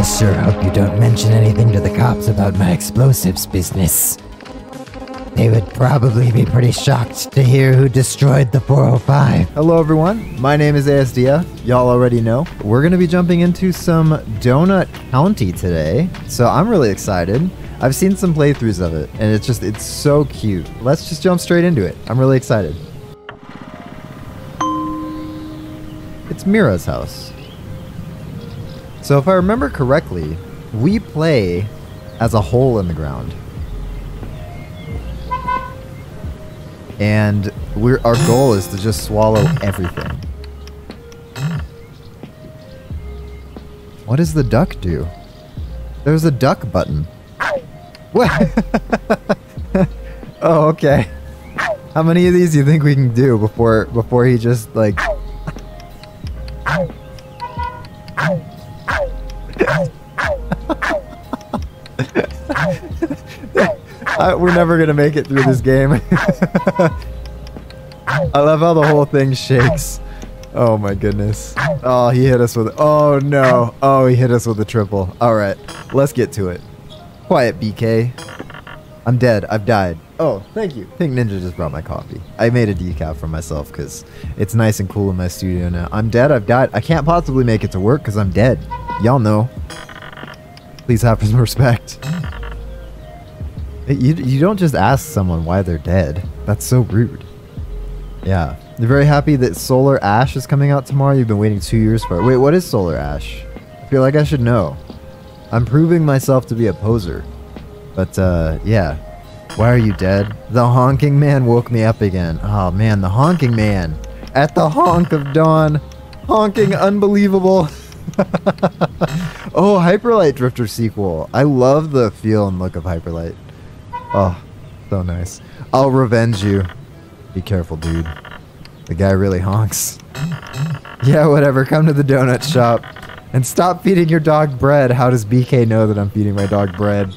I sure hope you don't mention anything to the cops about my explosives business. They would probably be pretty shocked to hear who destroyed the 405. Hello, everyone. My name is ASDF. Y'all already know. We're going to be jumping into some Donut County today, so I'm really excited. I've seen some playthroughs of it, and it's just, it's so cute. Let's just jump straight into it. I'm really excited. It's Mira's house. So, if I remember correctly, we play as a hole in the ground. and we're our goal is to just swallow everything. What does the duck do? There's a duck button. What? oh, okay. How many of these do you think we can do before before he just like I, we're never gonna make it through this game. I love how the whole thing shakes. Oh my goodness. Oh, he hit us with. Oh no. Oh, he hit us with a triple. All right, let's get to it. Quiet, BK. I'm dead. I've died. Oh, thank you. Pink Ninja just brought my coffee. I made a decaf for myself because it's nice and cool in my studio now. I'm dead. I've died. I can't possibly make it to work because I'm dead. Y'all know. Please have some respect. You, you don't just ask someone why they're dead. That's so rude. Yeah. You're very happy that Solar Ash is coming out tomorrow? You've been waiting two years for it. Wait, what is Solar Ash? I feel like I should know. I'm proving myself to be a poser. But, uh, yeah. Why are you dead? The honking man woke me up again. Oh, man, the honking man. At the honk of dawn. Honking unbelievable. oh, Hyperlight Drifter sequel. I love the feel and look of Hyperlight. Oh, so nice. I'll revenge you. Be careful, dude. The guy really honks. Yeah, whatever. Come to the donut shop. And stop feeding your dog bread. How does BK know that I'm feeding my dog bread?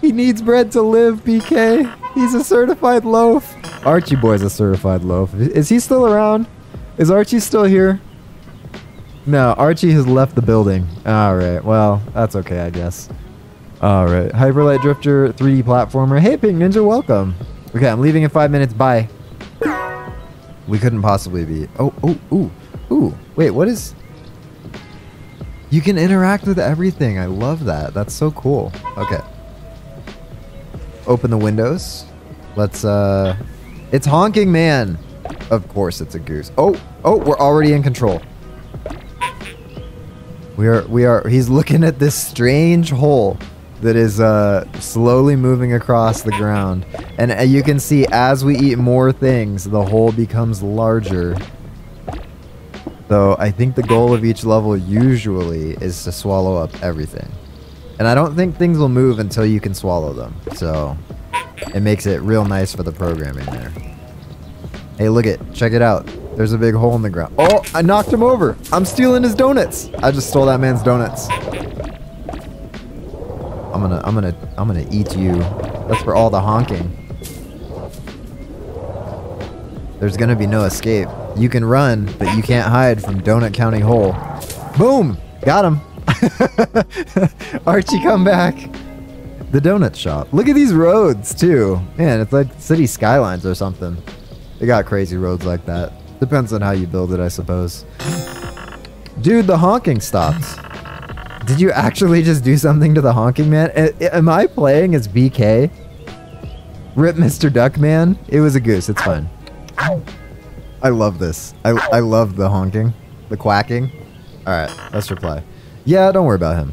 He needs bread to live, BK. He's a certified loaf. Archie Boy's a certified loaf. Is he still around? Is Archie still here? No, Archie has left the building. Alright, well, that's okay, I guess. All right. Hyperlight Drifter 3D platformer. Hey, Pink Ninja, welcome. Okay, I'm leaving in five minutes. Bye. We couldn't possibly be. Oh, oh, ooh, ooh. Wait, what is... You can interact with everything. I love that. That's so cool. Okay. Open the windows. Let's, uh... It's Honking Man. Of course it's a goose. Oh, oh, we're already in control. We are, we are, he's looking at this strange hole that is uh, slowly moving across the ground. And uh, you can see as we eat more things, the hole becomes larger. So I think the goal of each level usually is to swallow up everything. And I don't think things will move until you can swallow them. So it makes it real nice for the programming there. Hey, look it. Check it out. There's a big hole in the ground. Oh, I knocked him over. I'm stealing his donuts. I just stole that man's donuts. I'm gonna, I'm gonna, I'm gonna eat you. That's for all the honking. There's gonna be no escape. You can run, but you can't hide from Donut County Hole. Boom! Got him! Archie, come back! The donut shop. Look at these roads, too. Man, it's like city skylines or something. They got crazy roads like that. Depends on how you build it, I suppose. Dude, the honking stopped. Did you actually just do something to the honking man? Am I playing as BK? Rip Mr. Duckman? It was a goose. It's fine. I love this. I, I love the honking. The quacking. Alright, let's reply. Yeah, don't worry about him.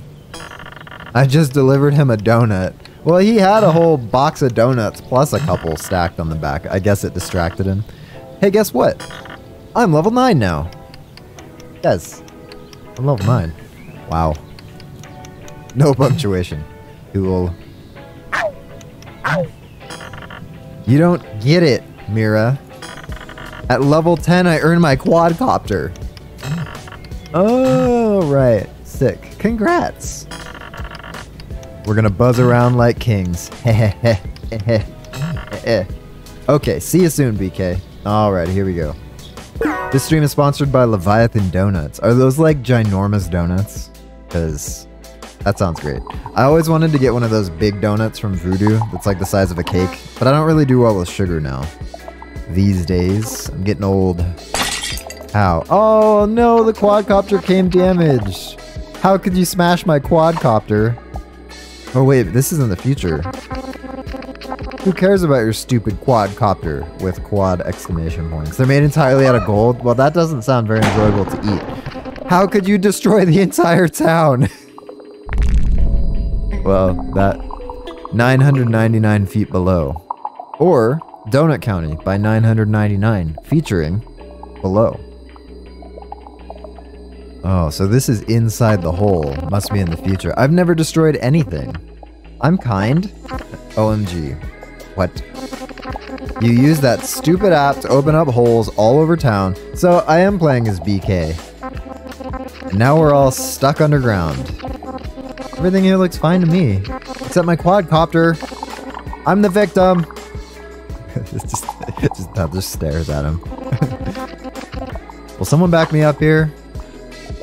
I just delivered him a donut. Well, he had a whole box of donuts plus a couple stacked on the back. I guess it distracted him. Hey, guess what? I'm level 9 now. Yes. I'm level 9. Wow. No punctuation. Cool. You don't get it, Mira. At level 10, I earned my quadcopter. Oh, right. Sick. Congrats. We're gonna buzz around like kings. okay, see you soon, BK. Alright, here we go. This stream is sponsored by Leviathan Donuts. Are those like ginormous donuts? Because That sounds great. I always wanted to get one of those big donuts from Voodoo that's like the size of a cake, but I don't really do well with sugar now. These days, I'm getting old. Ow. Oh no, the quadcopter came damaged. How could you smash my quadcopter? Oh wait, this is in the future. Who cares about your stupid quadcopter with quad exclamation points? They're made entirely out of gold? Well, that doesn't sound very enjoyable to eat. How could you destroy the entire town? well, that 999 feet below. Or Donut County by 999 featuring below. Oh, so this is inside the hole. Must be in the future. I've never destroyed anything. I'm kind. OMG. What? You use that stupid app to open up holes all over town. So I am playing as BK. And now we're all stuck underground. Everything here looks fine to me. Except my quadcopter. I'm the victim. just, just, just stares at him. Will someone back me up here?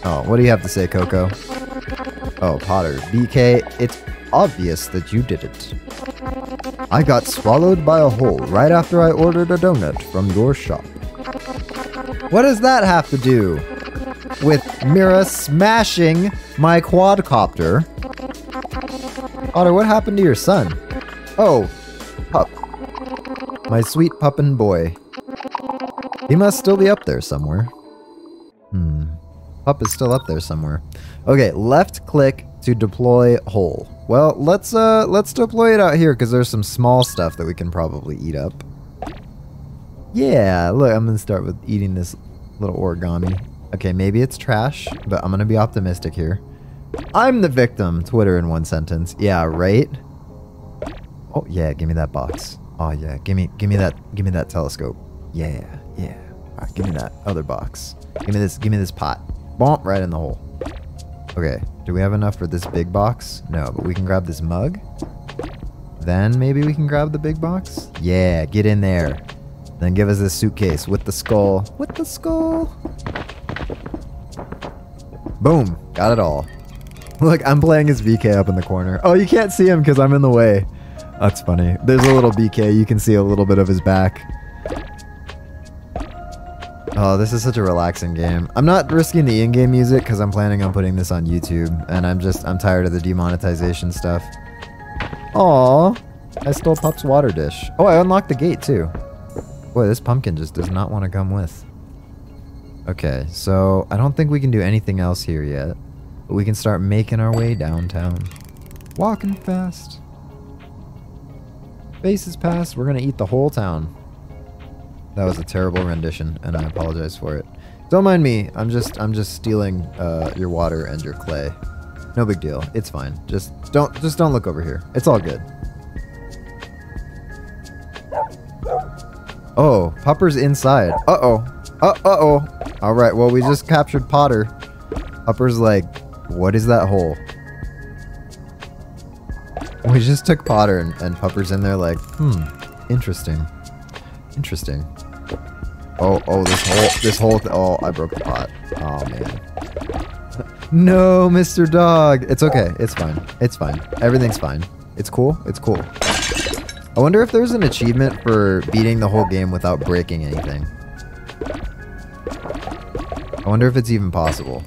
Oh, what do you have to say, Coco? Oh, Potter. BK, it's obvious that you did it. I got swallowed by a hole right after I ordered a donut from your shop. What does that have to do with Mira smashing my quadcopter? Potter, what happened to your son? Oh, pup. My sweet puppin boy. He must still be up there somewhere. Hmm. Pup is still up there somewhere. Okay, left click to deploy hole. Well, let's uh let's deploy it out here because there's some small stuff that we can probably eat up. Yeah, look, I'm gonna start with eating this little origami. Okay, maybe it's trash, but I'm gonna be optimistic here. I'm the victim. Twitter in one sentence. Yeah, right. Oh yeah, give me that box. Oh yeah, give me give me that give me that telescope. Yeah, yeah. All right, give me that other box. Give me this. Give me this pot. Bomp right in the hole. Okay, do we have enough for this big box? No, but we can grab this mug. Then maybe we can grab the big box? Yeah, get in there. Then give us this suitcase with the skull. With the skull. Boom, got it all. Look, I'm playing as BK up in the corner. Oh, you can't see him because I'm in the way. That's funny. There's a little BK. You can see a little bit of his back. Oh, this is such a relaxing game. I'm not risking the in-game music because I'm planning on putting this on YouTube, and I'm just, I'm tired of the demonetization stuff. Aw, I stole Pup's water dish. Oh, I unlocked the gate too. Boy, this pumpkin just does not want to come with. Okay, so I don't think we can do anything else here yet, but we can start making our way downtown. Walking fast. Faces past, we're gonna eat the whole town. That was a terrible rendition, and I apologize for it. Don't mind me. I'm just I'm just stealing uh, your water and your clay. No big deal. It's fine. Just don't just don't look over here. It's all good. Oh, Pupper's inside. Uh oh. Uh uh oh. All right. Well, we just captured Potter. Pupper's like, what is that hole? We just took Potter and, and Pupper's in there like, hmm, interesting. Interesting. Oh, oh, this whole, this whole, th oh, I broke the pot. Oh, man. No, Mr. Dog. It's okay. It's fine. It's fine. Everything's fine. It's cool. It's cool. I wonder if there's an achievement for beating the whole game without breaking anything. I wonder if it's even possible.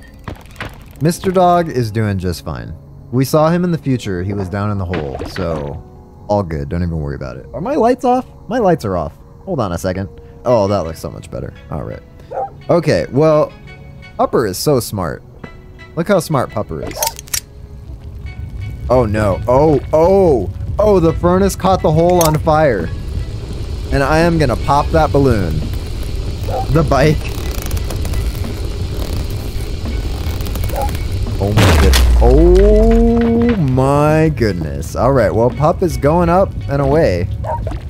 Mr. Dog is doing just fine. We saw him in the future. He was down in the hole, so all good. Don't even worry about it. Are my lights off? My lights are off. Hold on a second. Oh, that looks so much better. All right. Okay, well, Pupper is so smart. Look how smart Pupper is. Oh, no. Oh, oh, oh, the furnace caught the hole on fire. And I am going to pop that balloon. The bike. Oh my goodness. Oh my goodness. All right, well, Pup is going up and away.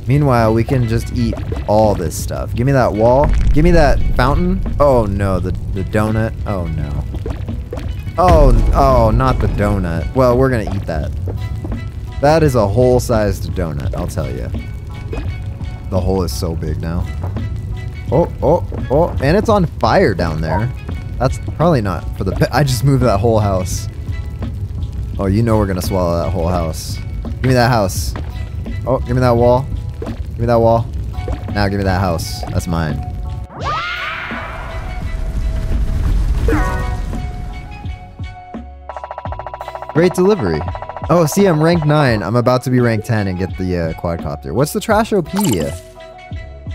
Meanwhile, we can just eat all this stuff. Give me that wall. Give me that fountain. Oh no, the, the donut. Oh no. Oh, oh, not the donut. Well, we're gonna eat that. That is a whole-sized donut, I'll tell you. The hole is so big now. Oh, oh, oh, and it's on fire down there. That's probably not for the... I just moved that whole house. Oh, you know we're gonna swallow that whole house. Give me that house. Oh, give me that wall. Give me that wall. Now give me that house. That's mine. Great delivery. Oh, see, I'm rank 9. I'm about to be rank 10 and get the uh, quadcopter. What's the Trashopedia?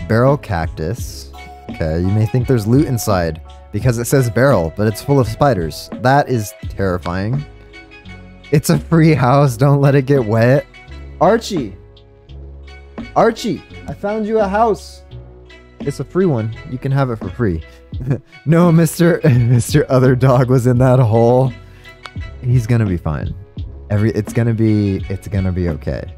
Barrel cactus. Okay, you may think there's loot inside because it says barrel, but it's full of spiders. That is terrifying. It's a free house. Don't let it get wet. Archie. Archie, I found you a house. It's a free one. You can have it for free. no, Mr. Mr. Other Dog was in that hole. He's gonna be fine. Every it's gonna be it's gonna be okay.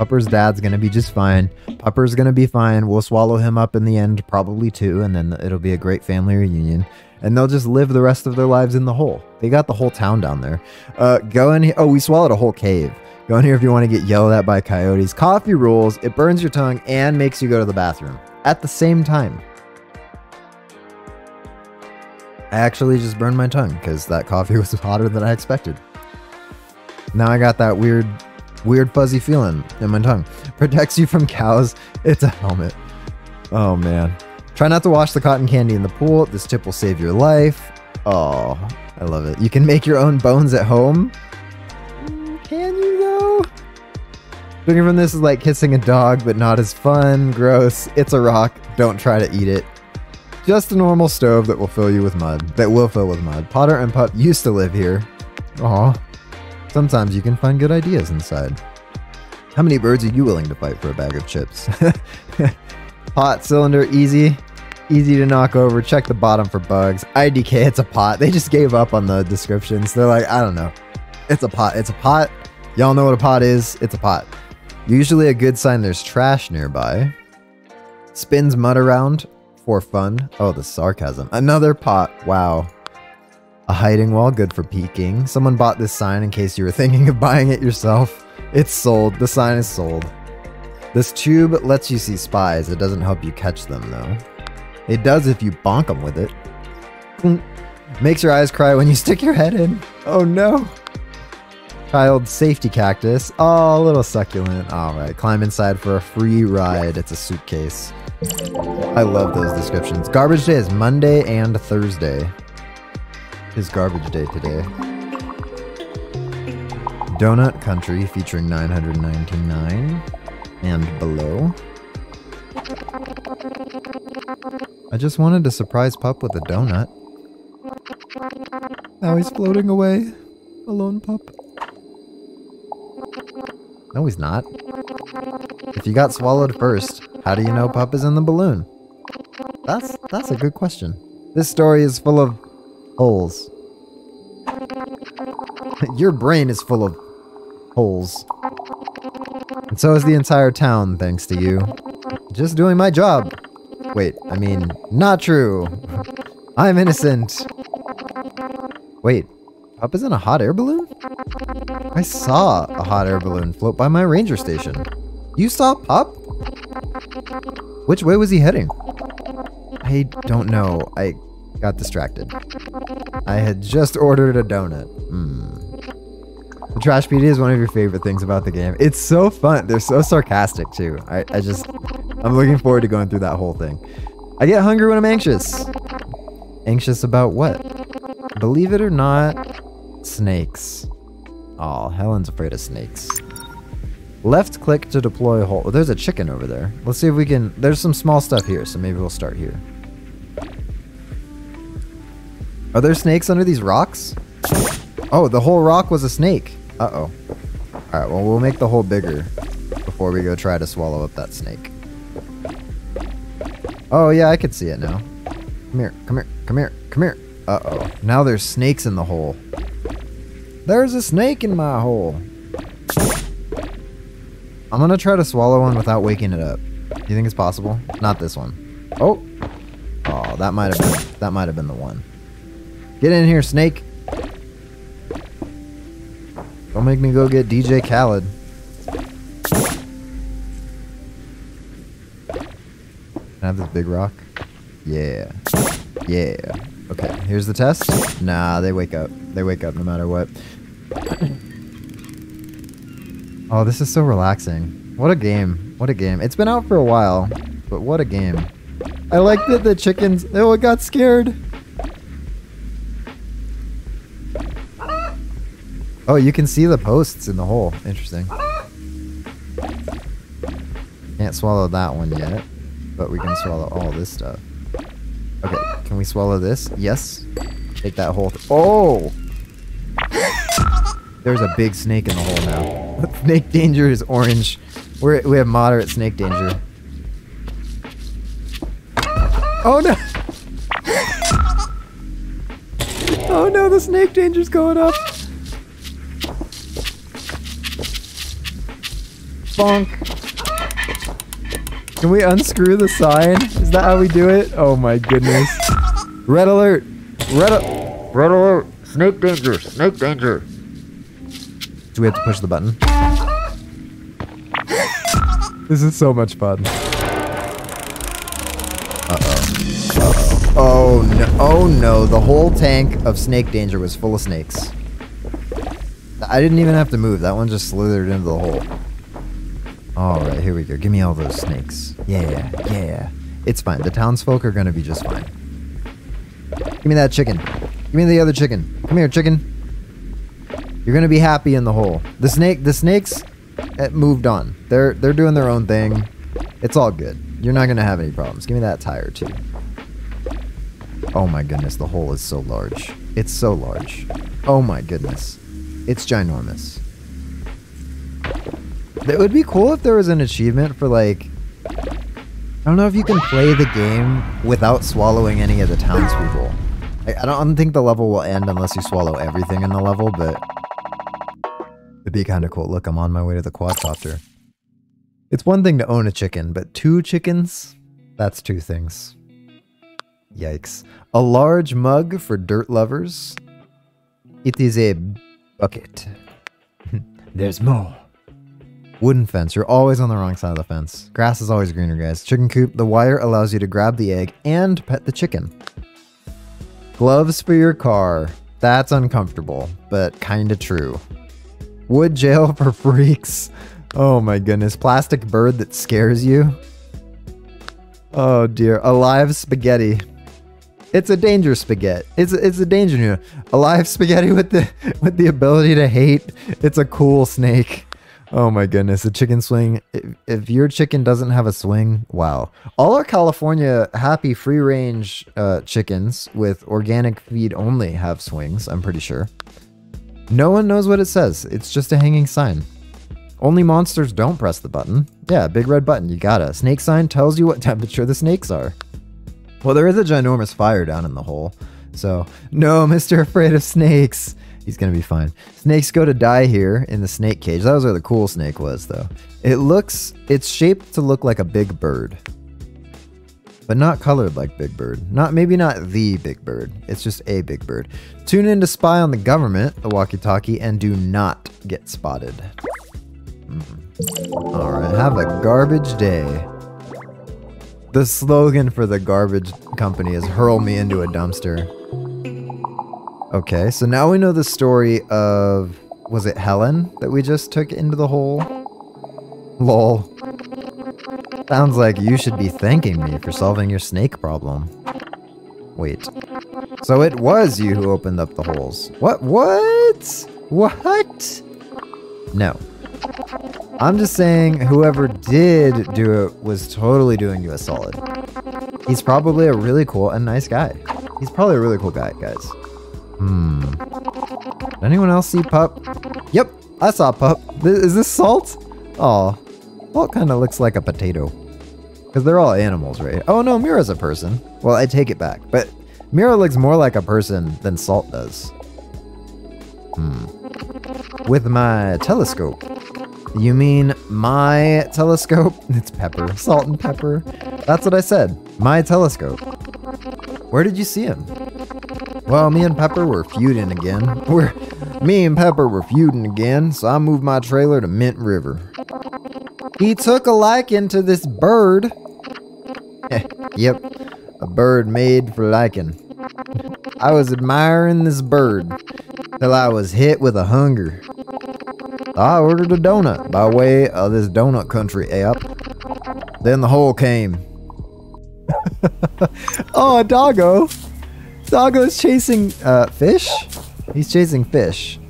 Pupper's dad's gonna be just fine. Pupper's gonna be fine. We'll swallow him up in the end, probably too, and then it'll be a great family reunion. And they'll just live the rest of their lives in the hole. They got the whole town down there. Uh, go in here. Oh, we swallowed a whole cave. Go in here if you want to get yelled at by coyotes. Coffee rules. It burns your tongue and makes you go to the bathroom at the same time. I actually just burned my tongue because that coffee was hotter than I expected. Now I got that weird, weird fuzzy feeling in my tongue. Protects you from cows. It's a helmet. Oh man. Try not to wash the cotton candy in the pool. This tip will save your life. Oh, I love it. You can make your own bones at home. Can you though? Drinking from this is like kissing a dog, but not as fun. Gross. It's a rock. Don't try to eat it. Just a normal stove that will fill you with mud. That will fill with mud. Potter and Pup used to live here. Aw. Sometimes you can find good ideas inside. How many birds are you willing to fight for a bag of chips? pot cylinder, easy. Easy to knock over. Check the bottom for bugs. IDK, it's a pot. They just gave up on the descriptions. They're like, I don't know. It's a pot. It's a pot. Y'all know what a pot is. It's a pot. Usually a good sign there's trash nearby. Spins mud around for fun. Oh, the sarcasm. Another pot. Wow. A hiding wall, good for peeking. Someone bought this sign in case you were thinking of buying it yourself. It's sold. The sign is sold. This tube lets you see spies. It doesn't help you catch them, though. It does if you bonk them with it. Hmm. Makes your eyes cry when you stick your head in. Oh no. Child safety cactus. Oh, a little succulent. Alright, climb inside for a free ride. It's a suitcase. I love those descriptions. Garbage day is Monday and Thursday. Is garbage day today. Donut Country featuring 999 and below. I just wanted to surprise Pup with a donut. Now he's floating away. Alone Pup. No, he's not. If you got swallowed first, how do you know Pup is in the balloon? That's that's a good question. This story is full of holes. Your brain is full of holes. And so is the entire town, thanks to you. Just doing my job. Wait, I mean, not true. I'm innocent. Wait, Pup is in a hot air balloon? I saw a hot air balloon float by my ranger station. You saw Pup? Which way was he heading? I don't know. I got distracted. I had just ordered a donut. Hmm. The Trashpedia is one of your favorite things about the game. It's so fun. They're so sarcastic too. I, I just, I'm looking forward to going through that whole thing. I get hungry when I'm anxious. Anxious about what? Believe it or not, snakes. Oh, Helen's afraid of snakes. Left click to deploy hole. Oh, there's a chicken over there. Let's see if we can. There's some small stuff here, so maybe we'll start here. Are there snakes under these rocks? Oh, the whole rock was a snake. Uh-oh. Alright, well, we'll make the hole bigger before we go try to swallow up that snake. Oh, yeah, I could see it now. Come here, come here, come here, come here. Uh-oh. Now there's snakes in the hole. There's a snake in my hole. I'm gonna try to swallow one without waking it up. Do you think it's possible? Not this one. Oh. Oh, that might have been that might have been the one. Get in here, snake. Don't make me go get DJ Khaled. Can I have this big rock? Yeah. Yeah. Okay, here's the test. Nah, they wake up. They wake up no matter what. Oh, this is so relaxing. What a game. What a game. It's been out for a while, but what a game. I like that the chickens... Oh, it got scared. Oh, you can see the posts in the hole. Interesting. Can't swallow that one yet, but we can swallow all this stuff. Okay, can we swallow this? Yes. Take that whole... oh! There's a big snake in the hole now. snake danger is orange. We're, we have moderate snake danger. Oh no! oh no, the snake danger's going up. Bonk. Can we unscrew the sign? Is that how we do it? Oh my goodness. Red alert. Red, red alert. Snake danger. Snake danger. Do we have to push the button? This is so much fun. Uh-oh. Oh no. Oh no. The whole tank of snake danger was full of snakes. I didn't even have to move. That one just slithered into the hole. Alright, here we go. Give me all those snakes. Yeah, yeah. Yeah. It's fine. The townsfolk are gonna be just fine. Give me that chicken. Give me the other chicken. Come here, chicken. You're gonna be happy in the hole. The snake, the snakes eh, moved on. They're they're doing their own thing. It's all good. You're not gonna have any problems. Give me that tire too. Oh my goodness, the hole is so large. It's so large. Oh my goodness. It's ginormous. It would be cool if there was an achievement for like I don't know if you can play the game without swallowing any of the townspeople. I, I don't think the level will end unless you swallow everything in the level, but it'd be kind of cool. Look, I'm on my way to the quadcopter. It's one thing to own a chicken, but two chickens? That's two things. Yikes. A large mug for dirt lovers. It is a bucket. There's more. Wooden fence. You're always on the wrong side of the fence. Grass is always greener, guys. Chicken coop. The wire allows you to grab the egg and pet the chicken. Gloves for your car. That's uncomfortable, but kinda true. Wood jail for freaks. Oh my goodness. Plastic bird that scares you. Oh dear. Alive spaghetti. It's a danger spaghetti. It's a, it's a danger. Alive spaghetti with the with the ability to hate. It's a cool snake. Oh my goodness, a chicken swing. If, if, your chicken doesn't have a swing, wow. All our California happy free range uh, chickens with organic feed only have swings, I'm pretty sure. No one knows what it says. It's just a hanging sign. Only monsters don't press the button. Yeah, big red button, you gotta. Snake sign tells you what temperature the snakes are. Well, there is a ginormous fire down in the hole. So, no, Mr. Afraid of Snakes. He's gonna be fine. Snakes go to die here in the snake cage. That was where the cool snake was, though. It looks, it's shaped to look like a big bird, but not colored like Big Bird. Not maybe not the Big Bird. It's just a Big Bird. Tune in to spy on the government, the walkie-talkie, and do not get spotted. Mm. All right, have a garbage day. The slogan for the garbage company is "Hurl me into a dumpster." Okay, so now we know the story of was it Helen that we just took into the hole? Lol. Sounds like you should be thanking me for solving your snake problem. Wait. So it was you who opened up the holes. What? What? What? No. I'm just saying whoever did do it was totally doing you a solid. He's probably a really cool and nice guy. He's probably a really cool guy, guys. Hmm. Did anyone else see Pup? Yep, I saw Pup. Is this Salt? Oh, Salt kind of looks like a potato. Because they're all animals, right? Oh no, Mira's a person. Well, I take it back. But Mira looks more like a person than Salt does. Hmm. With my telescope. You mean my telescope? It's pepper. Salt and pepper. That's what I said. My telescope. Where did you see him? Well, me and Pepper were feuding again. We're me and Pepper were feuding again, so I moved my trailer to Mint River. He took a liking to this bird. yep, a bird made for liking. I was admiring this bird till I was hit with a hunger. I ordered a donut by way of this donut country app. Then the hole came. oh, a doggo. Doggo's chasing uh, fish? He's chasing fish.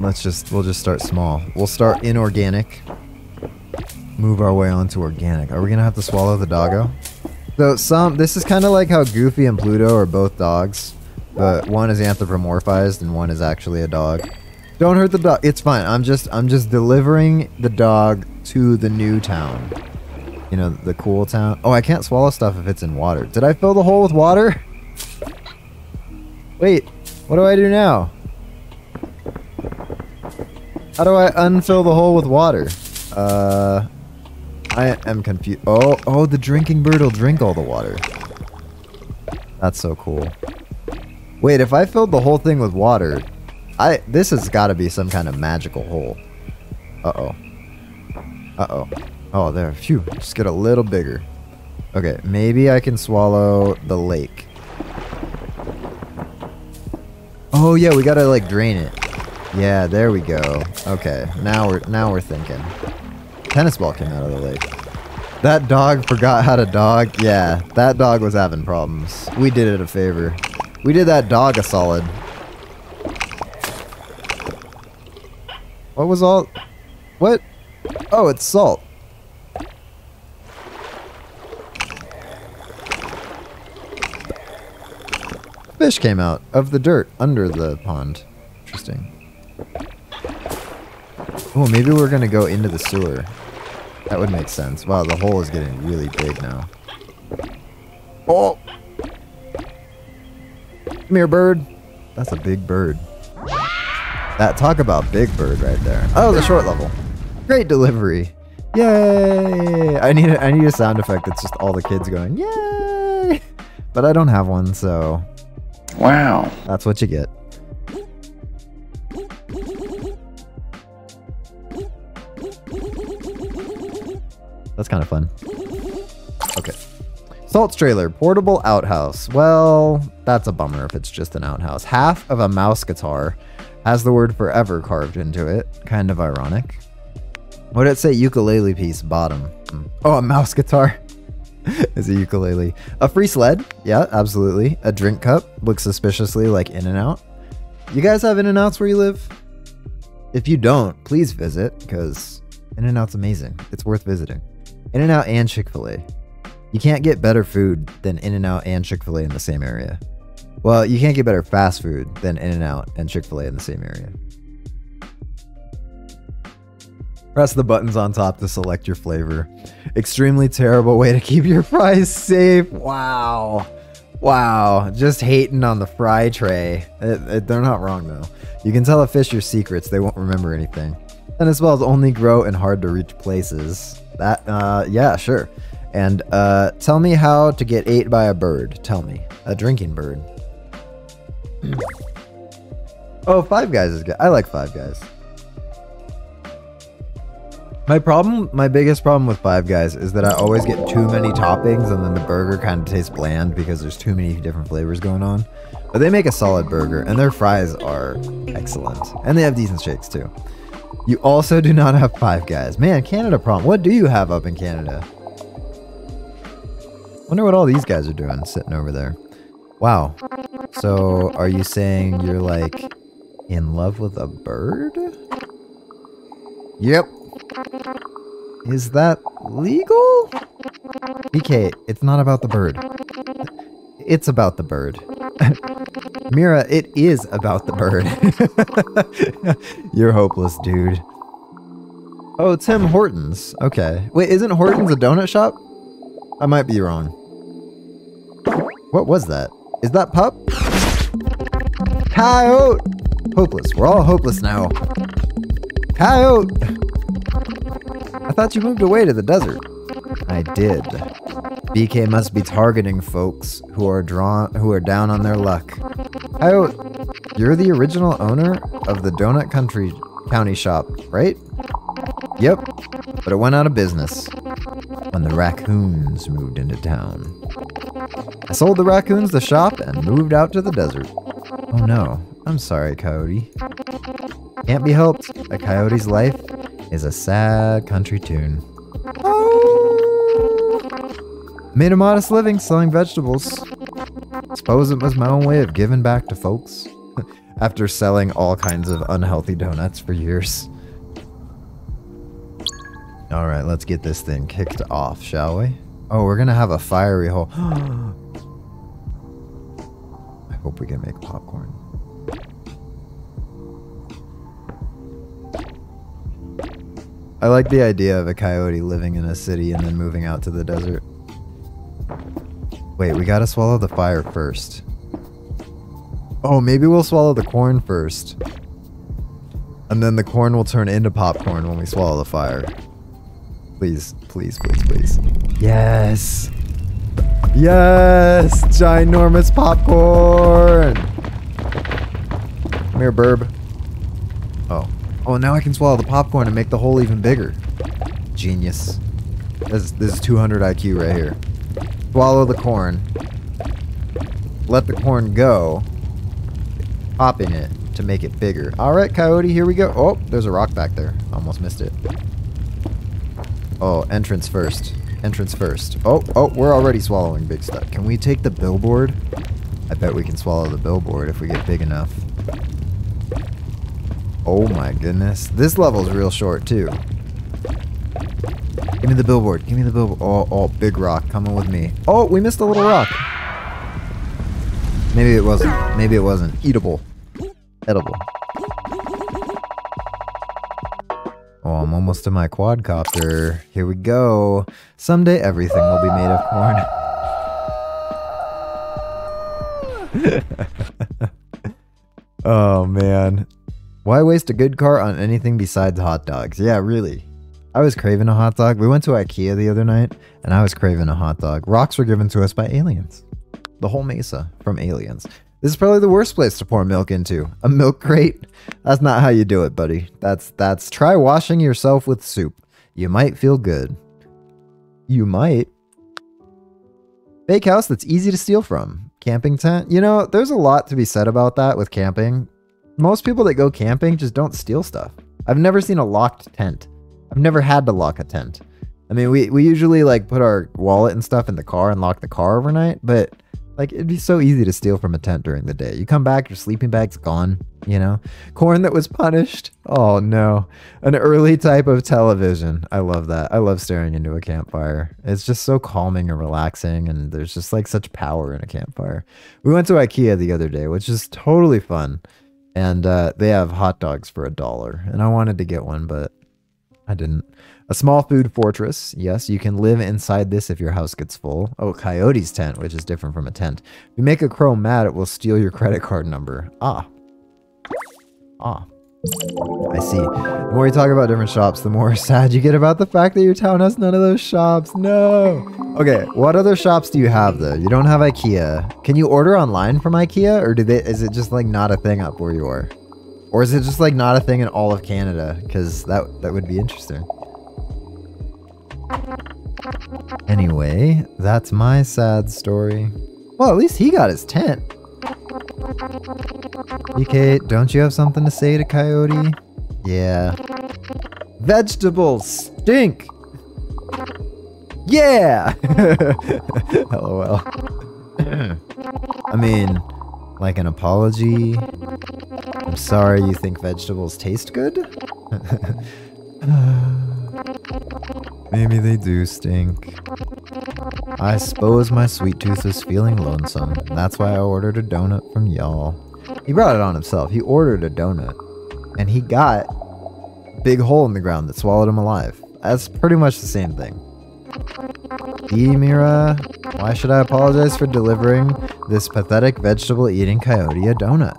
Let's just, we'll just start small. We'll start inorganic. Move our way on to organic. Are we gonna have to swallow the doggo? So some, this is kind of like how Goofy and Pluto are both dogs, but one is anthropomorphized and one is actually a dog. Don't hurt the dog. It's fine. I'm just, I'm just delivering the dog to the new town. You know, the cool town. Oh, I can't swallow stuff if it's in water. Did I fill the hole with water? Wait, what do I do now? How do I unfill the hole with water? Uh, I am confused. Oh, oh, the drinking bird will drink all the water. That's so cool. Wait, if I filled the whole thing with water, I this has got to be some kind of magical hole. Uh-oh. Uh-oh. Oh, there. Phew. Just get a little bigger. Okay, maybe I can swallow the lake. Oh yeah, we gotta like drain it. Yeah, there we go. Okay, now we're now we're thinking. Tennis ball came out of the lake. That dog forgot how to dog. Yeah, that dog was having problems. We did it a favor. We did that dog a solid. What was all... What? Oh, it's salt. Fish came out of the dirt under the pond. Interesting. Oh, maybe we're gonna go into the sewer. That would make sense. Wow, the hole is getting really big now. Oh! Come here, bird. That's a big bird. That talk about big bird right there. Oh, the short level. Great delivery. Yay! I need a, I need a sound effect that's just all the kids going, yay! But I don't have one, so Wow. that's what you get. That's kind of fun. Okay. Salt's trailer, portable outhouse. Well, that's a bummer if it's just an outhouse. Half of a mouse guitar has the word forever carved into it. Kind of ironic. What did it say? Ukulele piece, bottom. Hmm. Oh, a mouse guitar is a ukulele. A free sled? Yeah, absolutely. A drink cup looks suspiciously like In and Out. You guys have In and Outs where you live? If you don't, please visit because In and Out's amazing. It's worth visiting. In and Out and Chick fil A. You can't get better food than In and Out and Chick fil A in the same area. Well, you can't get better fast food than In and Out and Chick fil A in the same area. Press the buttons on top to select your flavor. Extremely terrible way to keep your fries safe. Wow. Wow. Just hating on the fry tray. It- it- they're not wrong, though. You can tell a fish your secrets, they won't remember anything. And as well as only grow in hard to reach places. That, uh, yeah, sure. And, uh, tell me how to get ate by a bird. Tell me. A drinking bird. oh, Five Guys is good. I like Five Guys. My problem, my biggest problem with Five Guys is that I always get too many toppings and then the burger kind of tastes bland because there's too many different flavors going on. But they make a solid burger and their fries are excellent. And they have decent shakes too. You also do not have Five Guys. Man, Canada problem. What do you have up in Canada? Wonder what all these guys are doing sitting over there. Wow. So are you saying you're like in love with a bird? Yep. Is that legal? BK, it's not about the bird. It's about the bird. Mira, it is about the bird. You're hopeless, dude. Oh, Tim Hortons. Okay. Wait, isn't Hortons a donut shop? I might be wrong. What was that? Is that pup? Coyote! Hopeless. We're all hopeless now. Coyote! I thought you moved away to the desert. I did. BK must be targeting folks who are drawn who are down on their luck. Coyote, you're the original owner of the Donut Country County shop, right? Yep. But it went out of business when the raccoons moved into town. I sold the raccoons the shop and moved out to the desert. Oh no, I'm sorry, Coyote. Can't be helped. A coyote's life is a sad country tune. Oh. Made a modest living selling vegetables. Suppose it was my own way of giving back to folks. After selling all kinds of unhealthy donuts for years. Alright, let's get this thing kicked off, shall we? Oh, we're gonna have a fiery hole. I hope we can make popcorn. I like the idea of a coyote living in a city and then moving out to the desert. Wait, we gotta swallow the fire first. Oh, maybe we'll swallow the corn first. And then the corn will turn into popcorn when we swallow the fire. Please, please, please, please. Yes! Yes! Ginormous popcorn! Come here, burb. Oh. Now I can swallow the popcorn and make the hole even bigger. Genius. This, this is 200 IQ right here. Swallow the corn. Let the corn go. Pop in it to make it bigger. Alright, Coyote, here we go. Oh, there's a rock back there. Almost missed it. Oh, entrance first. Entrance first. Oh, oh, we're already swallowing big stuff. Can we take the billboard? I bet we can swallow the billboard if we get big enough. Oh my goodness. This level's real short too. Give me the billboard. Give me the billboard. Oh, oh, big rock coming with me. Oh, we missed a little rock. Maybe it wasn't. Maybe it wasn't. Eatable. Edible. Oh, I'm almost to my quadcopter. Here we go. Someday everything will be made of corn. oh, man. Why waste a good car on anything besides hot dogs? Yeah, really. I was craving a hot dog. We went to IKEA the other night, and I was craving a hot dog. Rocks were given to us by aliens. The whole mesa from aliens. This is probably the worst place to pour milk into. A milk crate? That's not how you do it, buddy. That's that's try washing yourself with soup. You might feel good. You might. Fake house that's easy to steal from. Camping tent. You know, there's a lot to be said about that with camping. Most people that go camping just don't steal stuff. I've never seen a locked tent. I've never had to lock a tent. I mean, we, we usually like put our wallet and stuff in the car and lock the car overnight, but like it'd be so easy to steal from a tent during the day. You come back, your sleeping bag's gone, you know? Corn that was punished. Oh no. An early type of television. I love that. I love staring into a campfire. It's just so calming and relaxing and there's just like such power in a campfire. We went to IKEA the other day, which is totally fun. And uh, they have hot dogs for a dollar. And I wanted to get one, but I didn't. A small food fortress. Yes, you can live inside this if your house gets full. Oh, coyote's tent, which is different from a tent. If you make a crow mad, it will steal your credit card number. Ah. Ah. I see. The more you talk about different shops, the more sad you get about the fact that your town has none of those shops. No. Okay, what other shops do you have though? You don't have IKEA. Can you order online from IKEA or do they is it just like not a thing up where you are? Or is it just like not a thing in all of Canada? Cuz that that would be interesting. Anyway, that's my sad story. Well, at least he got his tent. BK, don't you have something to say to Coyote? Yeah. Vegetables stink! Yeah! LOL. I mean, like an apology? I'm sorry you think vegetables taste good? Maybe they do stink. I suppose my sweet tooth is feeling lonesome. That's why I ordered a donut from y'all. He brought it on himself. He ordered a donut. And he got a big hole in the ground that swallowed him alive. That's pretty much the same thing. D Mira, why should I apologize for delivering this pathetic vegetable eating coyote a donut?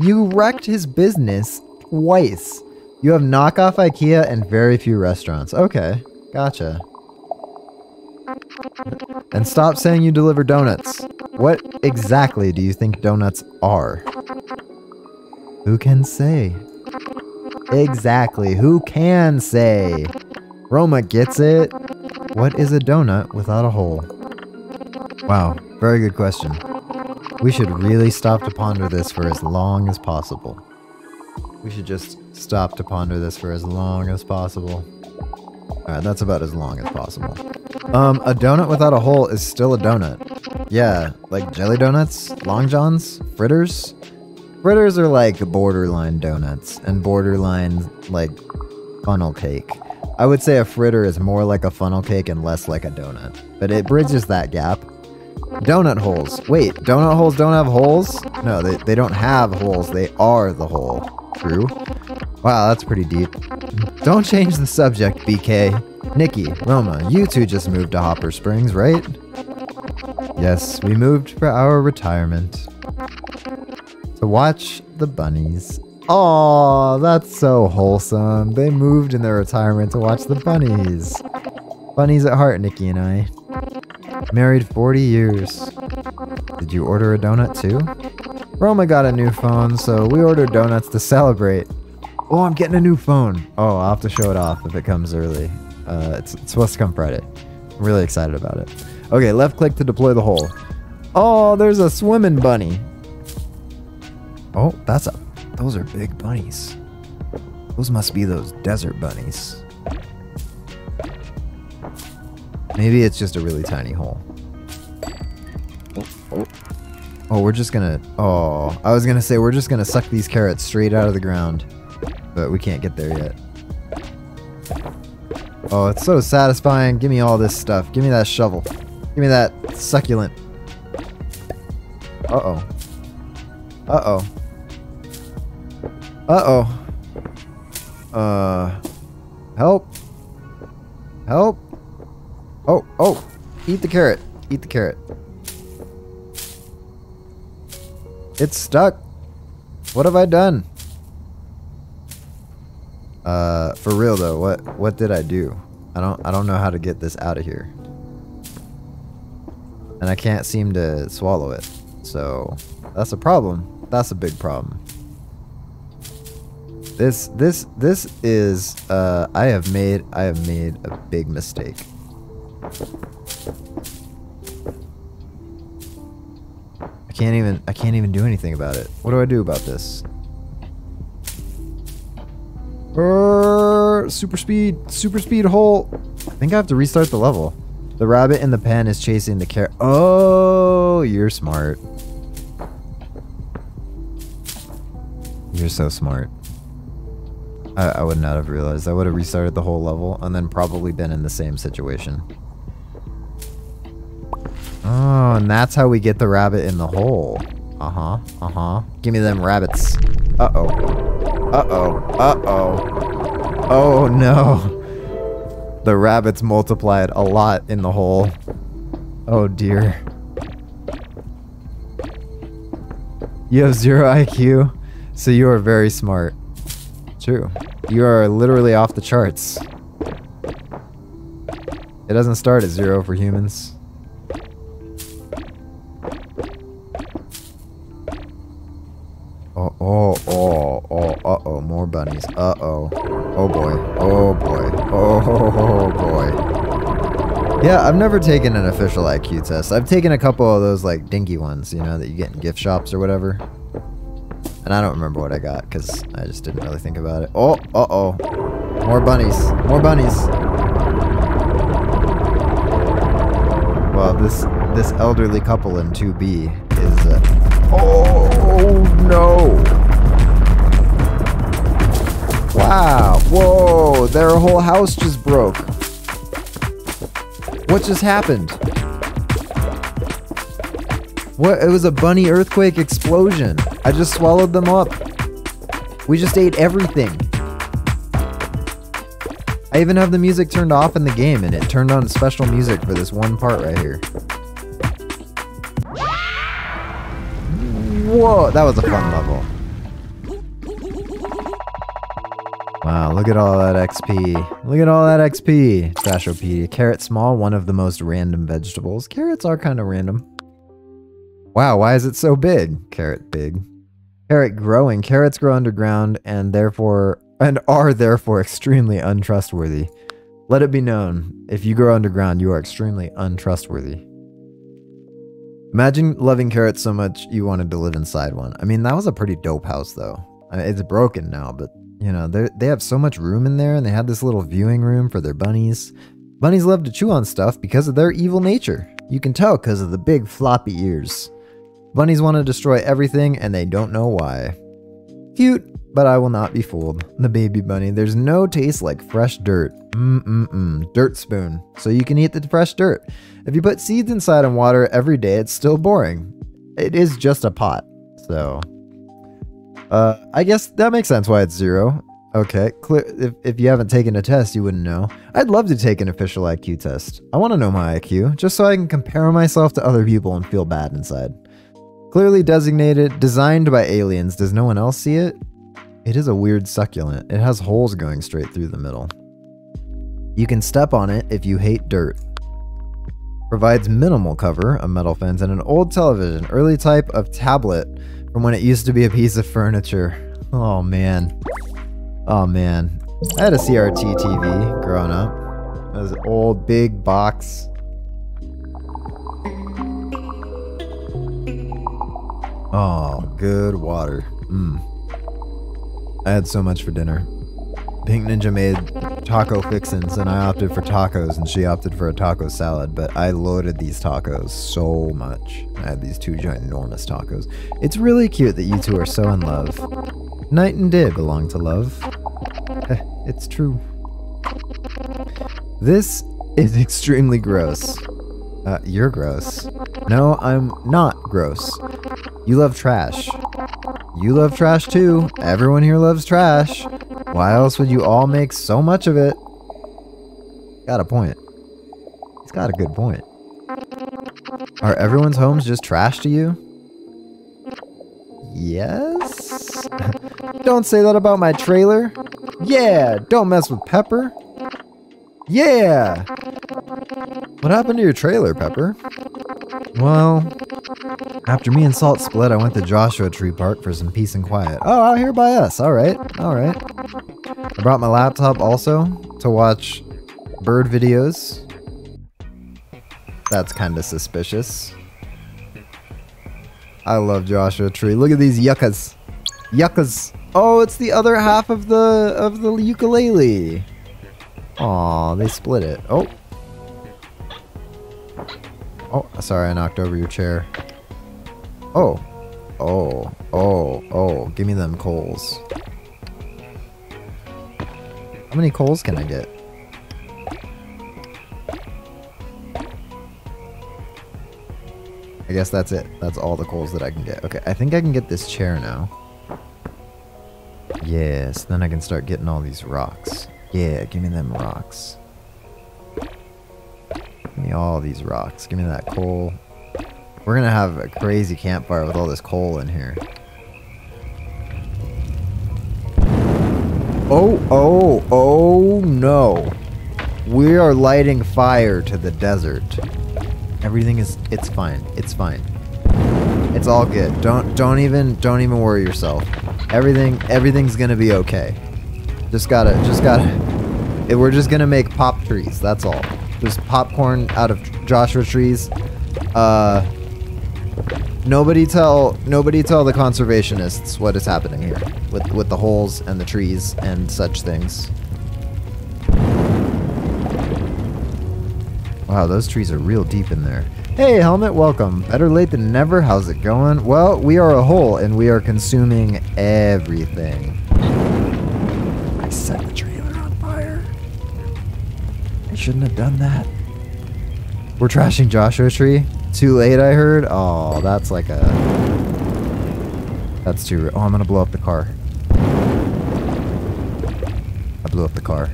You wrecked his business twice. You have knockoff IKEA and very few restaurants. Okay, gotcha. And stop saying you deliver donuts. What exactly do you think donuts are? Who can say? Exactly, who can say? Roma gets it. What is a donut without a hole? Wow, very good question. We should really stop to ponder this for as long as possible. We should just stop to ponder this for as long as possible. Alright, that's about as long as possible. Um, a donut without a hole is still a donut. Yeah, like jelly donuts, long johns, fritters. Fritters are like borderline donuts and borderline like funnel cake. I would say a fritter is more like a funnel cake and less like a donut, but it bridges that gap. Donut holes. Wait, donut holes don't have holes? No, they, they don't have holes. They are the hole. True. Wow, that's pretty deep. Don't change the subject, BK. Nicky, Roma, you two just moved to Hopper Springs, right? Yes, we moved for our retirement. To watch the bunnies. Aw, that's so wholesome. They moved in their retirement to watch the bunnies. Bunnies at heart, Nicky and I. Married 40 years. Did you order a donut too? Roma got a new phone, so we ordered donuts to celebrate. Oh, I'm getting a new phone. Oh, I'll have to show it off if it comes early. Uh, it's, it's supposed to come Friday. I'm really excited about it. Okay, left click to deploy the hole. Oh, there's a swimming bunny. Oh, that's a. Those are big bunnies. Those must be those desert bunnies. Maybe it's just a really tiny hole. Oh, we're just gonna. Oh, I was gonna say we're just gonna suck these carrots straight out of the ground, but we can't get there yet. Oh, it's so satisfying. Give me all this stuff. Give me that shovel. Give me that succulent. Uh oh. Uh oh. Uh oh. Uh. Help. Help. Oh, oh. Eat the carrot. Eat the carrot. It's stuck. What have I done? Uh, for real though, what what did I do? I don't I don't know how to get this out of here. And I can't seem to swallow it. So, that's a problem. That's a big problem. This this this is uh I have made I have made a big mistake. I can't even I can't even do anything about it. What do I do about this? Super speed, super speed hole. I think I have to restart the level. The rabbit in the pen is chasing the carrot. Oh, you're smart. You're so smart. I, I would not have realized. I would have restarted the whole level and then probably been in the same situation. Oh, and that's how we get the rabbit in the hole. Uh-huh, uh-huh. Give me them rabbits. Uh-oh. Uh-oh. Uh-oh. Oh, no. The rabbits multiplied a lot in the hole. Oh, dear. You have zero IQ, so you are very smart. True. You are literally off the charts. It doesn't start at zero for humans. Oh, oh, oh, oh, uh-oh, more bunnies. Uh-oh. Oh boy. Oh boy. Oh boy. Yeah, I've never taken an official IQ test. I've taken a couple of those like dinky ones, you know, that you get in gift shops or whatever. And I don't remember what I got because I just didn't really think about it. Oh, uh-oh. More bunnies. More bunnies. Well, this this elderly couple in 2B is... Uh, oh, Oh, no. Wow. Whoa. Their whole house just broke. What just happened? What? It was a bunny earthquake explosion. I just swallowed them up. We just ate everything. I even have the music turned off in the game and it turned on special music for this one part right here. Whoa, that was a fun level. Wow, look at all that XP. Look at all that XP. Trashopedia. Carrot small, one of the most random vegetables. Carrots are kind of random. Wow, why is it so big? Carrot big. Carrot growing. Carrots grow underground and therefore and are therefore extremely untrustworthy. Let it be known, if you grow underground, you are extremely untrustworthy. Imagine loving carrots so much you wanted to live inside one. I mean, that was a pretty dope house, though. I mean, it's broken now, but you know, they they have so much room in there, and they had this little viewing room for their bunnies. Bunnies love to chew on stuff because of their evil nature. You can tell because of the big floppy ears. Bunnies want to destroy everything, and they don't know why. Cute, but I will not be fooled. The baby bunny, there's no taste like fresh dirt. Mm-mm-mm. Dirt spoon. So you can eat the fresh dirt. If you put seeds inside and water every day, it's still boring. It is just a pot. So, uh, I guess that makes sense why it's zero. Okay, clear. If, if you haven't taken a test, you wouldn't know. I'd love to take an official IQ test. I want to know my IQ, just so I can compare myself to other people and feel bad inside. Clearly designated, designed by aliens. Does no one else see it? It is a weird succulent. It has holes going straight through the middle. You can step on it if you hate dirt. Provides minimal cover, a metal fence, and an old television, early type of tablet from when it used to be a piece of furniture. Oh man. Oh man. I had a CRT TV growing up. It was an old big box. Oh, good water. Mmm. I had so much for dinner. Pink Ninja made taco fixins and I opted for tacos and she opted for a taco salad, but I loaded these tacos so much. I had these two ginormous tacos. It's really cute that you two are so in love. Night and day belong to love. it's true. This is extremely gross. Uh, you're gross. No, I'm not gross. You love trash. You love trash too. Everyone here loves trash. Why else would you all make so much of it? Got a point. He's got a good point. Are everyone's homes just trash to you? Yes? don't say that about my trailer. Yeah, don't mess with Pepper. Yeah! What happened to your trailer, Pepper? Well, after me and Salt split, I went to Joshua Tree Park for some peace and quiet. Oh, out here by us. All right, all right. I brought my laptop also to watch bird videos. That's kind of suspicious. I love Joshua Tree. Look at these yuccas. Yuccas. Oh, it's the other half of the of the ukulele. Aw, they split it. Oh. Oh, sorry, I knocked over your chair. Oh. Oh. Oh. Oh. Give me them coals. How many coals can I get? I guess that's it. That's all the coals that I can get. Okay, I think I can get this chair now. Yes, then I can start getting all these rocks. Yeah, give me them rocks. Give me all these rocks. Give me that coal. We're gonna have a crazy campfire with all this coal in here. Oh, oh, oh no. We are lighting fire to the desert. Everything is it's fine. It's fine. It's all good. Don't don't even don't even worry yourself. Everything everything's to be okay. Just gotta, just gotta. We're just gonna make pop trees. That's all. Just popcorn out of Joshua trees. Uh, nobody tell, nobody tell the conservationists what is happening here with with the holes and the trees and such things. Wow, those trees are real deep in there. Hey, Helmet, welcome. Better late than never. How's it going? Well, we are a hole and we are consuming everything. Set the trailer on fire. I shouldn't have done that. We're trashing Joshua Tree. Too late, I heard. Oh, that's like a. That's too. Oh, I'm gonna blow up the car. I blew up the car.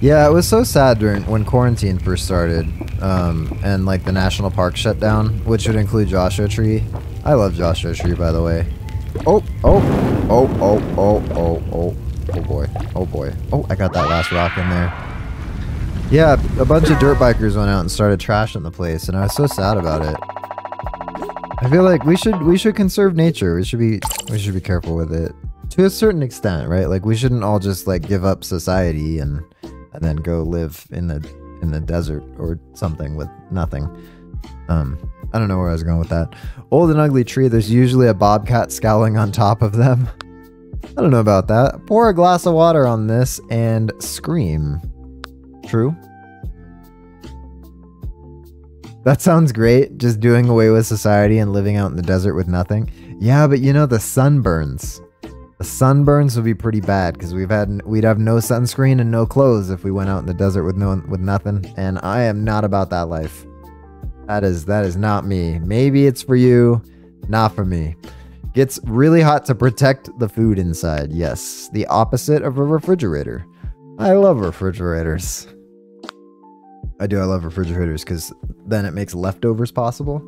Yeah, it was so sad during when quarantine first started, um, and like the national park shut down, which would include Joshua Tree. I love Joshua Tree, by the way. Oh, oh, oh, oh, oh, oh, oh, oh boy, oh boy. Oh, I got that last rock in there. Yeah, a bunch of dirt bikers went out and started trashing the place, and I was so sad about it. I feel like we should we should conserve nature. We should be we should be careful with it to a certain extent, right? Like we shouldn't all just like give up society and and then go live in the in the desert or something with nothing. Um, I don't know where I was going with that. Old and ugly tree, there's usually a bobcat scowling on top of them. I don't know about that. Pour a glass of water on this and scream. True. That sounds great, just doing away with society and living out in the desert with nothing. Yeah, but you know the sunburns. The sunburns would be pretty bad because we've had we'd have no sunscreen and no clothes if we went out in the desert with no with nothing. And I am not about that life. That is that is not me. Maybe it's for you, not for me. Gets really hot to protect the food inside. Yes, the opposite of a refrigerator. I love refrigerators. I do. I love refrigerators because then it makes leftovers possible.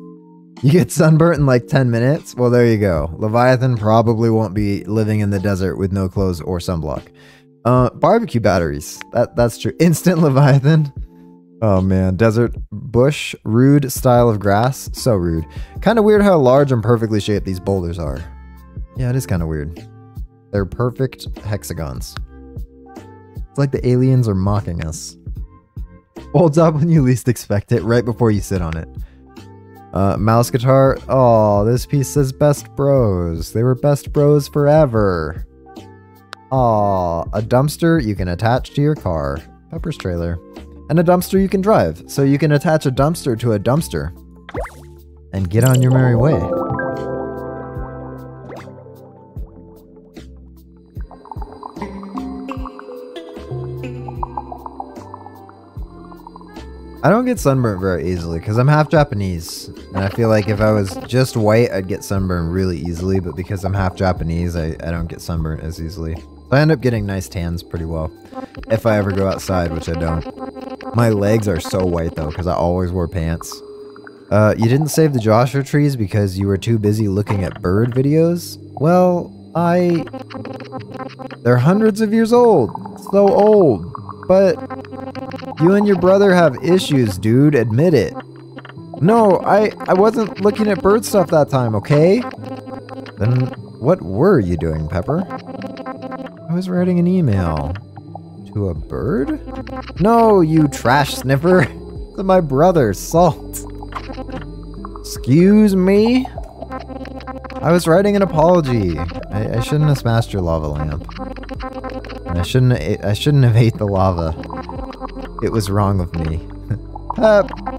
You get sunburnt in like 10 minutes? Well, there you go. Leviathan probably won't be living in the desert with no clothes or sunblock. Uh, barbecue batteries. That That's true. Instant Leviathan. Oh man, desert bush, rude style of grass. So rude. Kind of weird how large and perfectly shaped these boulders are. Yeah, it is kind of weird. They're perfect hexagons. It's like the aliens are mocking us. Holds up when you least expect it, right before you sit on it. Uh, mouse guitar. Oh, this piece says best bros. They were best bros forever. Aw, a dumpster you can attach to your car. Pepper's trailer. And a dumpster you can drive. So you can attach a dumpster to a dumpster. And get on your merry way. I don't get sunburned very easily because I'm half Japanese. And I feel like if I was just white, I'd get sunburned really easily. But because I'm half Japanese, I, I don't get sunburned as easily. So I end up getting nice tans pretty well. If I ever go outside, which I don't. My legs are so white though because I always wore pants. Uh, you didn't save the Joshua trees because you were too busy looking at bird videos? Well, I... They're hundreds of years old. So old. But you and your brother have issues, dude. Admit it. No, I I wasn't looking at bird stuff that time, okay? Then what were you doing, Pepper? I was writing an email. To a bird? No, you trash sniffer. to my brother, Salt. Excuse me? I was writing an apology. I, I shouldn't have smashed your lava lamp. And I shouldn't I shouldn't have ate the lava. It was wrong of me.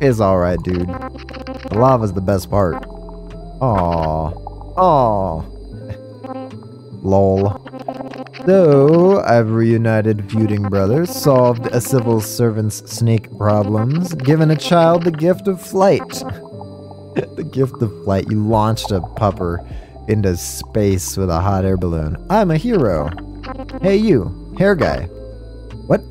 It's alright, dude. The lava's the best part. Aww. Aww. Lol. So, I've reunited feuding brothers, solved a civil servant's snake problems, given a child the gift of flight. the gift of flight. You launched a pupper into space with a hot air balloon. I'm a hero. Hey, you, hair guy. What?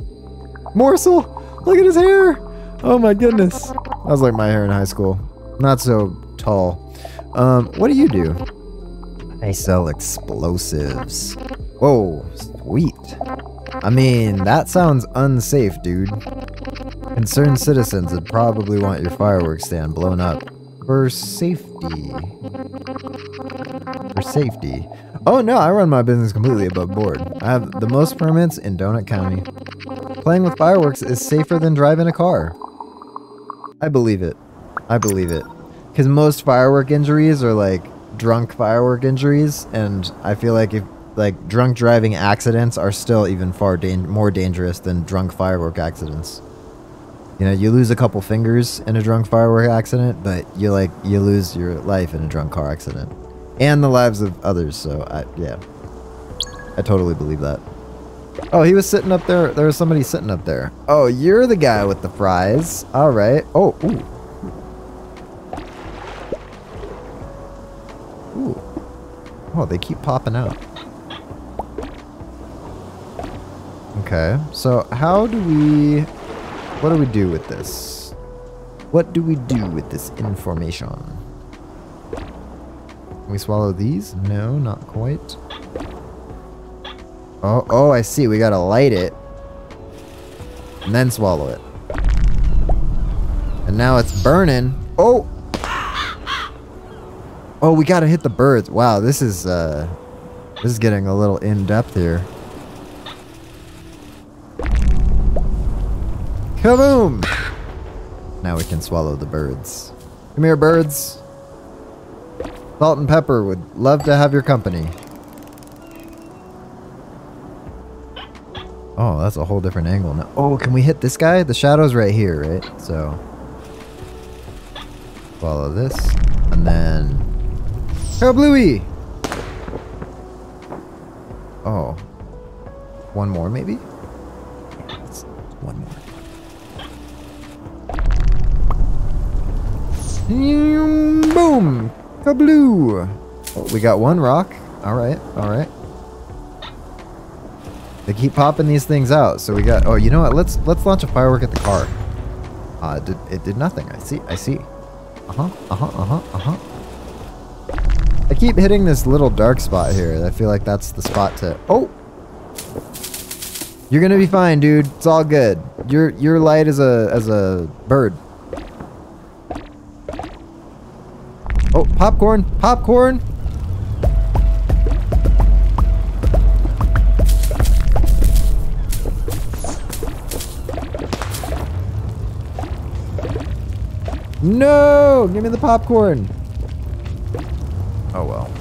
Morsel! Look at his hair! Oh my goodness. That was like my hair in high school. Not so tall. Um, what do you do? I sell explosives. Whoa, sweet. I mean, that sounds unsafe, dude. Concerned citizens would probably want your fireworks stand blown up. For safety. For safety. Oh no, I run my business completely above board. I have the most permits in Donut County. Playing with fireworks is safer than driving a car. I believe it. I believe it. Because most firework injuries are like drunk firework injuries, and I feel like if like drunk driving accidents are still even far dan- more dangerous than drunk firework accidents. You know, you lose a couple fingers in a drunk firework accident, but you like you lose your life in a drunk car accident, and the lives of others. So I yeah, I totally believe that. Oh, he was sitting up there. There was somebody sitting up there. Oh, you're the guy with the fries. All right. Oh, ooh. Ooh. Oh, they keep popping out. Okay, so how do we... What do we do with this? What do we do with this information? Can we swallow these? No, not quite. Oh, oh, I see. We gotta light it. And then swallow it. And now it's burning. Oh! Oh, we gotta hit the birds. Wow, this is, uh... This is getting a little in-depth here. Kaboom! Now we can swallow the birds. Come here, birds. Salt and Pepper would love to have your company. Oh, that's a whole different angle now. Oh, can we hit this guy? The shadow's right here, right? So, follow this, and then Kablooey! Oh, one more maybe? One more. Boom! Kabloo! Oh, we got one rock. All right, all right. They keep popping these things out, so we got. Oh, you know what? Let's let's launch a firework at the car. Uh, it did, it did nothing. I see. I see. Uh huh. Uh huh. Uh huh. Uh huh. I keep hitting this little dark spot here. I feel like that's the spot to. Oh. You're gonna be fine, dude. It's all good. Your your light as a as a bird. Oh, popcorn! Popcorn! No! Give me the popcorn! Oh well.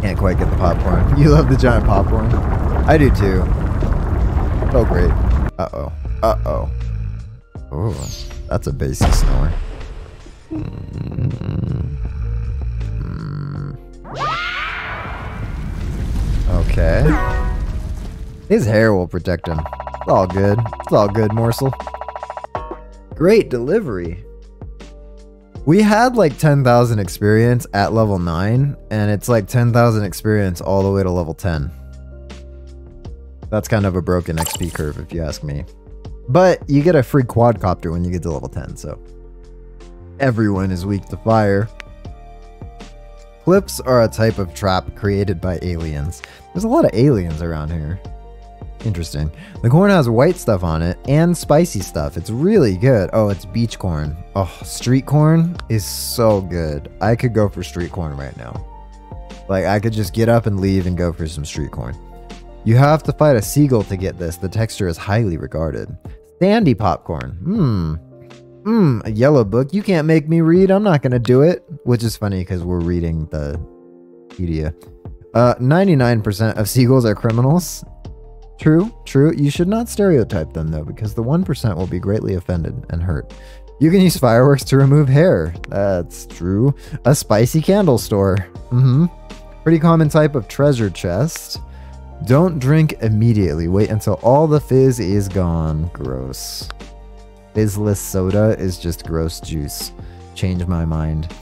Can't quite get the popcorn. You love the giant popcorn? I do too. Oh great. Uh-oh. Uh-oh. Oh, that's a bassy snore. Okay. His hair will protect him. It's all good. It's all good, morsel. Great delivery. We had like 10,000 experience at level 9, and it's like 10,000 experience all the way to level 10. That's kind of a broken XP curve, if you ask me. But you get a free quadcopter when you get to level 10, so everyone is weak to fire. Clips are a type of trap created by aliens. There's a lot of aliens around here. Interesting. The corn has white stuff on it and spicy stuff. It's really good. Oh, it's beach corn. Oh, street corn is so good. I could go for street corn right now. Like, I could just get up and leave and go for some street corn. You have to fight a seagull to get this. The texture is highly regarded. Sandy popcorn. Hmm. Hmm, a yellow book. You can't make me read. I'm not going to do it. Which is funny because we're reading the media. Uh, 99% of seagulls are criminals. True, true. You should not stereotype them though, because the 1% will be greatly offended and hurt. You can use fireworks to remove hair. That's true. A spicy candle store. Mm-hmm. Pretty common type of treasure chest. Don't drink immediately. Wait until all the fizz is gone. Gross. Fizzless soda is just gross juice. Change my mind.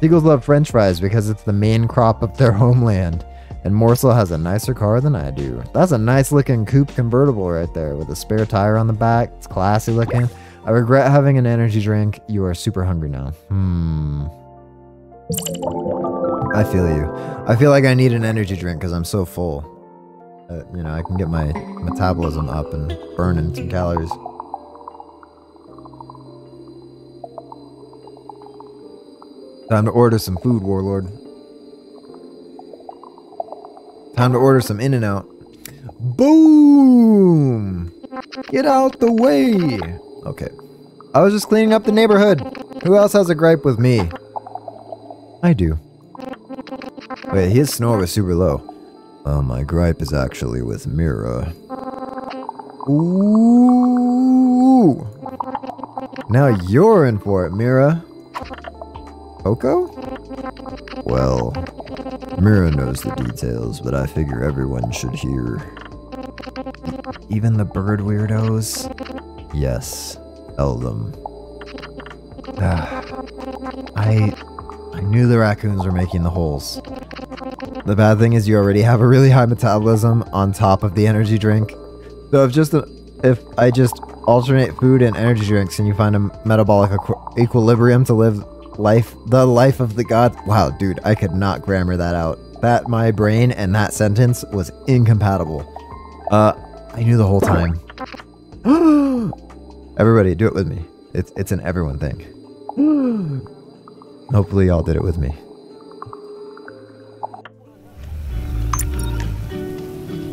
Seagulls love french fries because it's the main crop of their homeland. And Morsel has a nicer car than I do. That's a nice looking coupe convertible right there with a spare tire on the back. It's classy looking. I regret having an energy drink. You are super hungry now. Hmm. I feel you. I feel like I need an energy drink because I'm so full. Uh, you know, I can get my metabolism up and burning some calories. Time to order some food, Warlord. Time to order some In-N-Out. Boom! Get out the way! Okay. I was just cleaning up the neighborhood. Who else has a gripe with me? I do. Wait, his snore was super low. Uh, my gripe is actually with Mira. Ooh! Now you're in for it, Mira. Coco? Well, Mira knows the details, but I figure everyone should hear. Even the bird weirdos? Yes, tell them. Ah, I I knew the raccoons were making the holes. The bad thing is you already have a really high metabolism on top of the energy drink. So if just if I just alternate food and energy drinks and you find a metabolic equ equilibrium to live life the life of the god. Wow dude i could not grammar that out. That my brain and that sentence was incompatible. Uh i knew the whole time. Everybody do it with me. It's it's an everyone thing. Hopefully y'all did it with me.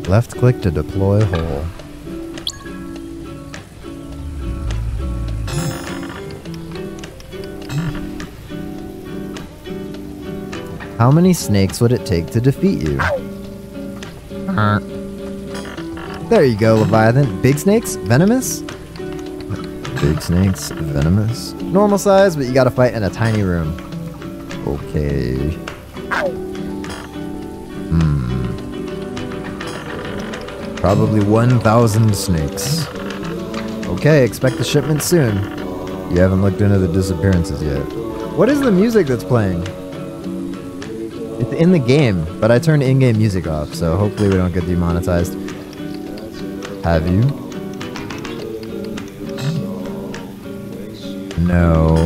Left click to deploy hole How many snakes would it take to defeat you? There you go, Leviathan. Big snakes? Venomous? Big snakes, venomous. Normal size, but you gotta fight in a tiny room. Okay. Hmm. Probably 1,000 snakes. Okay, expect the shipment soon. You haven't looked into the disappearances yet. What is the music that's playing? It's in the game, but I turned in-game music off, so hopefully we don't get demonetized. Have you? No.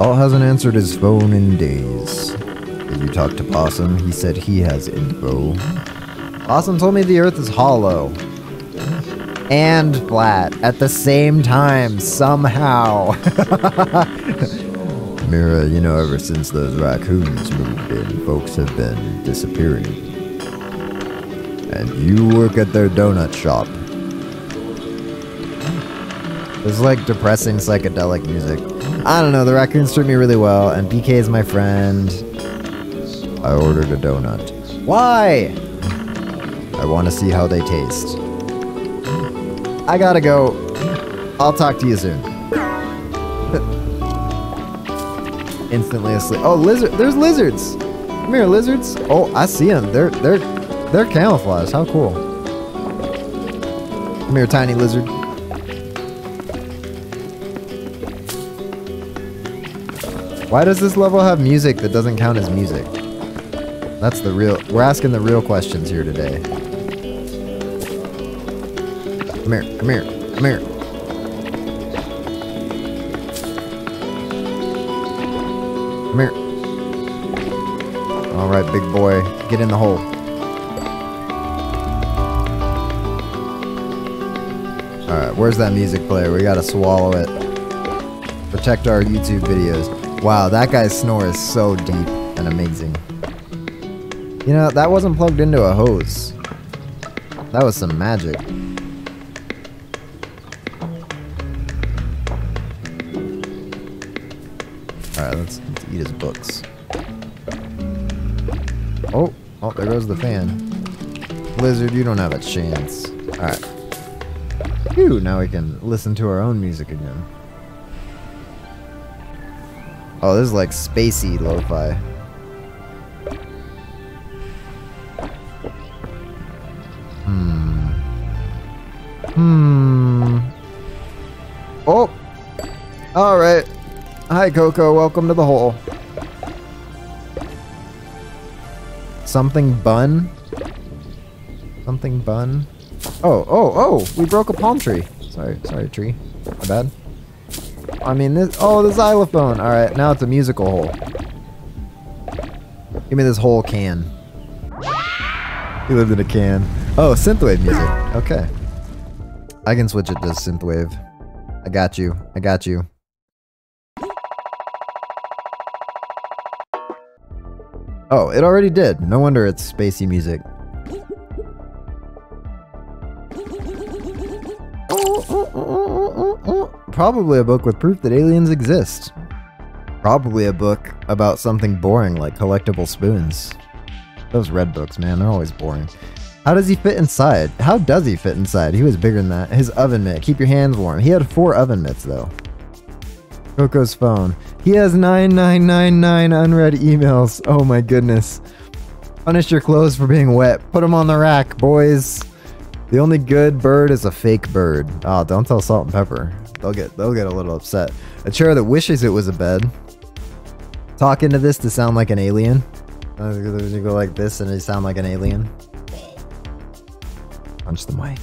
Alt hasn't answered his phone in days. Did you talk to Possum? He said he has info. Possum told me the Earth is hollow. And flat at the same time, somehow. Mira, you know, ever since those raccoons moved in, folks have been disappearing. And you work at their donut shop. It's like depressing psychedelic music. I don't know, the raccoons treat me really well, and BK is my friend. I ordered a donut. Why? I want to see how they taste. I gotta go. I'll talk to you soon. Instantly asleep. Oh, lizard! There's lizards. Come here, lizards. Oh, I see them. They're they're they're camouflaged. How cool. Come here, tiny lizard. Why does this level have music that doesn't count as music? That's the real. We're asking the real questions here today. Come here, come here, come here. Big boy, get in the hole. All right, where's that music player? We gotta swallow it. Protect our YouTube videos. Wow, that guy's snore is so deep and amazing. You know, that wasn't plugged into a hose. That was some magic. Alright, let's, let's eat his books. Oh, oh, there goes the fan. Lizard, you don't have a chance. Alright. Phew, now we can listen to our own music again. Oh, this is like spacey lo-fi. Hmm. Hmm. Oh! Alright. Hi, Coco. Welcome to the hole. Something bun? Something bun? Oh, oh, oh! We broke a palm tree. Sorry, sorry, tree. My bad. I mean, this. Oh, the xylophone. All right, now it's a musical hole. Give me this whole can. He lived in a can. Oh, synthwave music. Okay. I can switch it to synthwave. I got you. I got you. Oh, it already did. No wonder it's spacey music. Probably a book with proof that aliens exist. Probably a book about something boring like collectible spoons. Those red books, man, they're always boring. How does he fit inside? How does he fit inside? He was bigger than that. His oven mitt. Keep your hands warm. He had four oven mitts, though. Coco's phone. He has 9999 unread emails. Oh my goodness. Punish your clothes for being wet. Put them on the rack, boys. The only good bird is a fake bird. Oh, don't tell Salt and Pepper. They'll get they'll get a little upset. A chair that wishes it was a bed. Talk into this to sound like an alien. Uh, You go like this and it sound like an alien. Punch the mic.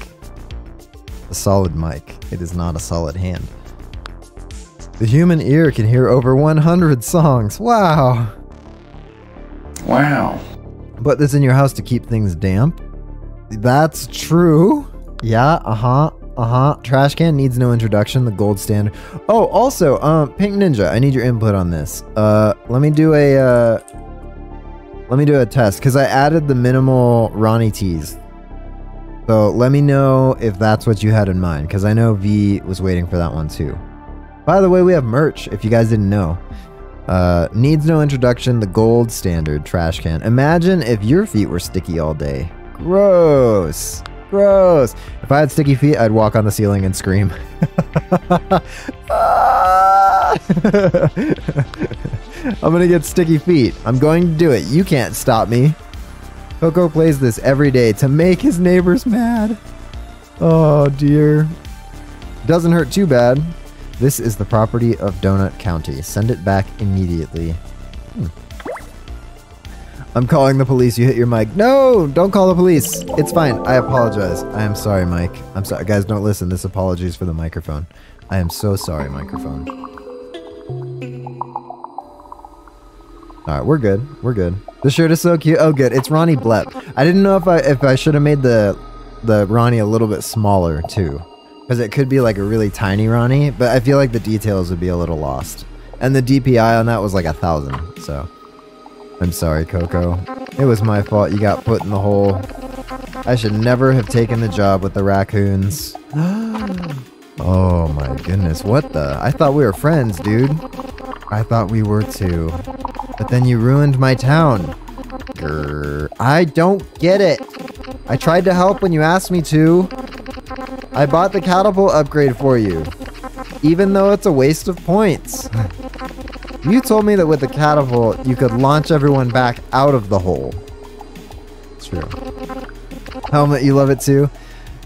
A solid mic. It is not a solid hand. The human ear can hear over 100 songs. Wow. Wow. Put this in your house to keep things damp. That's true. Yeah, uh-huh. Uh-huh. Trash can needs no introduction, the gold standard. Oh, also, um, Pink Ninja, I need your input on this. Uh, let me do a, uh, let me do a test, because I added the minimal Ronnie teas. So let me know if that's what you had in mind, because I know V was waiting for that one too. By the way, we have merch, if you guys didn't know. Uh, needs no introduction, the gold standard trash can. Imagine if your feet were sticky all day. Gross. Gross. If I had sticky feet, I'd walk on the ceiling and scream. Ah! I'm gonna get sticky feet. I'm going to do it. You can't stop me. Coco plays this every day to make his neighbors mad. Oh dear. Doesn't hurt too bad. This is the property of Donut County. Send it back immediately. Hmm. I'm calling the police. You hit your mic. No, don't call the police. It's fine. I apologize. I am sorry, Mike. I'm sorry. Guys, don't listen. This apology is for the microphone. I am so sorry, microphone. All right, we're good. We're good. The shirt is so cute. Oh, good. It's Ronnie Blepp. I didn't know if I if I should have made the the Ronnie a little bit smaller too, because it could be like a really tiny Ronnie. But I feel like the details would be a little lost. And the DPI on that was like a thousand. So I'm sorry, Coco. It was my fault. You got put in the hole. I should never have taken the job with the raccoons. oh my goodness. What the? I thought we were friends, dude. I thought we were too. But then you ruined my town. Grr. I don't get it. I tried to help when you asked me to. I bought the catapult upgrade for you. Even though it's a waste of points. you told me that with the catapult, you could launch everyone back out of the hole. True. Helmet, you love it too?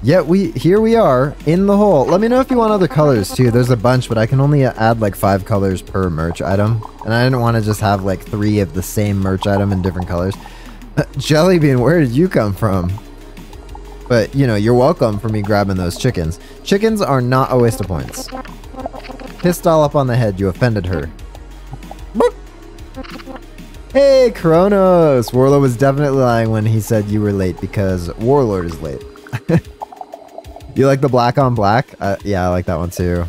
Yet we here we are in the hole. Let me know if you want other colors too. There's a bunch, but I can only add like five colors per merch item, and I didn't want to just have like three of the same merch item in different colors. Jellybean, where did you come from? But you know, you're welcome for me grabbing those chickens. Chickens are not a waste of points. Pissed all up on the head. You offended her. Boop. Hey, Kronos! Warlord was definitely lying when he said you were late because Warlord is late. you like the black on black? Uh, yeah, I like that one too.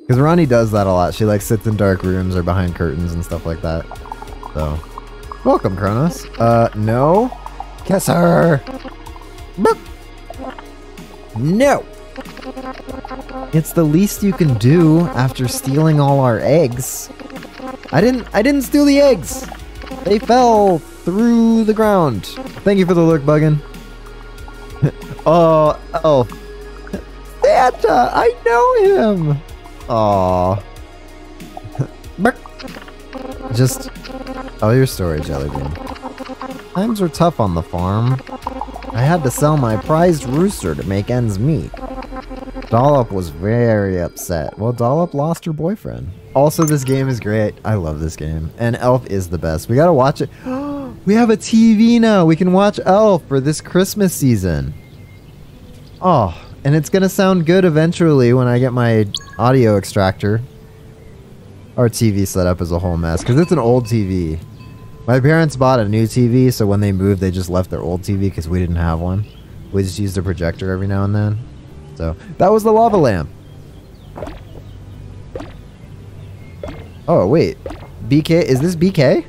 Because Ronnie does that a lot. She like sits in dark rooms or behind curtains and stuff like that. So, welcome, Kronos. Uh, no. Kiss her. Boop. No. It's the least you can do after stealing all our eggs. I didn't. I didn't steal the eggs. They fell through the ground. Thank you for the look, Buggin. Oh, oh Santa, I know him. Aw. Just tell your story, Jellybean. Times were tough on the farm. I had to sell my prized rooster to make ends meet. Dollop was very upset. Well, Dollop lost her boyfriend. Also, this game is great. I love this game. And Elf is the best. We gotta watch it. we have a TV now. We can watch Elf for this Christmas season. Oh, and it's gonna sound good eventually when I get my audio extractor. Our TV setup is a whole mess because it's an old TV. My parents bought a new TV, so when they moved, they just left their old TV because we didn't have one. We just used a projector every now and then. So that was the lava lamp. Oh wait, BK is this BK?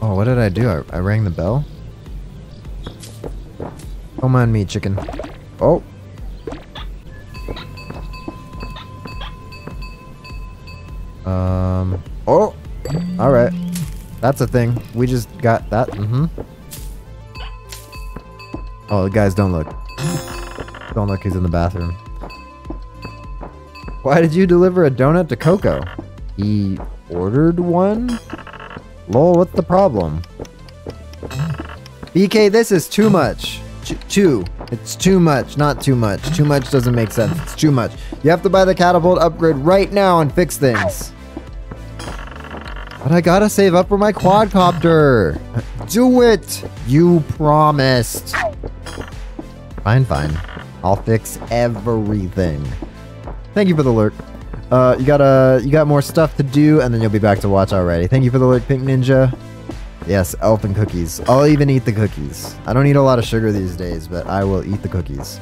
Oh, what did I do? I, I rang the bell? Don't mind me, chicken. Oh. Um. Oh. All right. That's a thing. We just got that. Mm-hmm. Oh, guys, don't look. Don't look. He's in the bathroom. Why did you deliver a donut to Coco? He ordered one? Lol, what's the problem? BK, this is too much. Ch two. It's too much, not too much. Too much doesn't make sense. It's too much. You have to buy the catapult upgrade right now and fix things. But I gotta save up for my quadcopter. Do it! You promised. Fine, fine. I'll fix everything. Thank you for the lurk. Uh, you got uh, you got more stuff to do, and then you'll be back to watch already. Thank you for the lurk, Pink Ninja. Yes, elf and cookies. I'll even eat the cookies. I don't eat a lot of sugar these days, but I will eat the cookies.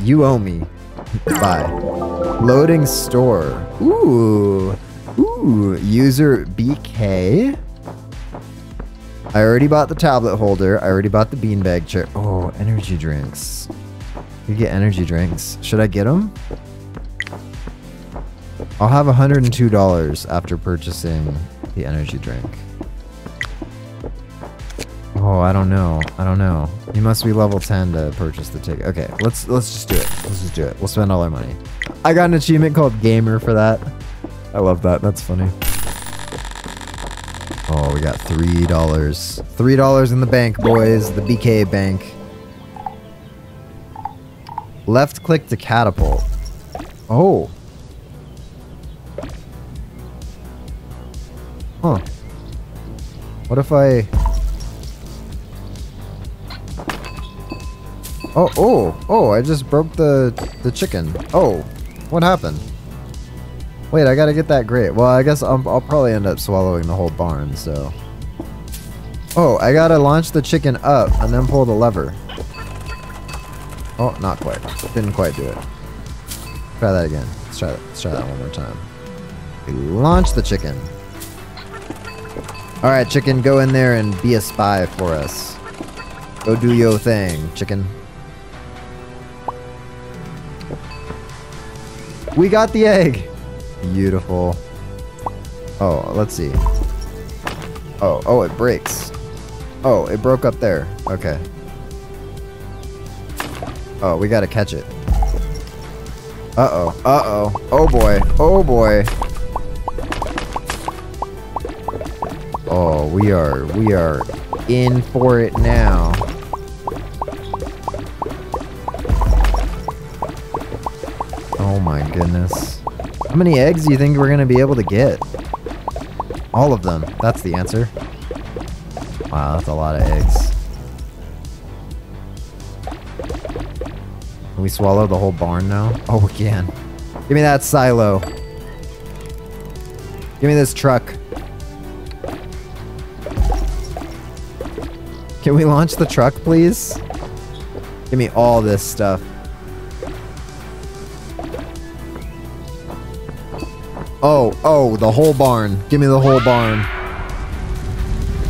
You owe me. Bye. Loading store. Ooh. Ooh. User BK. I already bought the tablet holder. I already bought the beanbag chair. Oh, energy drinks. You get energy drinks. Should I get them? I'll have $102 after purchasing the energy drink. Oh, I don't know. I don't know. You must be level 10 to purchase the ticket. Okay, let's let's just do it. Let's just do it. We'll spend all our money. I got an achievement called Gamer for that. I love that. That's funny. Oh, we got $3. $3 in the bank, boys. The BK bank. Left click to catapult. Oh. Huh. What if I... Oh, oh, oh, I just broke the, the chicken. Oh, what happened? Wait, I gotta get that great. Well, I guess I'll, I'll probably end up swallowing the whole barn, so... Oh, I gotta launch the chicken up and then pull the lever. Oh, not quite. Didn't quite do it. Try that again. Let's try that. Let's try that one more time. We launch the chicken. All right, chicken, go in there and be a spy for us. Go do your thing, chicken. We got the egg. Beautiful. Oh, let's see. Oh, oh, it breaks. Oh, it broke up there. Okay. Oh, we gotta catch it. Uh-oh. Uh-oh. Oh boy. Oh boy. Oh, we are we are in for it now. Oh my goodness. How many eggs do you think we're gonna be able to get? All of them. That's the answer. Wow, that's a lot of eggs. Can we swallow the whole barn now? Oh, we can. Give me that silo. Give me this truck. Can we launch the truck, please? Give me all this stuff. Oh, oh, the whole barn. Give me the whole barn.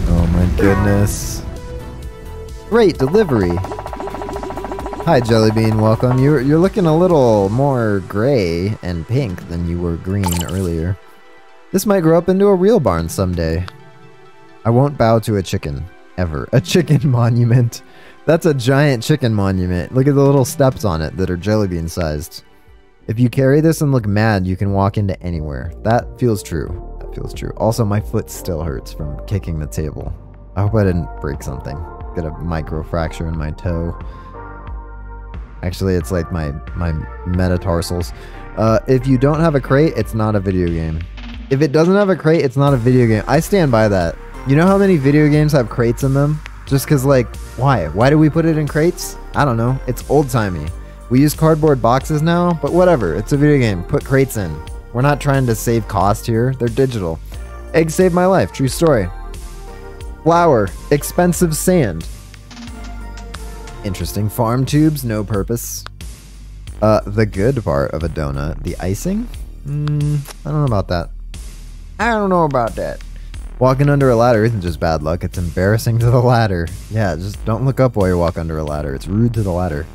Oh my goodness. Great delivery. Hi, Jellybean. Welcome. You're you're looking a little more gray and pink than you were green earlier. This might grow up into a real barn someday. I won't bow to a chicken ever. A chicken monument. That's a giant chicken monument. Look at the little steps on it that are jellybean sized. If you carry this and look mad, you can walk into anywhere. That feels true. That feels true. Also, my foot still hurts from kicking the table. I hope I didn't break something. Get a micro fracture in my toe. Actually, it's like my my metatarsals. Uh, if you don't have a crate, it's not a video game. If it doesn't have a crate, it's not a video game. I stand by that. You know how many video games have crates in them? Just cause like, why? Why do we put it in crates? I don't know. It's old timey. We use cardboard boxes now, but whatever. It's a video game. Put crates in. We're not trying to save cost here. They're digital. Eggs saved my life. True story. Flour. Expensive sand. Interesting. Farm tubes, no purpose. Uh, the good part of a donut, the icing? Mm, I don't know about that. I don't know about that. Walking under a ladder isn't just bad luck, it's embarrassing to the ladder. Yeah, just don't look up while you walk under a ladder. It's rude to the ladder.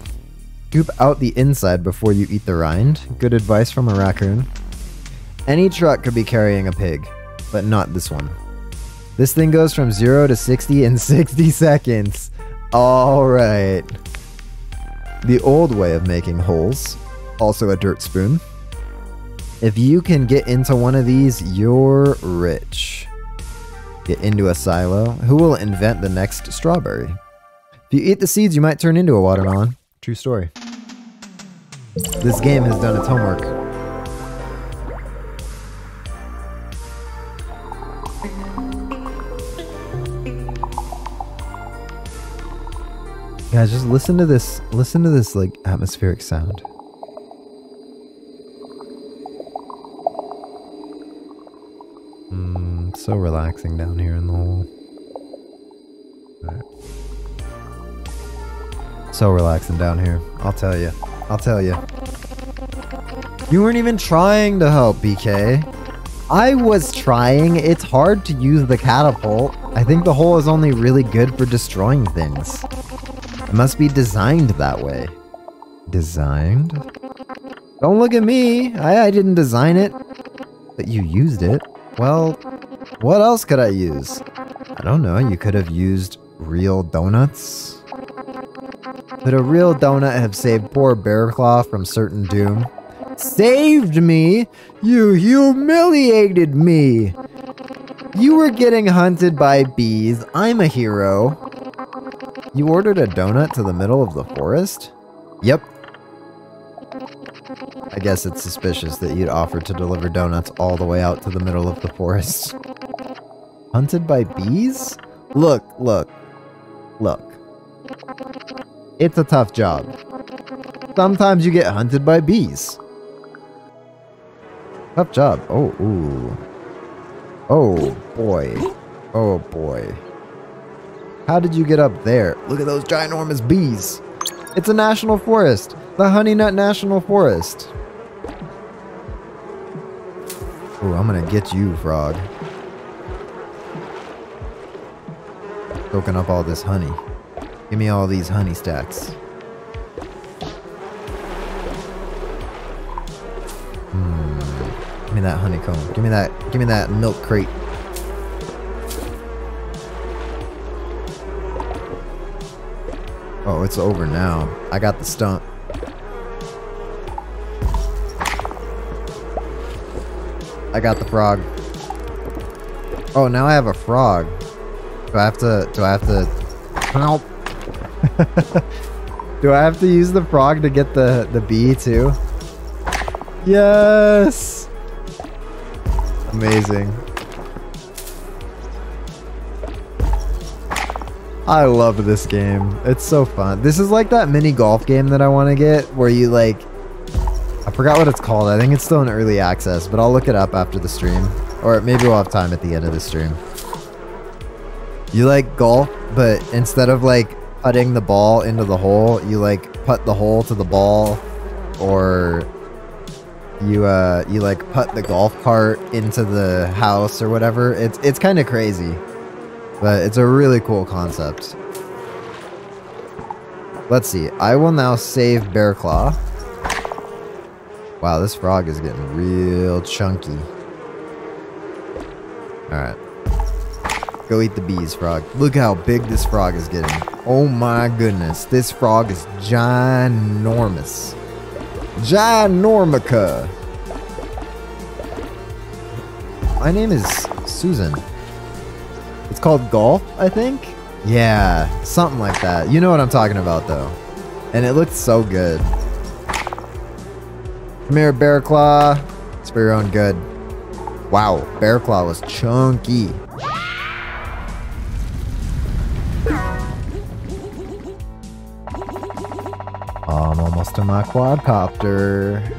Scoop out the inside before you eat the rind. Good advice from a raccoon. Any truck could be carrying a pig, but not this one. This thing goes from 0 to 60 in 60 seconds. Alright. The old way of making holes, also a dirt spoon. If you can get into one of these, you're rich. Get into a silo. Who will invent the next strawberry? If you eat the seeds, you might turn into a watermelon. True story. This game has done its homework. Guys, just listen to this. Listen to this like atmospheric sound. Mm, so relaxing down here in the hole. So relaxing down here. I'll tell you. I'll tell you. You weren't even trying to help, BK. I was trying. It's hard to use the catapult. I think the hole is only really good for destroying things. It must be designed that way. Designed? Don't look at me. I, I didn't design it. But you used it. Well, what else could I use? I don't know. You could have used real donuts. Could a real donut have saved poor Bearclaw from certain doom? Saved me? You humiliated me! You were getting hunted by bees. I'm a hero. You ordered a donut to the middle of the forest? Yep. I guess it's suspicious that you'd offer to deliver donuts all the way out to the middle of the forest. Hunted by bees? Look, look, look. It's a tough job. Sometimes you get hunted by bees. Tough job. Oh, ooh. Oh, boy. Oh, boy. How did you get up there? Look at those ginormous bees. It's a national forest. The Honey Nut National Forest. Oh, I'm gonna get you, frog. Soaking up all this honey. Give me all these honey stacks. Hmm. Give me that honeycomb. Give me that. Give me that milk crate. Oh, it's over now. I got the stump. I got the frog. Oh, now I have a frog. Do I have to, do I have to, help? do I have to use the frog to get the, the bee too? Yes! Amazing. I love this game. It's so fun. This is like that mini golf game that I want to get where you like I forgot what it's called. I think it's still in early access, but I'll look it up after the stream. Or maybe we'll have time at the end of the stream. You like golf, but instead of like putting the ball into the hole, you like put the hole to the ball or you uh you like put the golf cart into the house or whatever. It's it's kind of crazy. But it's a really cool concept. Let's see. I will now save Bear Claw. Wow, this frog is getting real chunky. Alright. Go eat the bees, frog. Look how big this frog is getting. Oh my goodness. This frog is ginormous. Ginormica. My name is Susan. It's called golf, I think? Yeah, something like that. You know what I'm talking about, though. And it looks so good. Come here, Bear Claw. It's for your own good. Wow, Bear Claw was chunky. To my quadcopter.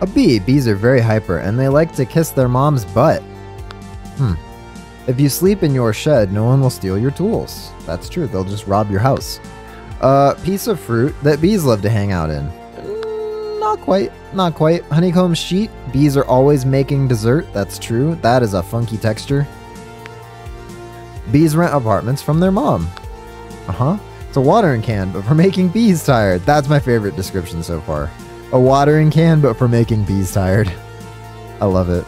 A bee. Bees are very hyper, and they like to kiss their mom's butt. Hmm. If you sleep in your shed, no one will steal your tools. That's true, they'll just rob your house. A uh, piece of fruit that bees love to hang out in. Mm, not quite, not quite. Honeycomb sheet, bees are always making dessert. That's true, that is a funky texture. Bees rent apartments from their mom. Uh huh. It's a watering can, but for making bees tired. That's my favorite description so far. A watering can, but for making bees tired. I love it.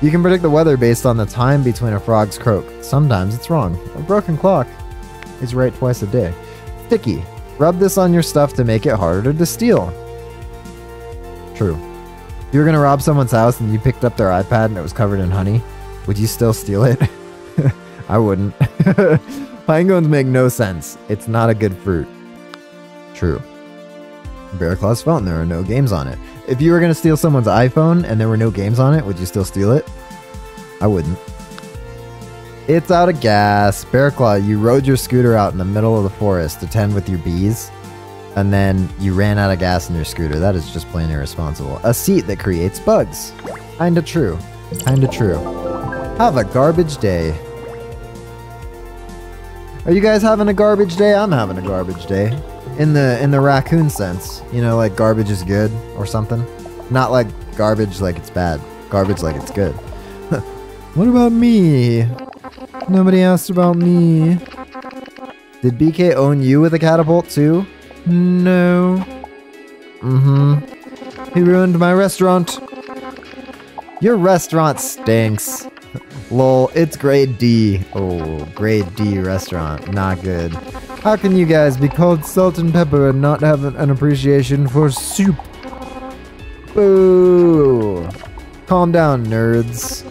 You can predict the weather based on the time between a frog's croak. Sometimes it's wrong. A broken clock is right twice a day. Sticky. Rub this on your stuff to make it harder to steal. True. If you were going to rob someone's house and you picked up their iPad and it was covered in honey, would you still steal it? I wouldn't. Pine cones make no sense. It's not a good fruit. True. Bear Claw's phone, there are no games on it. If you were going to steal someone's iPhone and there were no games on it, would you still steal it? I wouldn't. It's out of gas. Bearclaw, you rode your scooter out in the middle of the forest to tend with your bees, and then you ran out of gas in your scooter. That is just plain irresponsible. A seat that creates bugs. Kinda true. Kinda true. Have a garbage day. Are you guys having a garbage day? I'm having a garbage day. In the in the raccoon sense. You know, like garbage is good or something. Not like garbage like it's bad. Garbage like it's good. what about me? Nobody asked about me. Did BK own you with a catapult too? No. Mm-hmm. He ruined my restaurant. Your restaurant stinks. Lol, it's grade D. Oh, grade D restaurant. Not good. How can you guys be called salt and pepper and not have an, appreciation for soup? Boo! Calm down, nerds.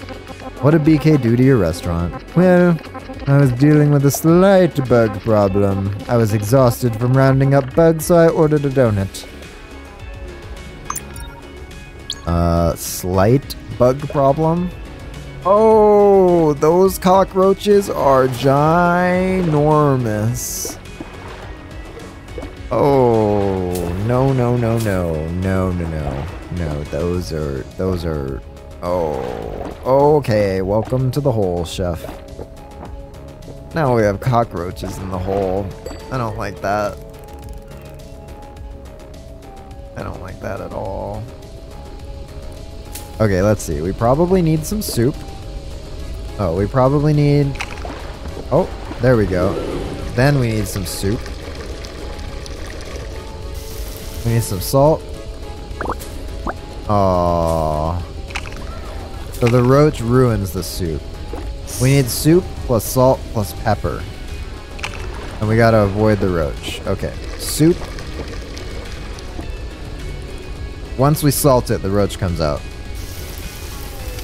What did BK do to your restaurant? Well, I was dealing with a slight bug problem. I was exhausted from rounding up bugs, so I ordered a donut. Uh, slight bug problem? Oh, those cockroaches are ginormous. Oh, no, no, no, no, no, no, no, no. Those are, those are, oh, okay. Welcome to the hole, chef. Now we have cockroaches in the hole. I don't like that. I don't like that at all. Okay, let's see. We probably need some soup. Oh, we probably need... Oh, there we go. Then we need some soup. We need some salt. Aww. So the roach ruins the soup. We need soup plus salt plus pepper. And we gotta avoid the roach. Okay. Soup. Once we salt it, the roach comes out.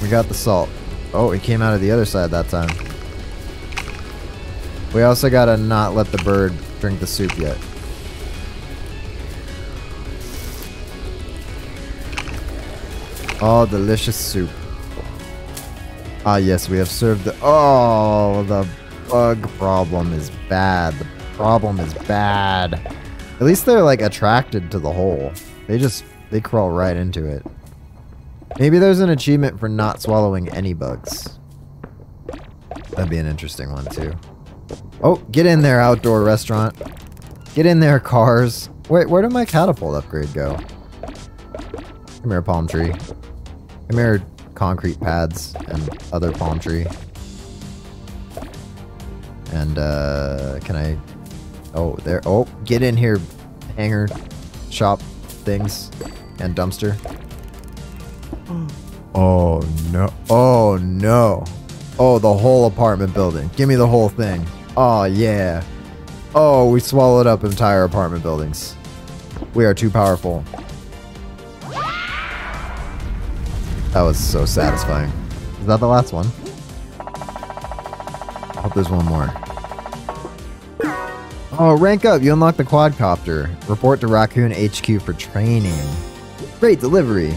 We got the salt. Oh, it came out of the other side that time. We also gotta not let the bird drink the soup yet. Oh, delicious soup. Ah, yes, we have served the... Oh, the bug problem is bad. The problem is bad. At least they're, like, attracted to the hole. They just... They crawl right into it. Maybe there's an achievement for not swallowing any bugs. That'd be an interesting one, too. Oh, get in there, outdoor restaurant. Get in there, cars. Wait, where did my catapult upgrade go? Come here, palm tree. Come here, concrete pads and other palm tree. And, uh, can I... Oh, there. Oh, get in here, hanger, shop things, and dumpster. Oh, no. Oh, no. Oh, the whole apartment building. Give me the whole thing. Oh, yeah. Oh, we swallowed up entire apartment buildings. We are too powerful. That was so satisfying. Is that the last one? I hope there's one more. Oh, rank up. You unlock the quadcopter. Report to Raccoon HQ for training. Great delivery.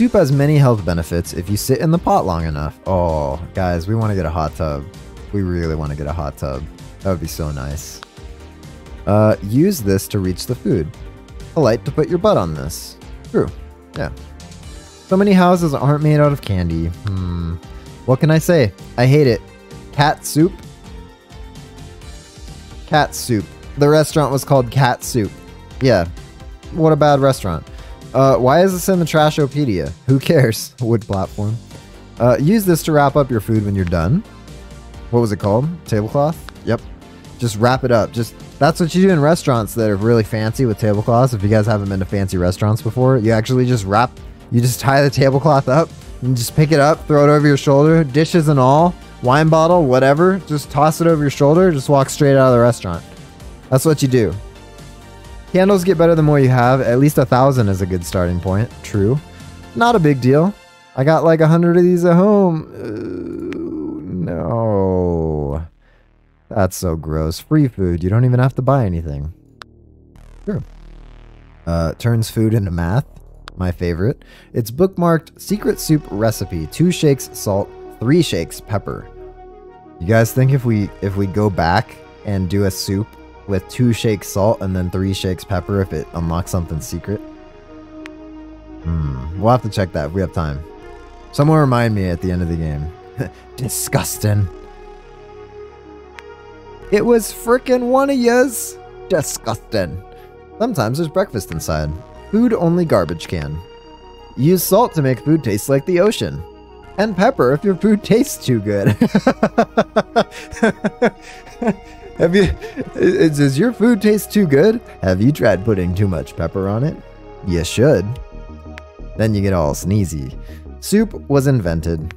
Soup has many health benefits if you sit in the pot long enough. Oh, guys, we want to get a hot tub. We really want to get a hot tub. That would be so nice. Uh, use this to reach the food. A light to put your butt on this. True. Yeah. So many houses aren't made out of candy. Hmm. What can I say? I hate it. Cat soup? Cat soup. The restaurant was called Cat Soup. Yeah. What a bad restaurant. Uh, why is this in the Trashopedia? Who cares? Wood platform. Uh, use this to wrap up your food when you're done. What was it called? Tablecloth? Yep. Just wrap it up. Just that's what you do in restaurants that are really fancy with tablecloths. If you guys haven't been to fancy restaurants before, you actually just wrap, you just tie the tablecloth up and just pick it up, throw it over your shoulder, dishes and all, wine bottle, whatever. Just toss it over your shoulder. Just walk straight out of the restaurant. That's what you do. Candles get better the more you have. At least a thousand is a good starting point. True. Not a big deal. I got like a hundred of these at home. Ooh, no. That's so gross. Free food. You don't even have to buy anything. Sure. Uh, turns food into math. My favorite. It's bookmarked secret soup recipe. Two shakes salt, three shakes pepper. You guys think if we if we go back and do a soup with two shakes salt and then three shakes pepper if it unlocks something secret? Hmm. We'll have to check that if we have time. Someone remind me at the end of the game. Disgusting. It was frickin' one of yous. Disgusting. Sometimes there's breakfast inside. Food only garbage can. Use salt to make food taste like the ocean. And pepper if your food tastes too good. Have you? It, does your food taste too good? Have you tried putting too much pepper on it? You should. Then you get all sneezy. Soup was invented.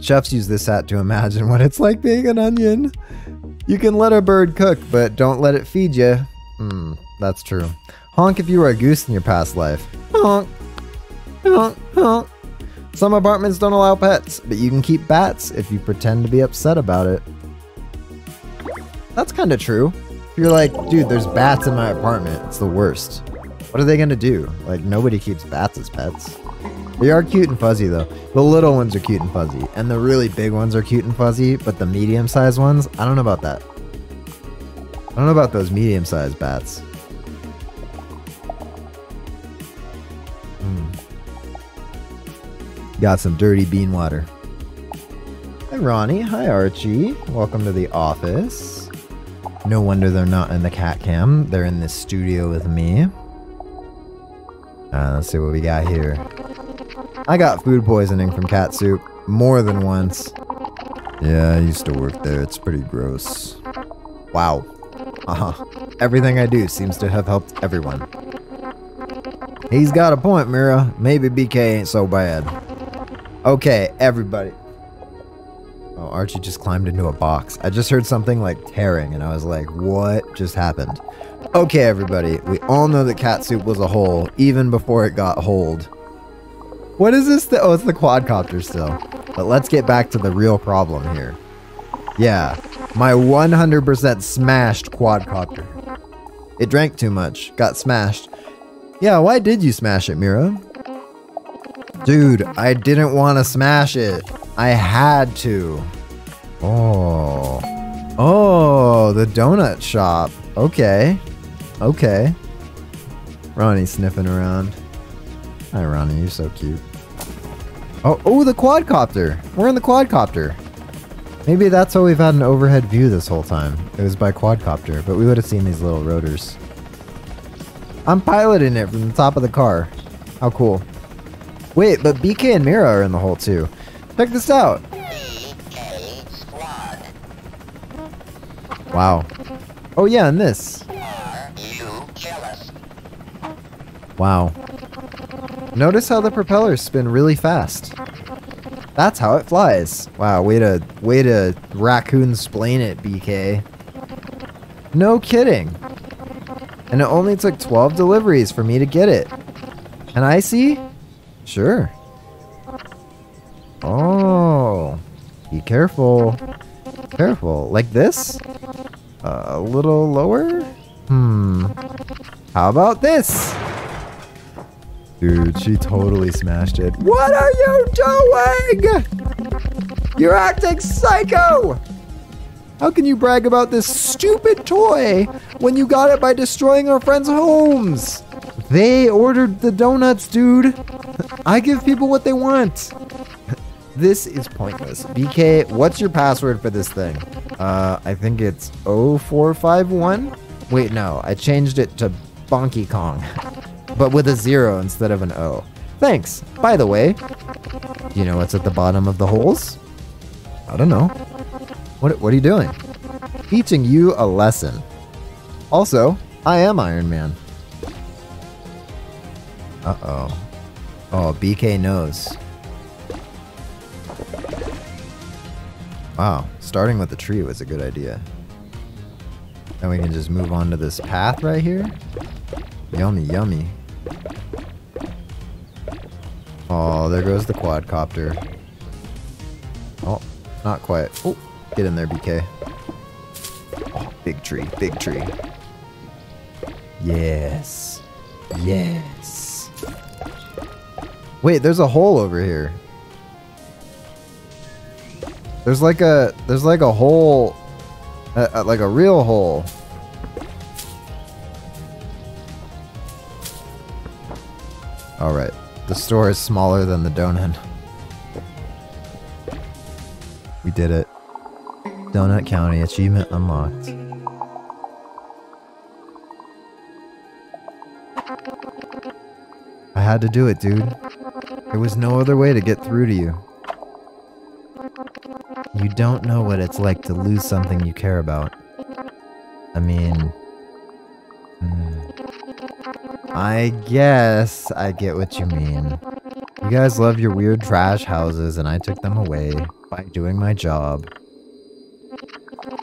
Chefs use this hat to imagine what it's like being an onion. You can let a bird cook, but don't let it feed you. Hmm, that's true. Honk if you were a goose in your past life. Honk. Honk, honk. Some apartments don't allow pets, but you can keep bats if you pretend to be upset about it. That's kind of true. You're like, dude, there's bats in my apartment. It's the worst. What are they gonna do? Like, nobody keeps bats as pets. They are cute and fuzzy though. The little ones are cute and fuzzy, and the really big ones are cute and fuzzy, but the medium-sized ones, I don't know about that. I don't know about those medium-sized bats. Hmm. Got some dirty bean water. Hi Ronnie, hi Archie. Welcome to the office. No wonder they're not in the cat cam. They're in this studio with me. Uh, let's see what we got here. I got food poisoning from cat soup more than once. Yeah, I used to work there. It's pretty gross. Wow. Uh huh. Everything I do seems to have helped everyone. He's got a point, Mira. Maybe BK ain't so bad. Okay, everybody. Oh, Archie just climbed into a box. I just heard something like tearing, and I was like, what just happened? Okay, everybody, we all know that cat soup was a hole, even before it got holed. What is this? Th oh, it's the quadcopter still. But let's get back to the real problem here. Yeah, my 100% smashed quadcopter. It drank too much, got smashed. Yeah, why did you smash it, Mira? Dude, I didn't want to smash it. I had to. Oh. Oh, the donut shop. Okay. Okay. Ronnie sniffing around. Hi, Ronnie. You're so cute. Oh, oh, the quadcopter. We're in the quadcopter. Maybe that's why we've had an overhead view this whole time. It was by quadcopter, but we would have seen these little rotors. I'm piloting it from the top of the car. How cool. Wait, but BK and Mira are in the hole too. Check this out. Wow. Oh yeah, and this. Wow. Notice how the propellers spin really fast. That's how it flies. Wow, way to way to raccoon splain it, BK. No kidding. And it only took 12 deliveries for me to get it. And I see? Sure. Oh. Be careful. Careful. Like this? Uh, a little lower? Hmm. How about this? Dude, she totally smashed it. What are you doing? You're acting psycho! How can you brag about this stupid toy when you got it by destroying our friends' homes? They ordered the donuts, dude. I give people what they want. This is pointless. BK, what's your password for this thing? Uh, I think it's 0451? Wait, no, I changed it to Bonky Kong, but with a zero instead of an O. Thanks. By the way, you know what's at the bottom of the holes? I don't know. What, what are you doing? Teaching you a lesson. Also, I am Iron Man. Uh-oh. Oh, BK knows. Wow, starting with the tree was a good idea. And we can just move on to this path right here. Yummy, yummy. Oh, there goes the quadcopter. Oh, not quite. Oh, get in there, BK. Oh, big tree, big tree. Yes. Yes. Wait, there's a hole over here. There's like a there's like a hole, like a real hole. All right, the store is smaller than the donut. We did it. Donut County achievement unlocked. I had to do it, dude. There was no other way to get through to you. You don't know what it's like to lose something you care about. I mean, hmm. I guess I get what you mean. You guys love your weird trash houses, and I took them away by doing my job.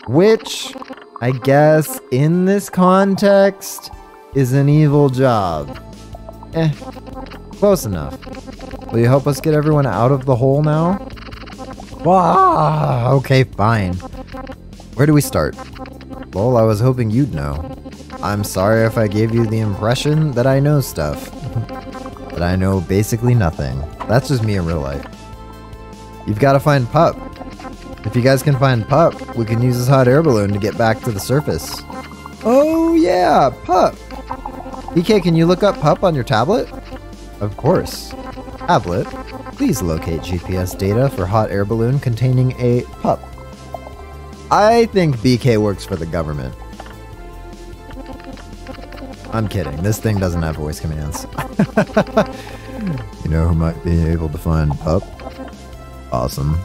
Which, I guess, in this context, is an evil job. Eh, close enough. Will you help us get everyone out of the hole now? Ah, okay, fine. Where do we start? Well, I was hoping you'd know. I'm sorry if I gave you the impression that I know stuff. but I know basically nothing. That's just me in real life. You've got to find Pup. If you guys can find Pup, we can use this hot air balloon to get back to the surface. Oh yeah, Pup. BK, can you look up Pup on your tablet? Of course. Tablet, please locate GPS data for hot air balloon containing a pup. I think BK works for the government. I'm kidding. This thing doesn't have voice commands. you know who might be able to find pup? Possum.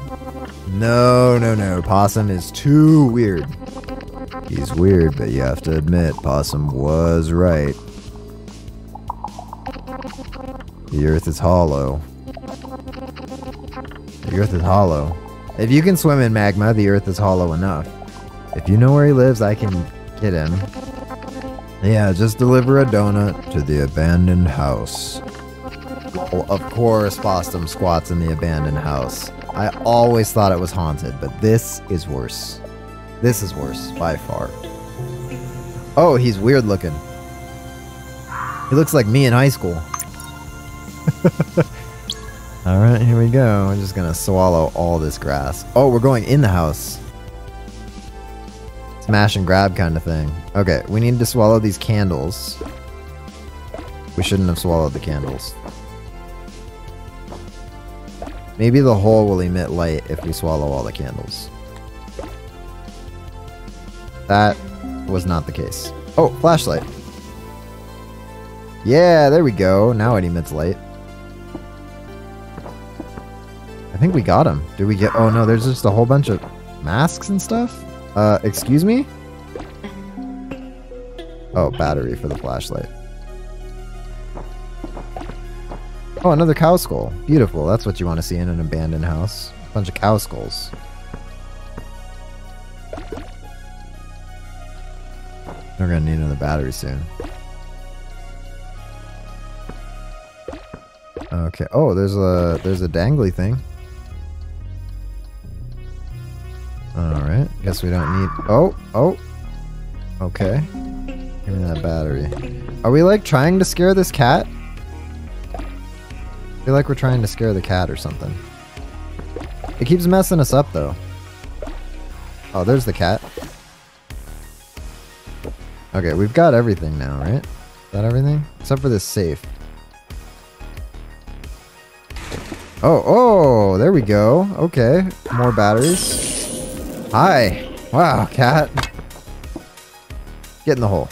No, no, no. Possum is too weird. He's weird, but you have to admit, Possum was right. The earth is hollow. The earth is hollow. If you can swim in magma, the earth is hollow enough. If you know where he lives, I can get him. Yeah, just deliver a donut to the abandoned house. Well, of course, Possum squats in the abandoned house. I always thought it was haunted, but this is worse. This is worse, by far. Oh, he's weird looking. He looks like me in high school. Alright, here we go. I'm just gonna swallow all this grass. Oh, we're going in the house. Smash and grab kind of thing. Okay, we need to swallow these candles. We shouldn't have swallowed the candles. Maybe the hole will emit light if we swallow all the candles. That was not the case. Oh, flashlight. Yeah, there we go. Now it emits light. Think we got him. Did we get... Oh, no, there's just a whole bunch of masks and stuff. Uh, excuse me? Oh, battery for the flashlight. Oh, another cow skull. Beautiful. That's what you want to see in an abandoned house. A bunch of cow skulls. We're gonna need another battery soon. Okay. Oh, there's a there's a dangly thing. Alright. Guess we don't need Oh, oh. Okay. Give me that battery. Are we like trying to scare this cat? I feel like we're trying to scare the cat or something. It keeps messing us up though. Oh, there's the cat. Okay, we've got everything now, right? Is that everything? Except for this safe. Oh, oh, there we go. Okay, more batteries. Hi. Wow, cat. Get in the hole.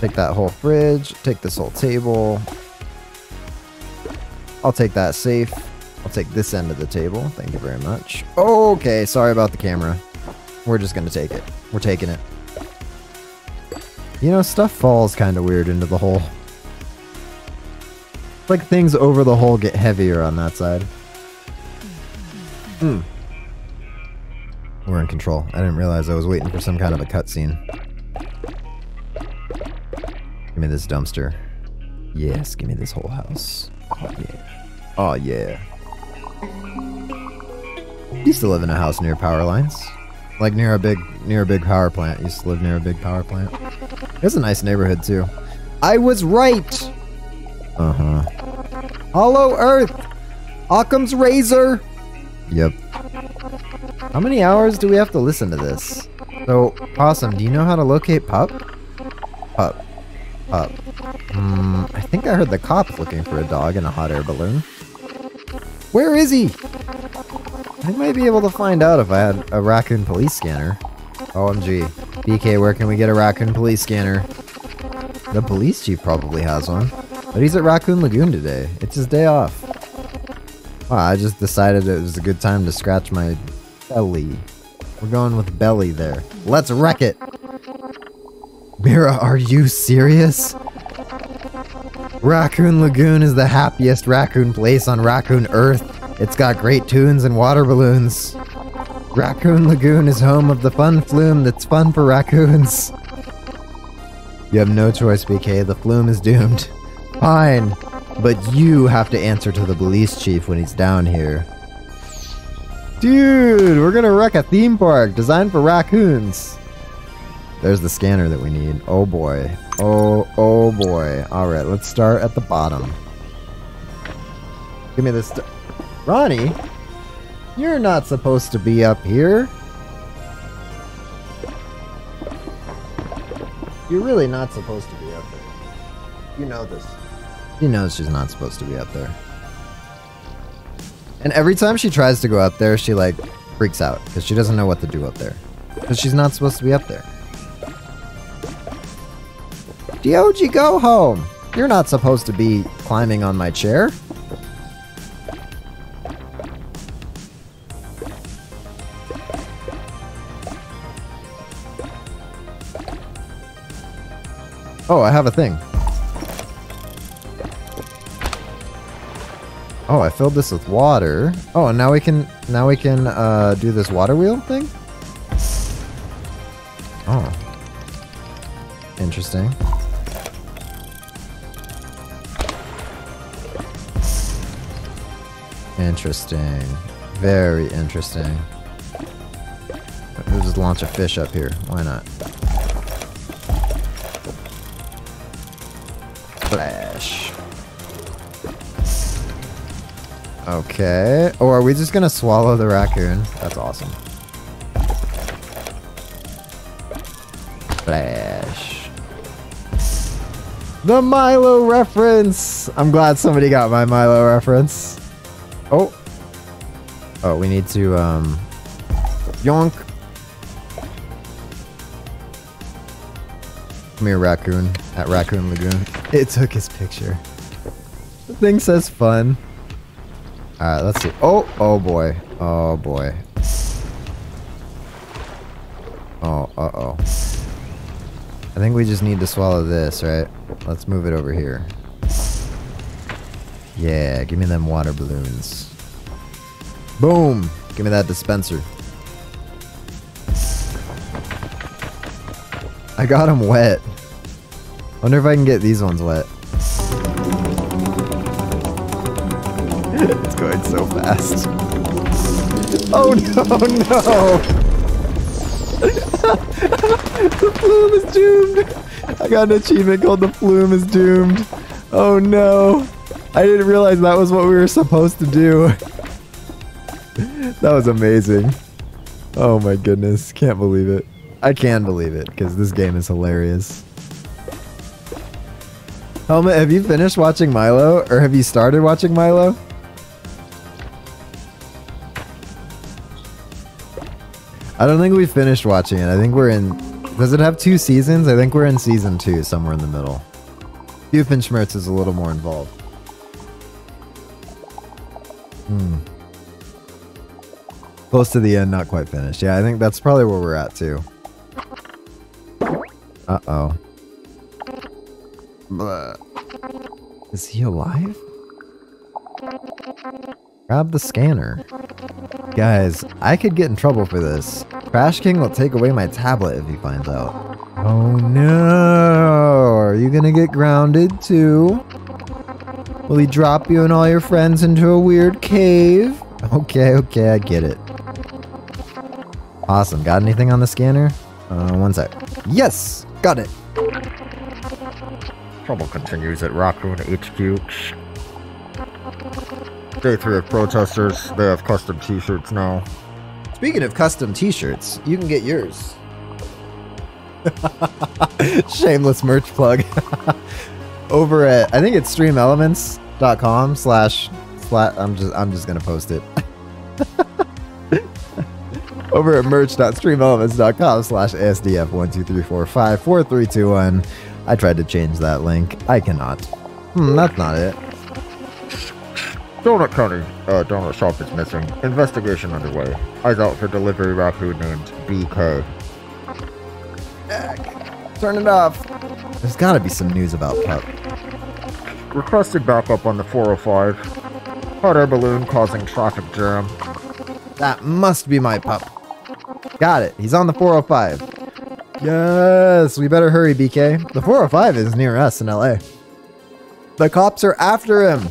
Take that whole fridge. Take this whole table. I'll take that safe. I'll take this end of the table. Thank you very much. Okay, sorry about the camera. We're just gonna take it. We're taking it. You know, stuff falls kind of weird into the hole. It's like things over the hole get heavier on that side. Hmm. We're in control. I didn't realize I was waiting for some kind of a cutscene. Give me this dumpster. Yes, give me this whole house. Oh yeah. Oh yeah. Used to live in a house near power lines. Like near a big near a big power plant. Used to live near a big power plant. It's a nice neighborhood too. I was right! Uh-huh. Hollow Earth! Occam's razor! Yep. How many hours do we have to listen to this? So, Possum, do you know how to locate Pup? Pup. Pup. Hmm, I think I heard the cops looking for a dog in a hot air balloon. Where is he? I might be able to find out if I had a raccoon police scanner. OMG. BK, where can we get a raccoon police scanner? The police chief probably has one. But he's at Raccoon Lagoon today. It's his day off. I just decided it was a good time to scratch my belly. We're going with belly there. Let's wreck it. Mira, are you serious? Raccoon Lagoon is the happiest raccoon place on Raccoon Earth. It's got great tunes and water balloons. Raccoon Lagoon is home of the fun flume that's fun for raccoons. You have no choice, BK. The flume is doomed. Fine, but you have to answer to the police chief when he's down here. Dude, we're gonna wreck a theme park designed for raccoons. There's the scanner that we need. Oh boy. Oh, oh boy. Alright, let's start at the bottom. Give me this. Ronnie? You're not supposed to be up here. You're really not supposed to be up there. You know this. She knows she's not supposed to be up there. And every time she tries to go up there, she like freaks out because she doesn't know what to do up there. Because she's not supposed to be up there. Dioji, go home! You're not supposed to be climbing on my chair. Oh, I have a thing. Oh, I filled this with water. Oh, and now we can now we can uh, do this water wheel thing. Oh, interesting. Interesting. Very interesting. We'll just launch a fish up here. Why not? Flash. Okay. Or are we just gonna swallow the raccoon? That's awesome. Flash. The Milo reference! I'm glad somebody got my Milo reference. Oh. Oh, we need to, um... Yonk. Come here, raccoon. At Raccoon Lagoon. It took his picture. The thing says fun. Alright, let's see. Oh, oh boy. Oh boy. Oh, uh-oh. I think we just need to swallow this, right? Let's move it over here. Yeah, give me them water balloons. Boom! Give me that dispenser. I got them wet. Wonder if I can get these ones wet. So fast. Oh no, no! the flume is doomed! I got an achievement called the flume is doomed. Oh no! I didn't realize that was what we were supposed to do. that was amazing. Oh my goodness, can't believe it. I can believe it, because this game is hilarious. Helmet, have you finished watching Milo? Or have you started watching Milo? I don't think we finished watching it. I think we're in... Does it have two seasons? I think we're in season two, somewhere in the middle. Doofenshmirtz is a little more involved. Hmm. Close to the end, not quite finished. Yeah, I think that's probably where we're at too. Uh-oh. Is he alive? Grab the scanner. Guys, I could get in trouble for this. Trash King will take away my tablet if he finds out. Oh no! Are you gonna get grounded too? Will he drop you and all your friends into a weird cave? Okay, okay, I get it. Awesome. Got anything on the scanner? Uh, one sec. Yes! Got it! Trouble continues at Raccoon HQ. Day three of protesters. They have custom t-shirts now. Speaking of custom t-shirts, you can get yours. Shameless merch plug. Over at I think it's streamelements.com slash slash I'm just I'm just gonna post it. Over at merch.streamelements.com slash ASDF123454321. I tried to change that link. I cannot. Hmm, that's not it. Donut County uh, donut shop is missing. Investigation underway. Eyes out for delivery raccoon named BK. Turn it off. There's gotta be some news about Pup. Requested backup on the 405. Hot air balloon causing traffic jam. That must be my pup. Got it. He's on the 405. Yes, we better hurry, BK. The 405 is near us in LA. The cops are after him.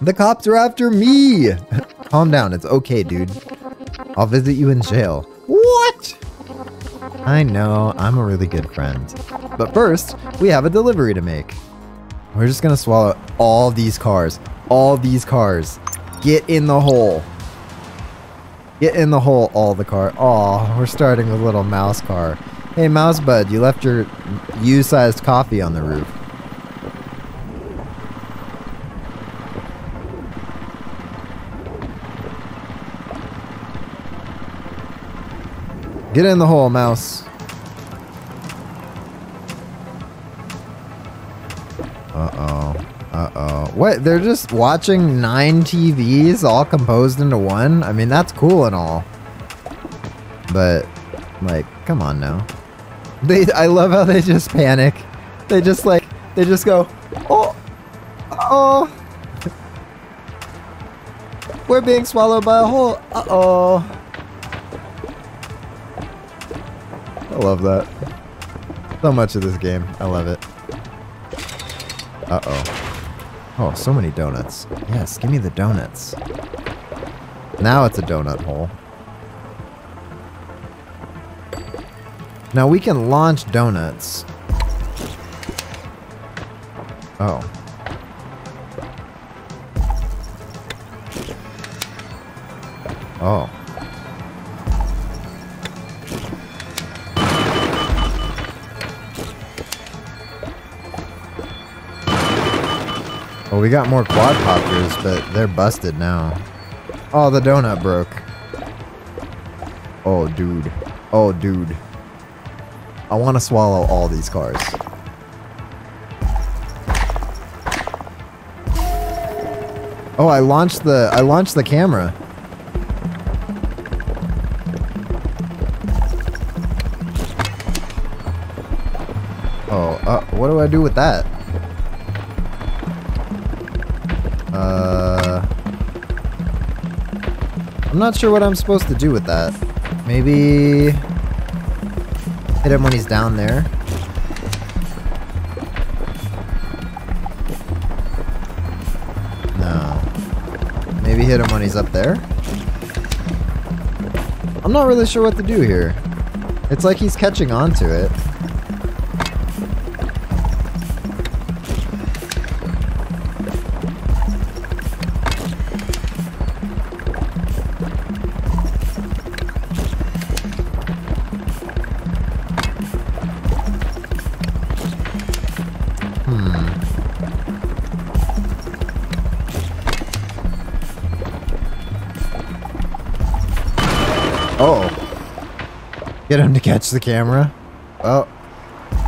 The cops are after me. Calm down. It's okay, dude. I'll visit you in jail. What? I know. I'm a really good friend. But first, we have a delivery to make. We're just gonna swallow all these cars. All these cars. Get in the hole. Get in the hole, all the car. Aw, we're starting with little mouse car. Hey, mouse bud, you left your U-sized coffee on the roof. Get in the hole, mouse. Uh-oh. Uh-oh. What? They're just watching nine TVs all composed into one? I mean, that's cool and all. But, like, come on now. They, I love how they just panic. They just, like, they just go, oh, oh. We're being swallowed by a hole. Uh-oh. I love that. So much of this game. I love it. Uh-oh. Oh, so many donuts. Yes, give me the donuts. Now it's a donut hole. Now we can launch donuts. Oh. Oh. Well, we got more quadcopters, but they're busted now. Oh, the donut broke. Oh, dude. Oh, dude. I want to swallow all these cars. Oh, I launched the I launched the camera. Oh, uh, what do I do with that? Uh, I'm not sure what I'm supposed to do with that. Maybe hit him when he's down there. No. Maybe hit him when he's up there. I'm not really sure what to do here. It's like he's catching on to it. Catch the camera. Oh.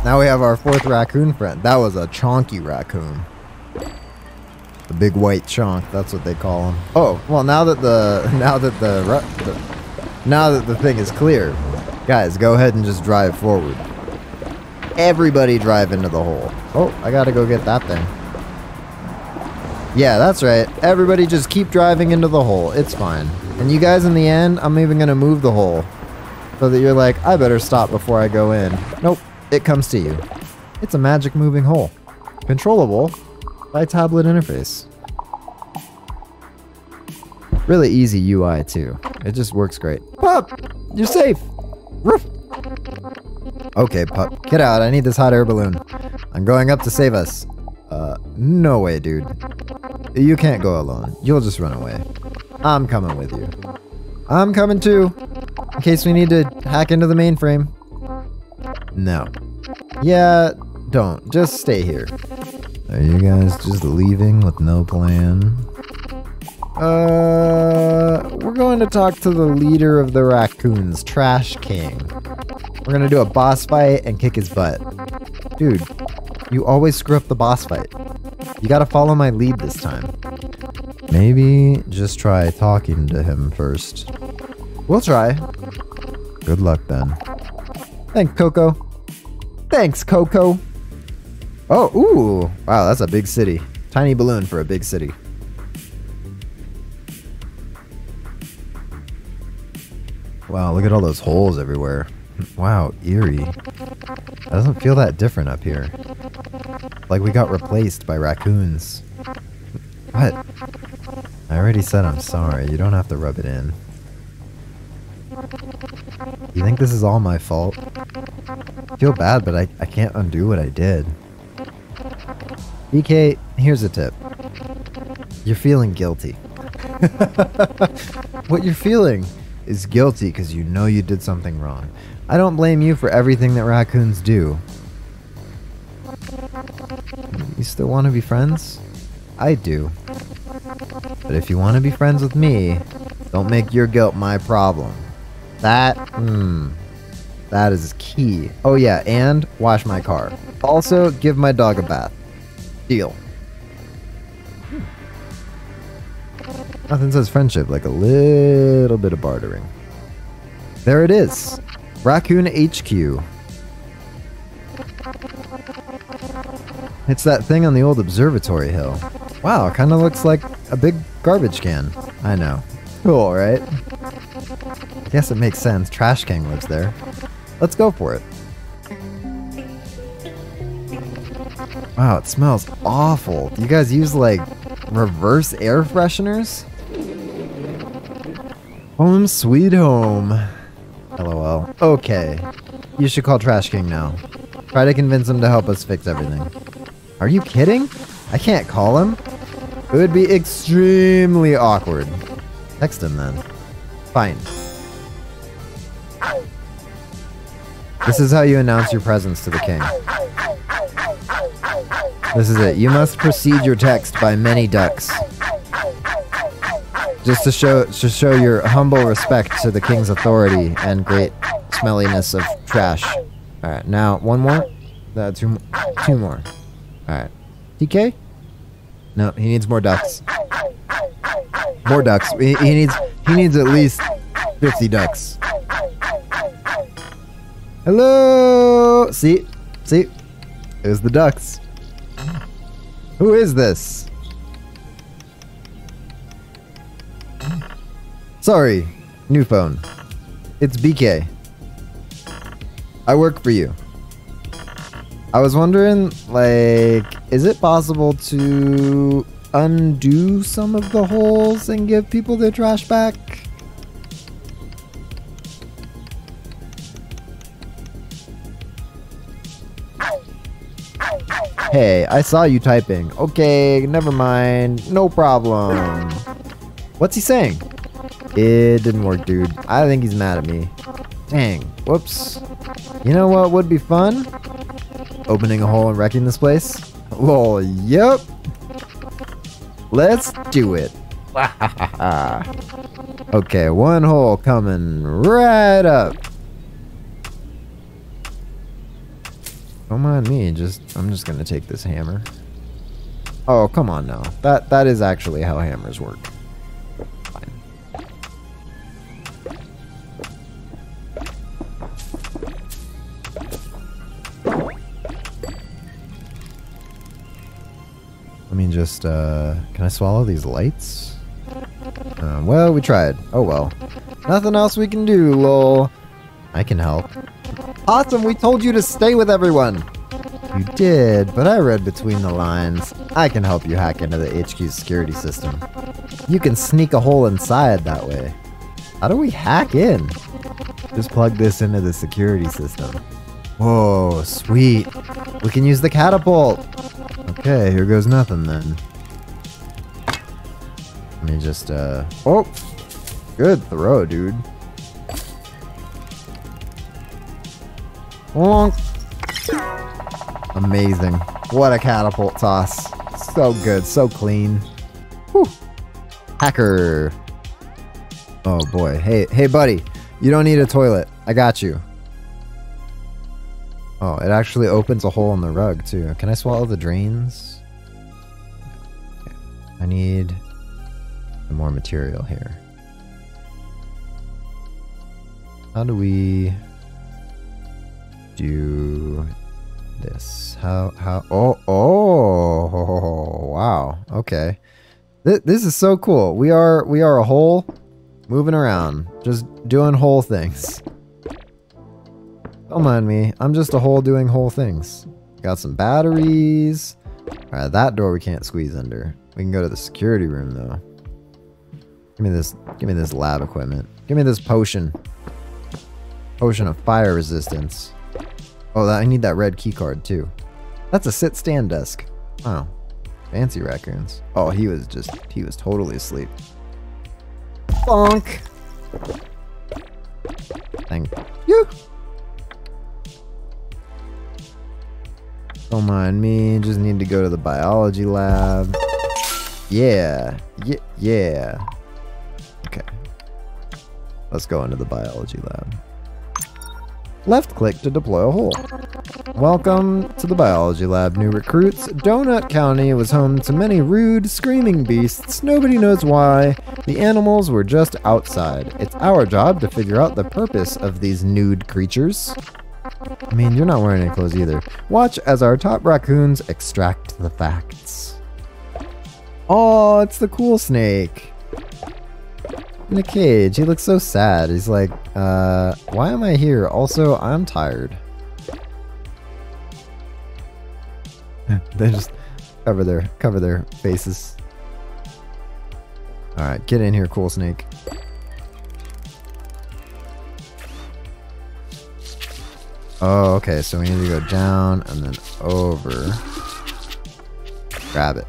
Now we have our fourth raccoon friend. That was a chonky raccoon. The big white chonk, that's what they call him. Oh, well now that the now that the, the now that the thing is clear, guys, go ahead and just drive forward. Everybody drive into the hole. Oh, I gotta go get that thing. Yeah, that's right. Everybody just keep driving into the hole. It's fine. And you guys in the end, I'm even to move the hole. So that you're like, I better stop before I go in. Nope, it comes to you. It's a magic moving hole. Controllable by tablet interface. Really easy UI too. It just works great. Pup! You're safe! Roof! Okay, pup. Get out. I need this hot air balloon. I'm going up to save us. Uh, no way, dude. You can't go alone. You'll just run away. I'm coming with you. I'm coming too. In case we need to hack into the mainframe. No. Yeah, don't. Just stay here. Are you guys just leaving with no plan? Uh, we're going to talk to the leader of the raccoons, Trash King. We're gonna do a boss fight and kick his butt. Dude, you always screw up the boss fight. You gotta follow my lead this time. Maybe just try talking to him first. We'll try. Good luck then. Thanks, Coco. Thanks, Coco. Oh, ooh. Wow, that's a big city. Tiny balloon for a big city. Wow, look at all those holes everywhere. Wow, eerie. It doesn't feel that different up here. Like we got replaced by raccoons. What? I already said I'm sorry. You don't have to rub it in. You think this is all my fault? I feel bad, but I, I can't undo what I did. BK, here's a tip. You're feeling guilty. what you're feeling is guilty because you know you did something wrong. I don't blame you for everything that raccoons do. You still want to be friends? I do. But if you want to be friends with me, don't make your guilt my problem. That, hmm, that is key. Oh yeah, and wash my car. Also, give my dog a bath. Deal. Nothing says friendship like a little bit of bartering. There it is. Raccoon HQ. It's that thing on the old observatory hill. Wow, kind of looks like a big garbage can. I know. Cool, right? Guess it makes sense. Trash King lives there. Let's go for it. Wow, it smells awful. Do you guys use like reverse air fresheners? Home sweet home. LOL. Okay. You should call Trash King now. Try to convince him to help us fix everything. Are you kidding? I can't call him. It would be extremely awkward. Text him then. Fine. This is how you announce your presence to the king. This is it. You must precede your text by many ducks. Just to show to show your humble respect to the king's authority and great smelliness of trash. Alright, now one more. Uh, two, two more. Alright. TK? No, he needs more ducks. More ducks. He, he needs he needs at least 50 ducks. Hello. See, see, there's the ducks. Who is this? Sorry, new phone. It's BK. I work for you. I was wondering, like, is it possible to undo some of the holes and give people their trash back? Hey, I saw you typing. Okay, never mind. No problem. What's he saying? It didn't work, dude. I think he's mad at me. Dang. Whoops. You know what would be fun? Opening a hole and wrecking this place? Lol, yep. Let's do it. okay, one hole coming right up. Don't mind me, just I'm just gonna take this hammer. Oh, come on now. That that is actually how hammers work. Fine. Let me just uh can I swallow these lights? Uh, well, we tried. Oh well. Nothing else we can do, lol. I can help. Possum, we told you to stay with everyone. You did, but I read between the lines. I can help you hack into the HQ's security system. You can sneak a hole inside that way. How do we hack in? Just plug this into the security system. Whoa, sweet. We can use the catapult. Okay, here goes nothing then. Let me just, uh... Oh! Good throw, dude. Amazing. What a catapult toss. So good, so clean. Whew. Hacker. Oh boy. Hey, hey buddy. You don't need a toilet. I got you. Oh, it actually opens a hole in the rug too. Can I swallow the drains? I need more material here. How do we do this? How how oh oh wow. Okay. This, this is so cool. We are we are a hole moving around, just doing whole things. Don't mind me. I'm just a hole doing whole things. Got some batteries. Alright, that door we can't squeeze under. We can go to the security room though. Give me this give me this lab equipment. Give me this potion. Potion of fire resistance. Oh, I need that red key card too. That's a sit stand desk. Wow. Fancy raccoons. Oh, he was just he was totally asleep. Bonk. Thank you. Don't mind me. Just need to go to the biology lab. Yeah. Yeah. Yeah. Okay. Let's go into the biology lab. Left click to deploy a hole. Welcome to the biology lab, new recruits. Donut County was home to many rude, screaming beasts. Nobody knows why. The animals were just outside. It's our job to figure out the purpose of these nude creatures. I mean, you're not wearing any clothes either. Watch as our top raccoons extract the facts. Oh, it's the cool snake. In a cage. He looks so sad. He's like, uh, why am I here? Also, I'm tired. they just cover their cover their faces. Alright, get in here, cool snake. Oh, okay, so we need to go down and then over. Grab it.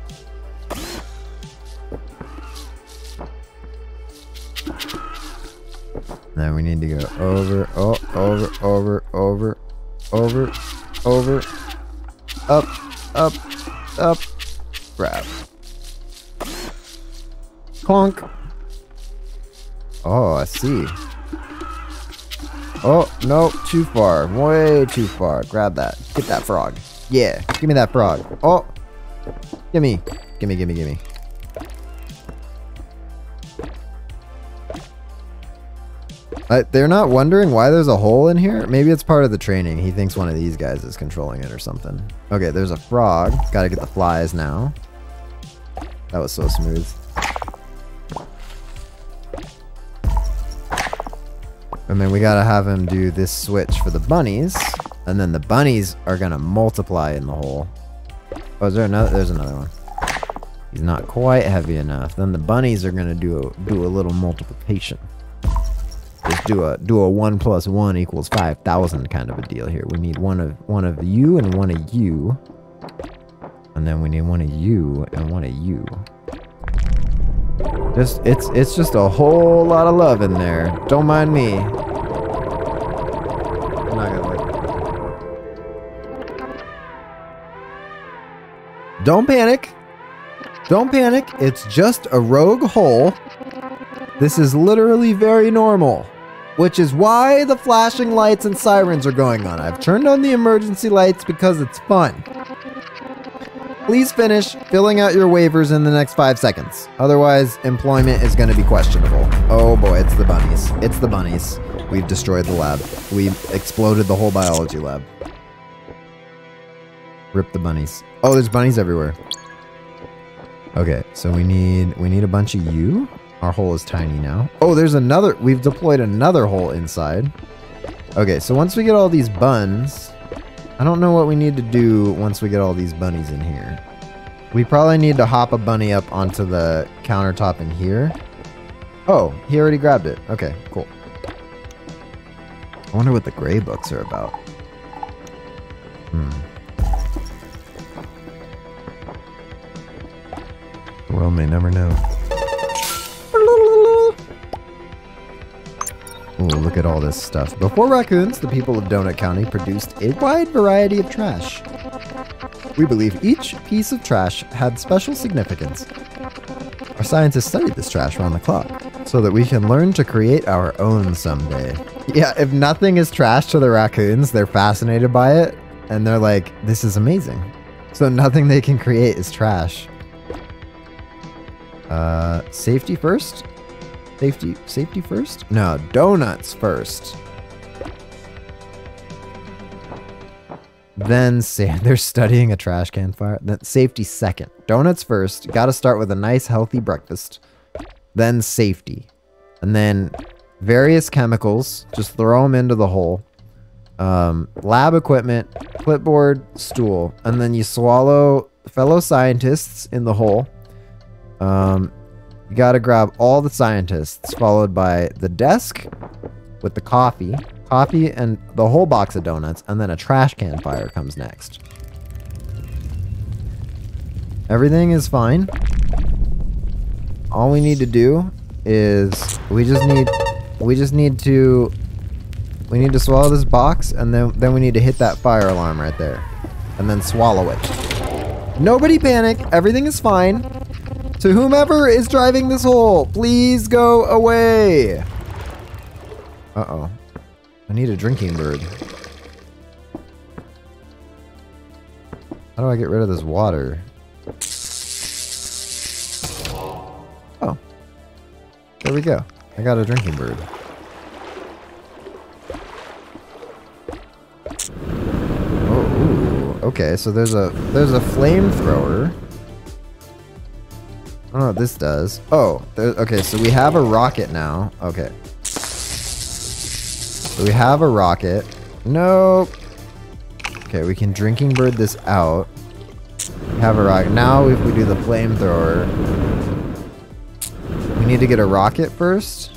Then we need to go over, oh, over, over, over, over, over, up, up, up, grab. Clunk. Oh, I see. Oh, no, too far. Way too far. Grab that. Get that frog. Yeah, give me that frog. Oh, gimme. Gimme, gimme, gimme. Uh, they're not wondering why there's a hole in here? Maybe it's part of the training. He thinks one of these guys is controlling it or something. Okay, there's a frog. Gotta get the flies now. That was so smooth. And then we gotta have him do this switch for the bunnies. And then the bunnies are gonna multiply in the hole. Oh, is there another? There's another one. He's not quite heavy enough. Then the bunnies are gonna do a, do a little multiplication. Just do a do a one plus one equals five thousand kind of a deal here. We need one of one of you and one of you, and then we need one of you and one of you. Just it's it's just a whole lot of love in there. Don't mind me. I'm not gonna like. Don't panic. Don't panic. It's just a rogue hole. This is literally very normal. Which is why the flashing lights and sirens are going on. I've turned on the emergency lights because it's fun. Please finish filling out your waivers in the next five seconds. Otherwise, employment is going to be questionable. Oh boy, it's the bunnies. It's the bunnies. We've destroyed the lab. We exploded the whole biology lab. Rip the bunnies. Oh, there's bunnies everywhere. Okay, so we need we need a bunch of you. Our hole is tiny now. Oh, there's another. We've deployed another hole inside. Okay, so once we get all these buns, I don't know what we need to do once we get all these bunnies in here. We probably need to hop a bunny up onto the countertop in here. Oh, he already grabbed it. Okay, cool. I wonder what the gray books are about. Hmm. The world may never know. Ooh, look at all this stuff. Before raccoons, the people of Donut County produced a wide variety of trash. We believe each piece of trash had special significance. Our scientists studied this trash around the clock so that we can learn to create our own someday. Yeah, if nothing is trash to the raccoons, they're fascinated by it and they're like, this is amazing. So nothing they can create is trash. Uh, safety first? Safety, safety first? No, donuts first. Then they're studying a trash can fire. Then safety second. Donuts first. Got to start with a nice healthy breakfast. Then safety, and then various chemicals. Just throw them into the hole. Um, lab equipment, clipboard, stool, and then you swallow fellow scientists in the hole. Um, you got to grab all the scientists, followed by the desk with the coffee, coffee, and the whole box of donuts, and then a trash can fire comes next. Everything is fine. All we need to do is we just need we just need to we need to swallow this box and then then we need to hit that fire alarm right there and then swallow it. Nobody panic. Everything is fine. To whomever is driving this hole, please go away. Uh-oh. I need a drinking bird. How do I get rid of this water? Oh. There we go. I got a drinking bird. Oh, ooh. Okay, so there's a there's a flamethrower. I don't know what this does. Oh, there, okay, so we have a rocket now. Okay. So we have a rocket. Nope. Okay, we can drinking bird this out. We have a rocket. Now if we do the flamethrower, we need to get a rocket first.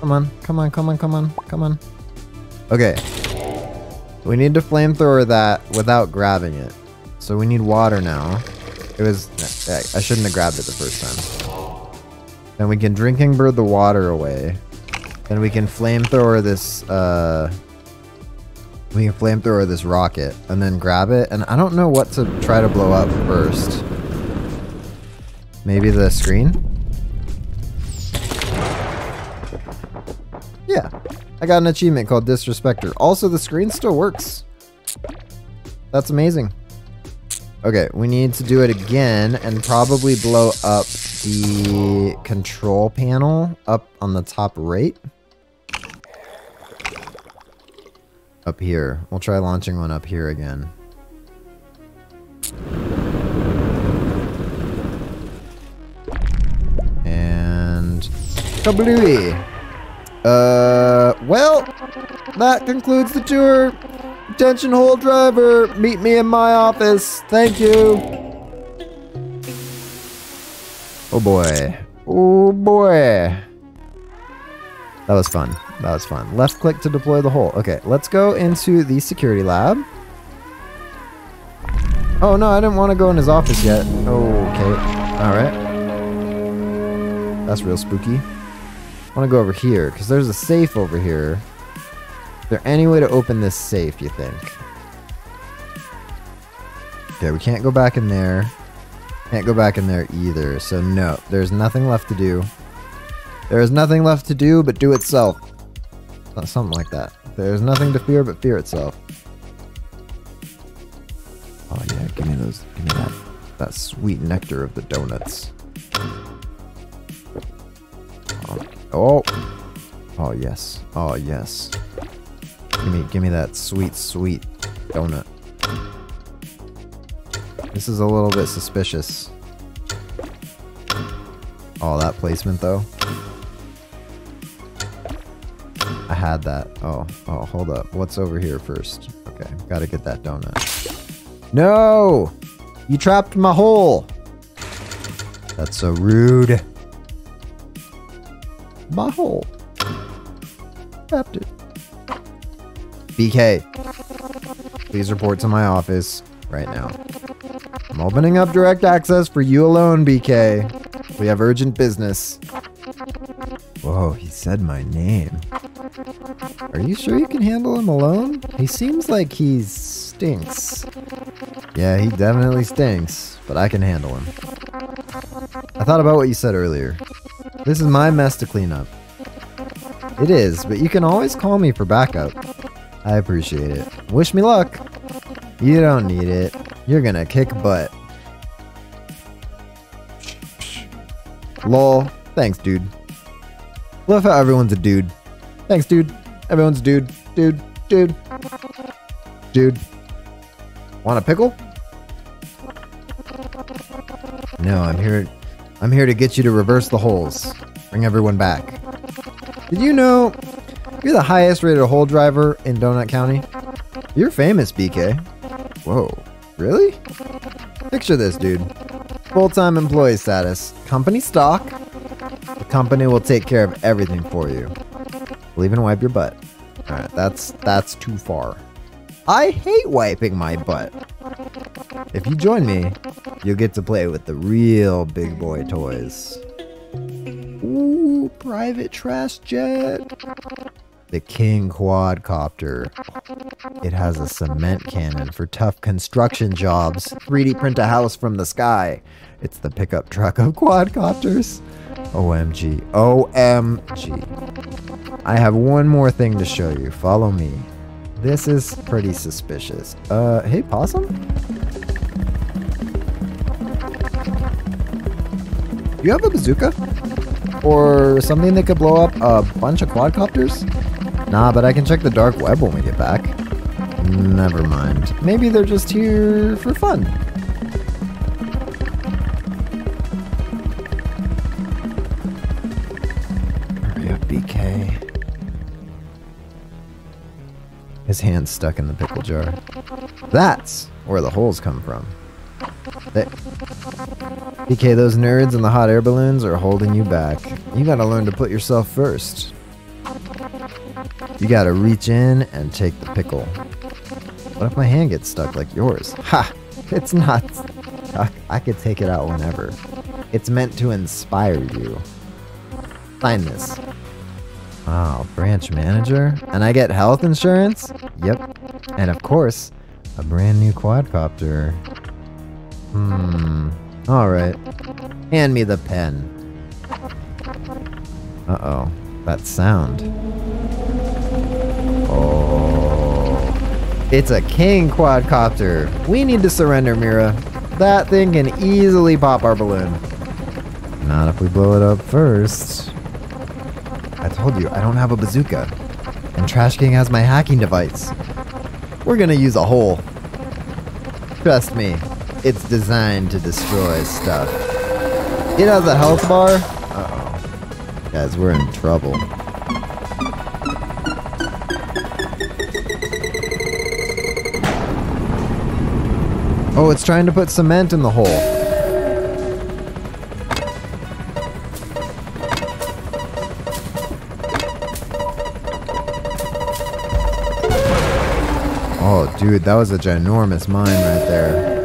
Come on, come on, come on, come on, come on. Okay. We need to flamethrower that without grabbing it. So we need water now. It was... I shouldn't have grabbed it the first time. Then we can drinking bird the water away. Then we can flamethrower this, uh... We can flamethrower this rocket and then grab it. And I don't know what to try to blow up first. Maybe the screen? Yeah. I got an achievement called Disrespecter. Also, the screen still works. That's amazing. Okay, we need to do it again and probably blow up the control panel up on the top right. Up here. We'll try launching one up here again. And... Kablooey! Uh, well, that concludes the tour. Attention, hole driver. Meet me in my office. Thank you. Oh boy. Oh boy. That was fun. That was fun. Left click to deploy the hole. Okay, let's go into the security lab. Oh no, I didn't want to go in his office yet. Okay. Alright. That's real spooky. I want to go over here, because there's a safe over here. Is there any way to open this safe, you think? Okay, we can't go back in there. Can't go back in there either, so no. There's nothing left to do. There is nothing left to do but do itself. Something like that. There's nothing to fear but fear itself. Oh yeah, give me those. Give me that. That sweet nectar of the donuts. Oh. Oh, oh yes. Oh yes. Give me give me that sweet sweet donut. This is a little bit suspicious. Oh, that placement though. I had that. Oh, oh, hold up. What's over here first? Okay, gotta get that donut. No! You trapped my hole! That's so rude. My hole. Trapped it. BK. Please report to my office right now. I'm opening up direct access for you alone, BK. We have urgent business. Whoa, he said my name. Are you sure you can handle him alone? He seems like he stinks. Yeah, he definitely stinks, but I can handle him. I thought about what you said earlier. This is my mess to clean up. It is, but you can always call me for backup. I appreciate it. Wish me luck. You don't need it. You're gonna kick butt. Lol. Thanks, dude. Love how everyone's a dude. Thanks, dude. Everyone's dude. Dude. Dude. Dude. Want a pickle? No, I'm here. I'm here to get you to reverse the holes. Bring everyone back. Did you know you're the highest rated hole driver in Donut County? You're famous, BK. Whoa. Really? Picture this, dude. Full-time employee status. Company stock. The company will take care of everything for you. We'll even wipe your butt. Alright, that's that's too far. I hate wiping my butt. If you join me, you'll get to play with the real big boy toys. Ooh, private trash jet. The King Quadcopter. It has a cement cannon for tough construction jobs. 3D print a house from the sky. It's the pickup truck of quadcopters. OMG. OMG. I have one more thing to show you. Follow me. This is pretty suspicious. Uh, hey, Possum? You have a bazooka? Or something that could blow up a bunch of quadcopters? Nah, but I can check the dark web when we get back. Never mind. Maybe they're just here for fun. BK. His hand's stuck in the pickle jar. That's where the holes come from. They- BK, those nerds in the hot air balloons are holding you back. You gotta learn to put yourself first. You gotta reach in and take the pickle. What if my hand gets stuck like yours? Ha! It's not. I, could take it out whenever. It's meant to inspire you. Sign this. Wow, branch manager? And I get health insurance? Yep. And of course, a brand new quadcopter. Hmm. Alright. Hand me the pen. Uh oh. That sound. Oh. It's a king quadcopter. We need to surrender, Mira. That thing can easily pop our balloon. Not if we blow it up first. I told you, I don't have a bazooka. And Trash King has my hacking device. We're gonna use a hole. Trust me, it's designed to destroy stuff. It has a health bar. Uh-oh. Guys, we're in trouble. Oh, it's trying to put cement in the hole. Oh, dude, that was a ginormous mine right there.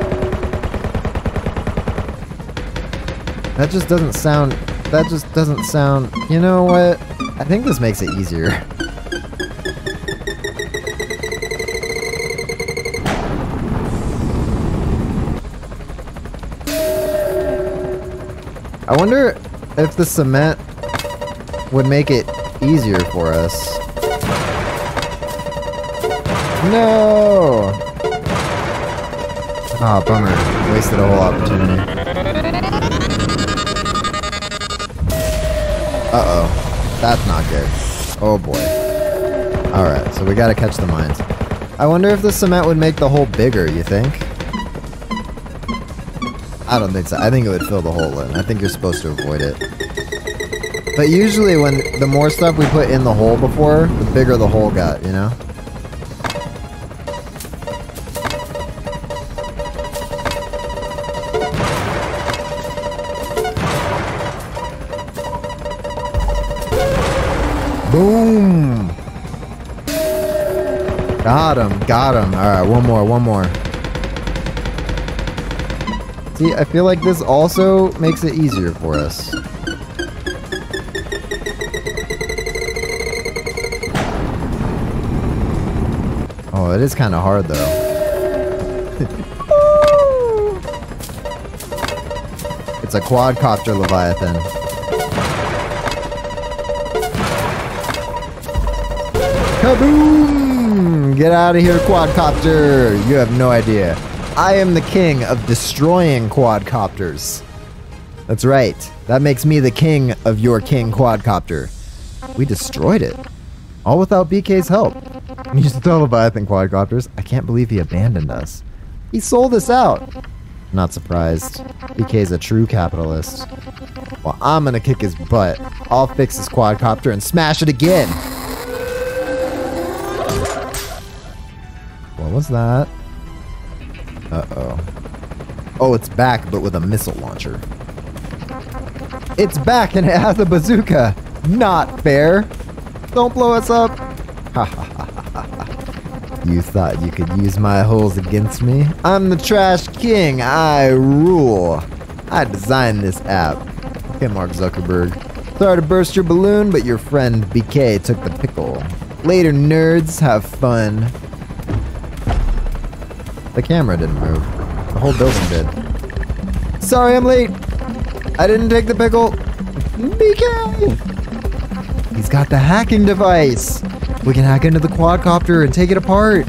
That just doesn't sound. That just doesn't sound. You know what? I think this makes it easier. I wonder if the cement would make it easier for us. No! Ah, oh, bummer. Wasted a whole opportunity. Uh-oh. That's not good. Oh boy. Alright, so we gotta catch the mines. I wonder if the cement would make the hole bigger, you think? I don't think so. I think it would fill the hole in. I think you're supposed to avoid it. But usually when the more stuff we put in the hole before, the bigger the hole got, you know? Boom! Got him, got him. Alright, one more, one more. See, I feel like this also makes it easier for us. Oh, it is kind of hard though. it's a quadcopter Leviathan. Kaboom! Get out of here, quadcopter! You have no idea. I am the king of destroying quadcopters. That's right. That makes me the king of your king quadcopter. We destroyed it. All without BK's help. He's still Leviathan quadcopters. I can't believe he abandoned us. He sold us out. Not surprised. BK's a true capitalist. Well, I'm gonna kick his butt. I'll fix his quadcopter and smash it again. What was that? Oh, it's back, but with a missile launcher. It's back and it has a bazooka. Not fair. Don't blow us up. You thought you could use my holes against me? I'm the trash king. I rule. I designed this app. Okay, Mark Zuckerberg. Sorry to burst your balloon, but your friend BK took the pickle. Later, nerds. Have fun. The camera didn't move. Whole building did. Sorry I'm late. I didn't take the pickle. BK! He's got the hacking device. We can hack into the quadcopter and take it apart.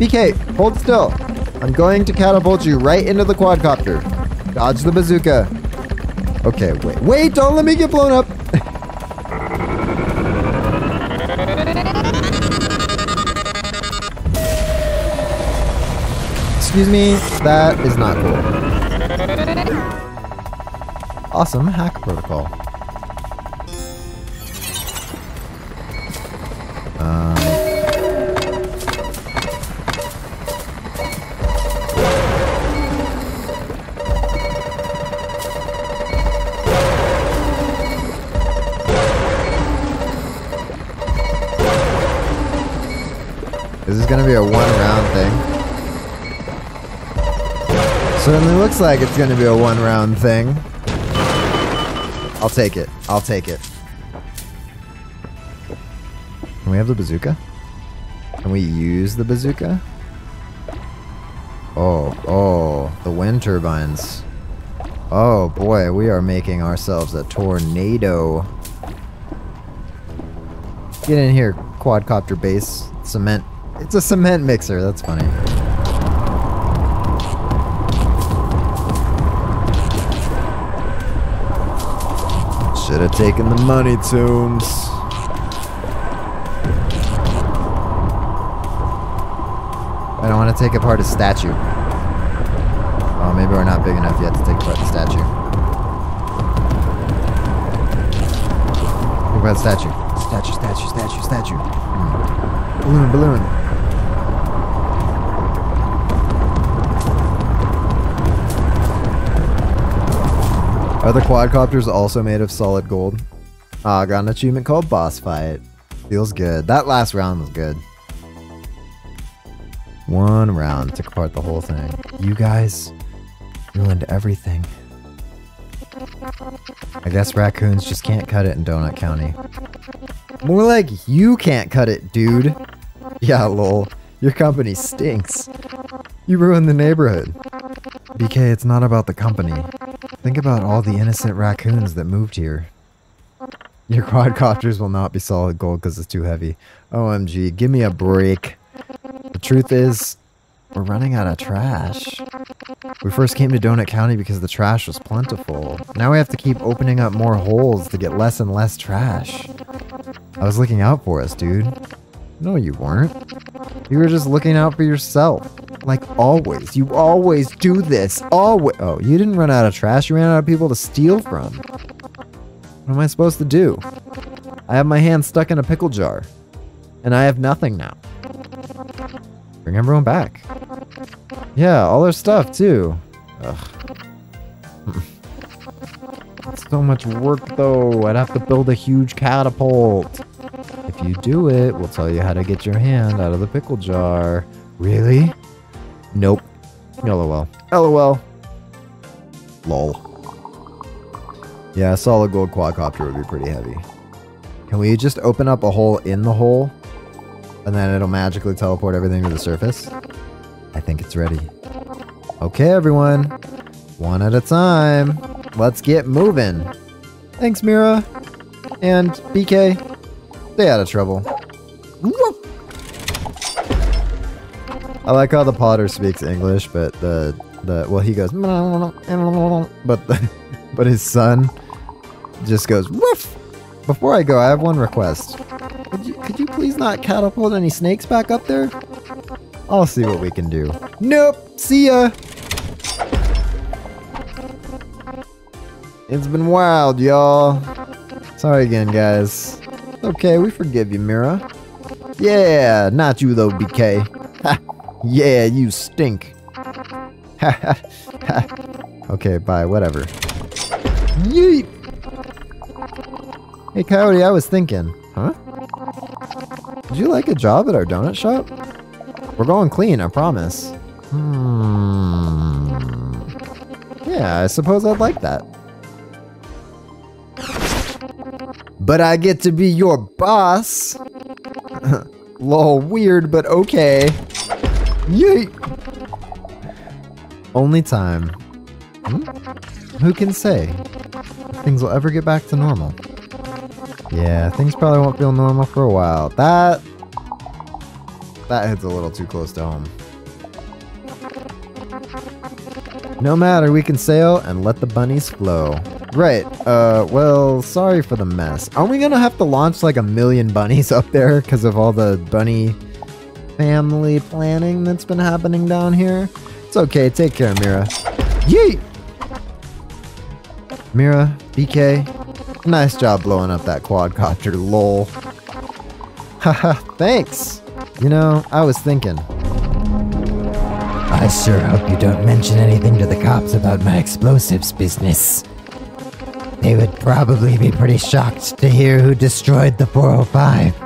BK, hold still. I'm going to catapult you right into the quadcopter. Dodge the bazooka. Okay, wait. Wait, don't let me get blown up. Excuse me, that is not cool. Awesome hack protocol. Looks like it's gonna be a one round thing. I'll take it. I'll take it. Can we have the bazooka? Can we use the bazooka? Oh, oh, the wind turbines. Oh boy, we are making ourselves a tornado. Get in here, quadcopter base. Cement. It's a cement mixer. That's funny. Should have taken the money, Tombs. I don't want to take apart a statue. Oh, maybe we're not big enough yet to take apart the statue. Think about the statue. Statue, statue, statue, statue. Hmm. Balloon, balloon. Are the quadcopters also made of solid gold? Ah, got an achievement called Boss Fight. Feels good. That last round was good. One round. Took apart the whole thing. You guys ruined everything. I guess raccoons just can't cut it in Donut County. More like you can't cut it, dude. Yeah, lol. Your company stinks. You ruined the neighborhood. BK, it's not about the company. Think about all the innocent raccoons that moved here. Your quadcopters will not be solid gold because it's too heavy. OMG, give me a break. The truth is, we're running out of trash. We first came to Donut County because the trash was plentiful. Now we have to keep opening up more holes to get less and less trash. I was looking out for us, dude. No, you weren't. You were just looking out for yourself. Like always. You always do this. Always. Oh, you didn't run out of trash. You ran out of people to steal from. What am I supposed to do? I have my hand stuck in a pickle jar. And I have nothing now. Bring everyone back. Yeah, all their stuff too. Ugh. so much work though. I'd have to build a huge catapult. If you do it, we'll tell you how to get your hand out of the pickle jar. Really? Nope. LOL. LOL. Lol. Yeah, a solid gold quadcopter would be pretty heavy. Can we just open up a hole in the hole? And then it'll magically teleport everything to the surface? I think it's ready. Okay, everyone. One at a time. Let's get moving. Thanks, Mira. And BK, stay out of trouble. I like how the Potter speaks English, but the the well he goes but the, but his son just goes woof. Before I go, I have one request. Could you, could you please not catapult any snakes back up there? I'll see what we can do. Nope. See ya. It's been wild, y'all. Sorry again, guys. Okay, we forgive you, Mira. Yeah, not you though, BK. Yeah, you stink. Okay, bye, whatever. Yeet! Hey, Coyote, I was thinking. Huh? Would you like a job at our donut shop? We're going clean, I promise. Hmm. Yeah, I suppose I'd like that. But I get to be your boss. Lol, weird, but okay. Yeet! Only time. Hmm? Who can say? Things will ever get back to normal. Yeah, things probably won't feel normal for a while. That... That hits a little too close to home. No matter, we can sail and let the bunnies flow. Right, uh, well, sorry for the mess. Aren't we gonna have to launch like a million bunnies up there because of all the bunny family planning that's been happening down here? It's okay, take care, Mira. Yeet! Mira, BK, nice job blowing up that quadcopter, lol. Haha, thanks! You know, I was thinking. I sure hope you don't mention anything to the cops about my explosives business. They would probably be pretty shocked to hear who destroyed the 405.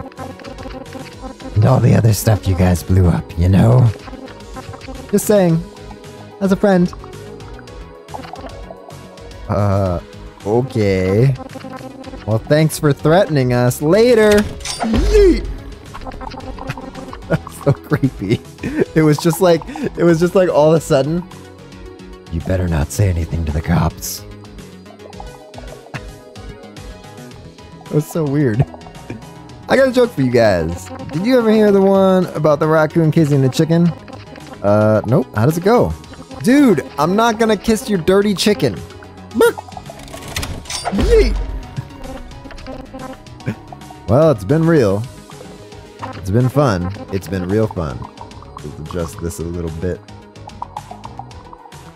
And all the other stuff you guys blew up, you know? Just saying. As a friend. Uh, okay. Well, thanks for threatening us. Later! Yeet! That's so creepy. It was just like, it was just like all of a sudden. You better not say anything to the cops. It was so weird. I got a joke for you guys. Did you ever hear the one about the raccoon kissing the chicken? Uh, nope. How does it go? Dude, I'm not gonna kiss your dirty chicken. Well, it's been real. It's been fun. It's been real fun. Let's adjust this a little bit.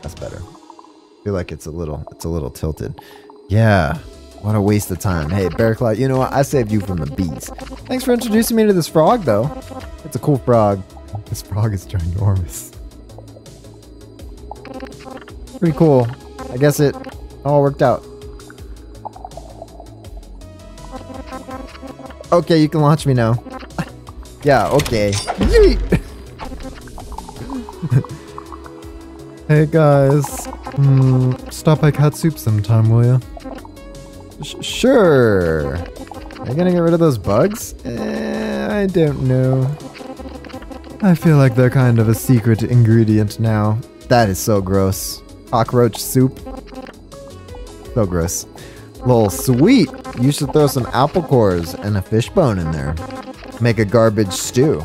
That's better. I feel like it's a little it's a little tilted. Yeah. What a waste of time. Hey, Bear Claw, you know what? I saved you from the bees. Thanks for introducing me to this frog, though. It's a cool frog. This frog is ginormous. Pretty cool. I guess it all worked out. Okay, you can launch me now. yeah, okay. Hey guys, mm, stop by Cat Soup sometime, will ya? Sh- sure. Are you gonna get rid of those bugs? Eh, I don't know. I feel like they're kind of a secret ingredient now. That is so gross. Cockroach soup. So gross. Lol, sweet. You should throw some apple cores and a fishbone in there. Make a garbage stew.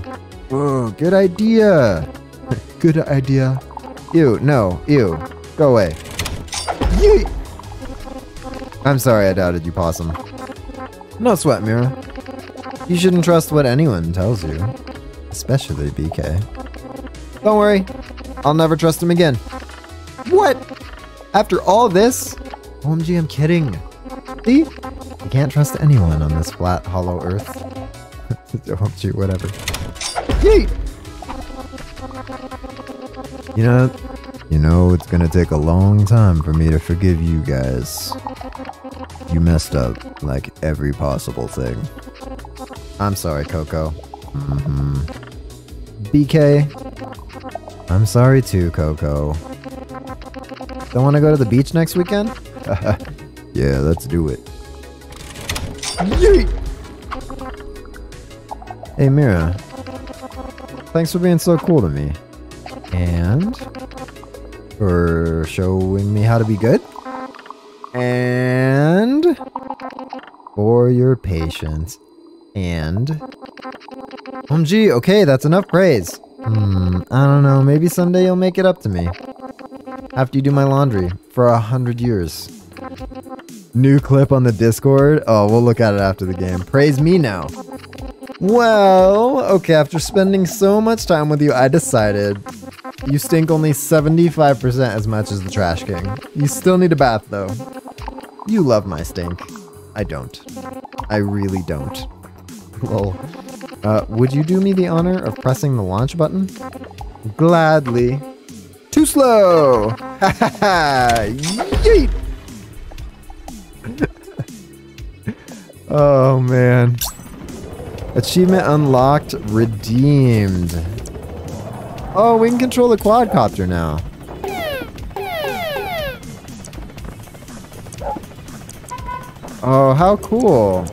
Whoa, good idea. good idea. Ew, no, ew. Go away. Yeet. I'm sorry I doubted you, Possum. No sweat, Mira. You shouldn't trust what anyone tells you. Especially BK. Don't worry. I'll never trust him again. What? After all this? OMG, I'm kidding. See? You can't trust anyone on this flat, hollow earth. OMG, whatever. Yeet! You know, you know, it's gonna take a long time for me to forgive you guys. You messed up like every possible thing. I'm sorry, Coco. hmm BK. I'm sorry too, Coco. Don't want to go to the beach next weekend? yeah, let's do it. Yeet! Hey, Mira. Thanks for being so cool to me. And for showing me how to be good. And your patience. And OMG, okay, that's enough praise. Hmm, I don't know, maybe someday you'll make it up to me. After you do my laundry for a hundred years. New clip on the Discord. Oh, we'll look at it after the game. Praise me now. Well, okay, after spending so much time with you, I decided you stink only 75% as much as the Trash King. You still need a bath, though. You love my stink. I don't. I really don't. Lol. Uh, would you do me the honor of pressing the launch button? Gladly. Too slow! Ha ha ha! Yeet! oh man. Achievement unlocked, redeemed. Oh, we can control the quadcopter now. Oh, how cool.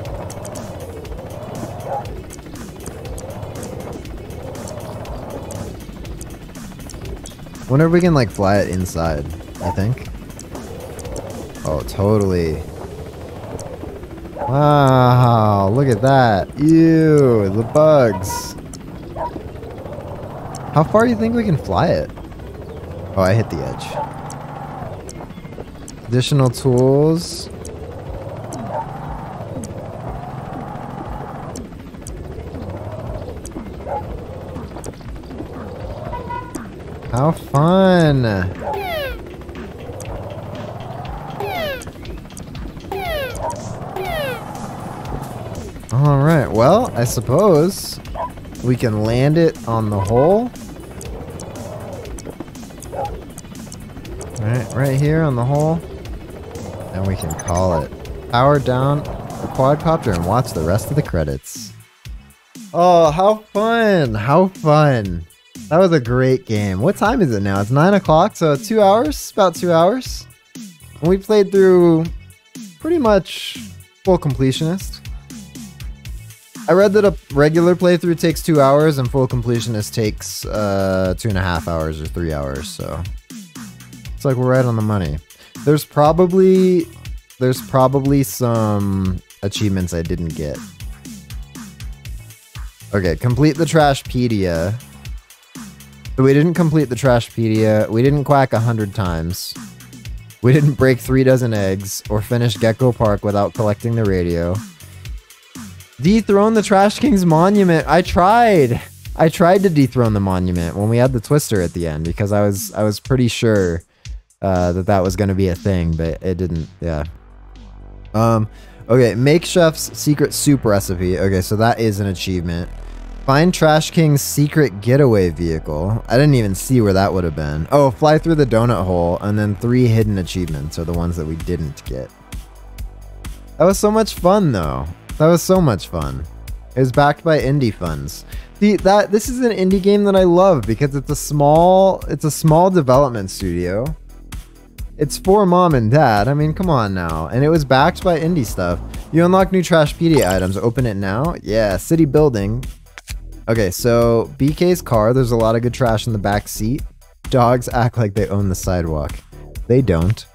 Wonder if we can like fly it inside, I think. Oh, totally. Wow, look at that. Ew, the bugs. How far do you think we can fly it? Oh, I hit the edge. Additional tools. How fun! Alright, well, I suppose we can land it on the hole. Right, right here on the hole. And we can call it. Power down the quadcopter and watch the rest of the credits. Oh, how fun! How fun! That was a great game. What time is it now? It's 9 o'clock, so two hours? About two hours. And we played through pretty much full completionist. I read that a regular playthrough takes two hours and full completionist takes uh, two and a half hours or three hours, so it's like we're right on the money. There's probably there's probably some achievements I didn't get. Okay, complete the Trashpedia. We didn't complete the Trashpedia. We didn't quack a hundred times. We didn't break three dozen eggs or finish Gecko Park without collecting the radio. Dethrone the Trash King's monument. I tried. I tried to dethrone the monument when we had the twister at the end because I was I was pretty sure uh, that that was going to be a thing, but it didn't. Yeah. Um. Okay. Make chef's secret soup recipe. Okay, so that is an achievement. Find Trash King's secret getaway vehicle. I didn't even see where that would have been. Oh, fly through the donut hole, and then three hidden achievements are the ones that we didn't get. That was so much fun, though. That was so much fun. It was backed by indie funds. The that this is an indie game that I love because it's a small it's a small development studio. It's for mom and dad. I mean, come on now. And it was backed by indie stuff. You unlock new Trashpedia items. Open it now. Yeah, city building. Okay, so BK's car. There's a lot of good trash in the back seat. Dogs act like they own the sidewalk. They don't.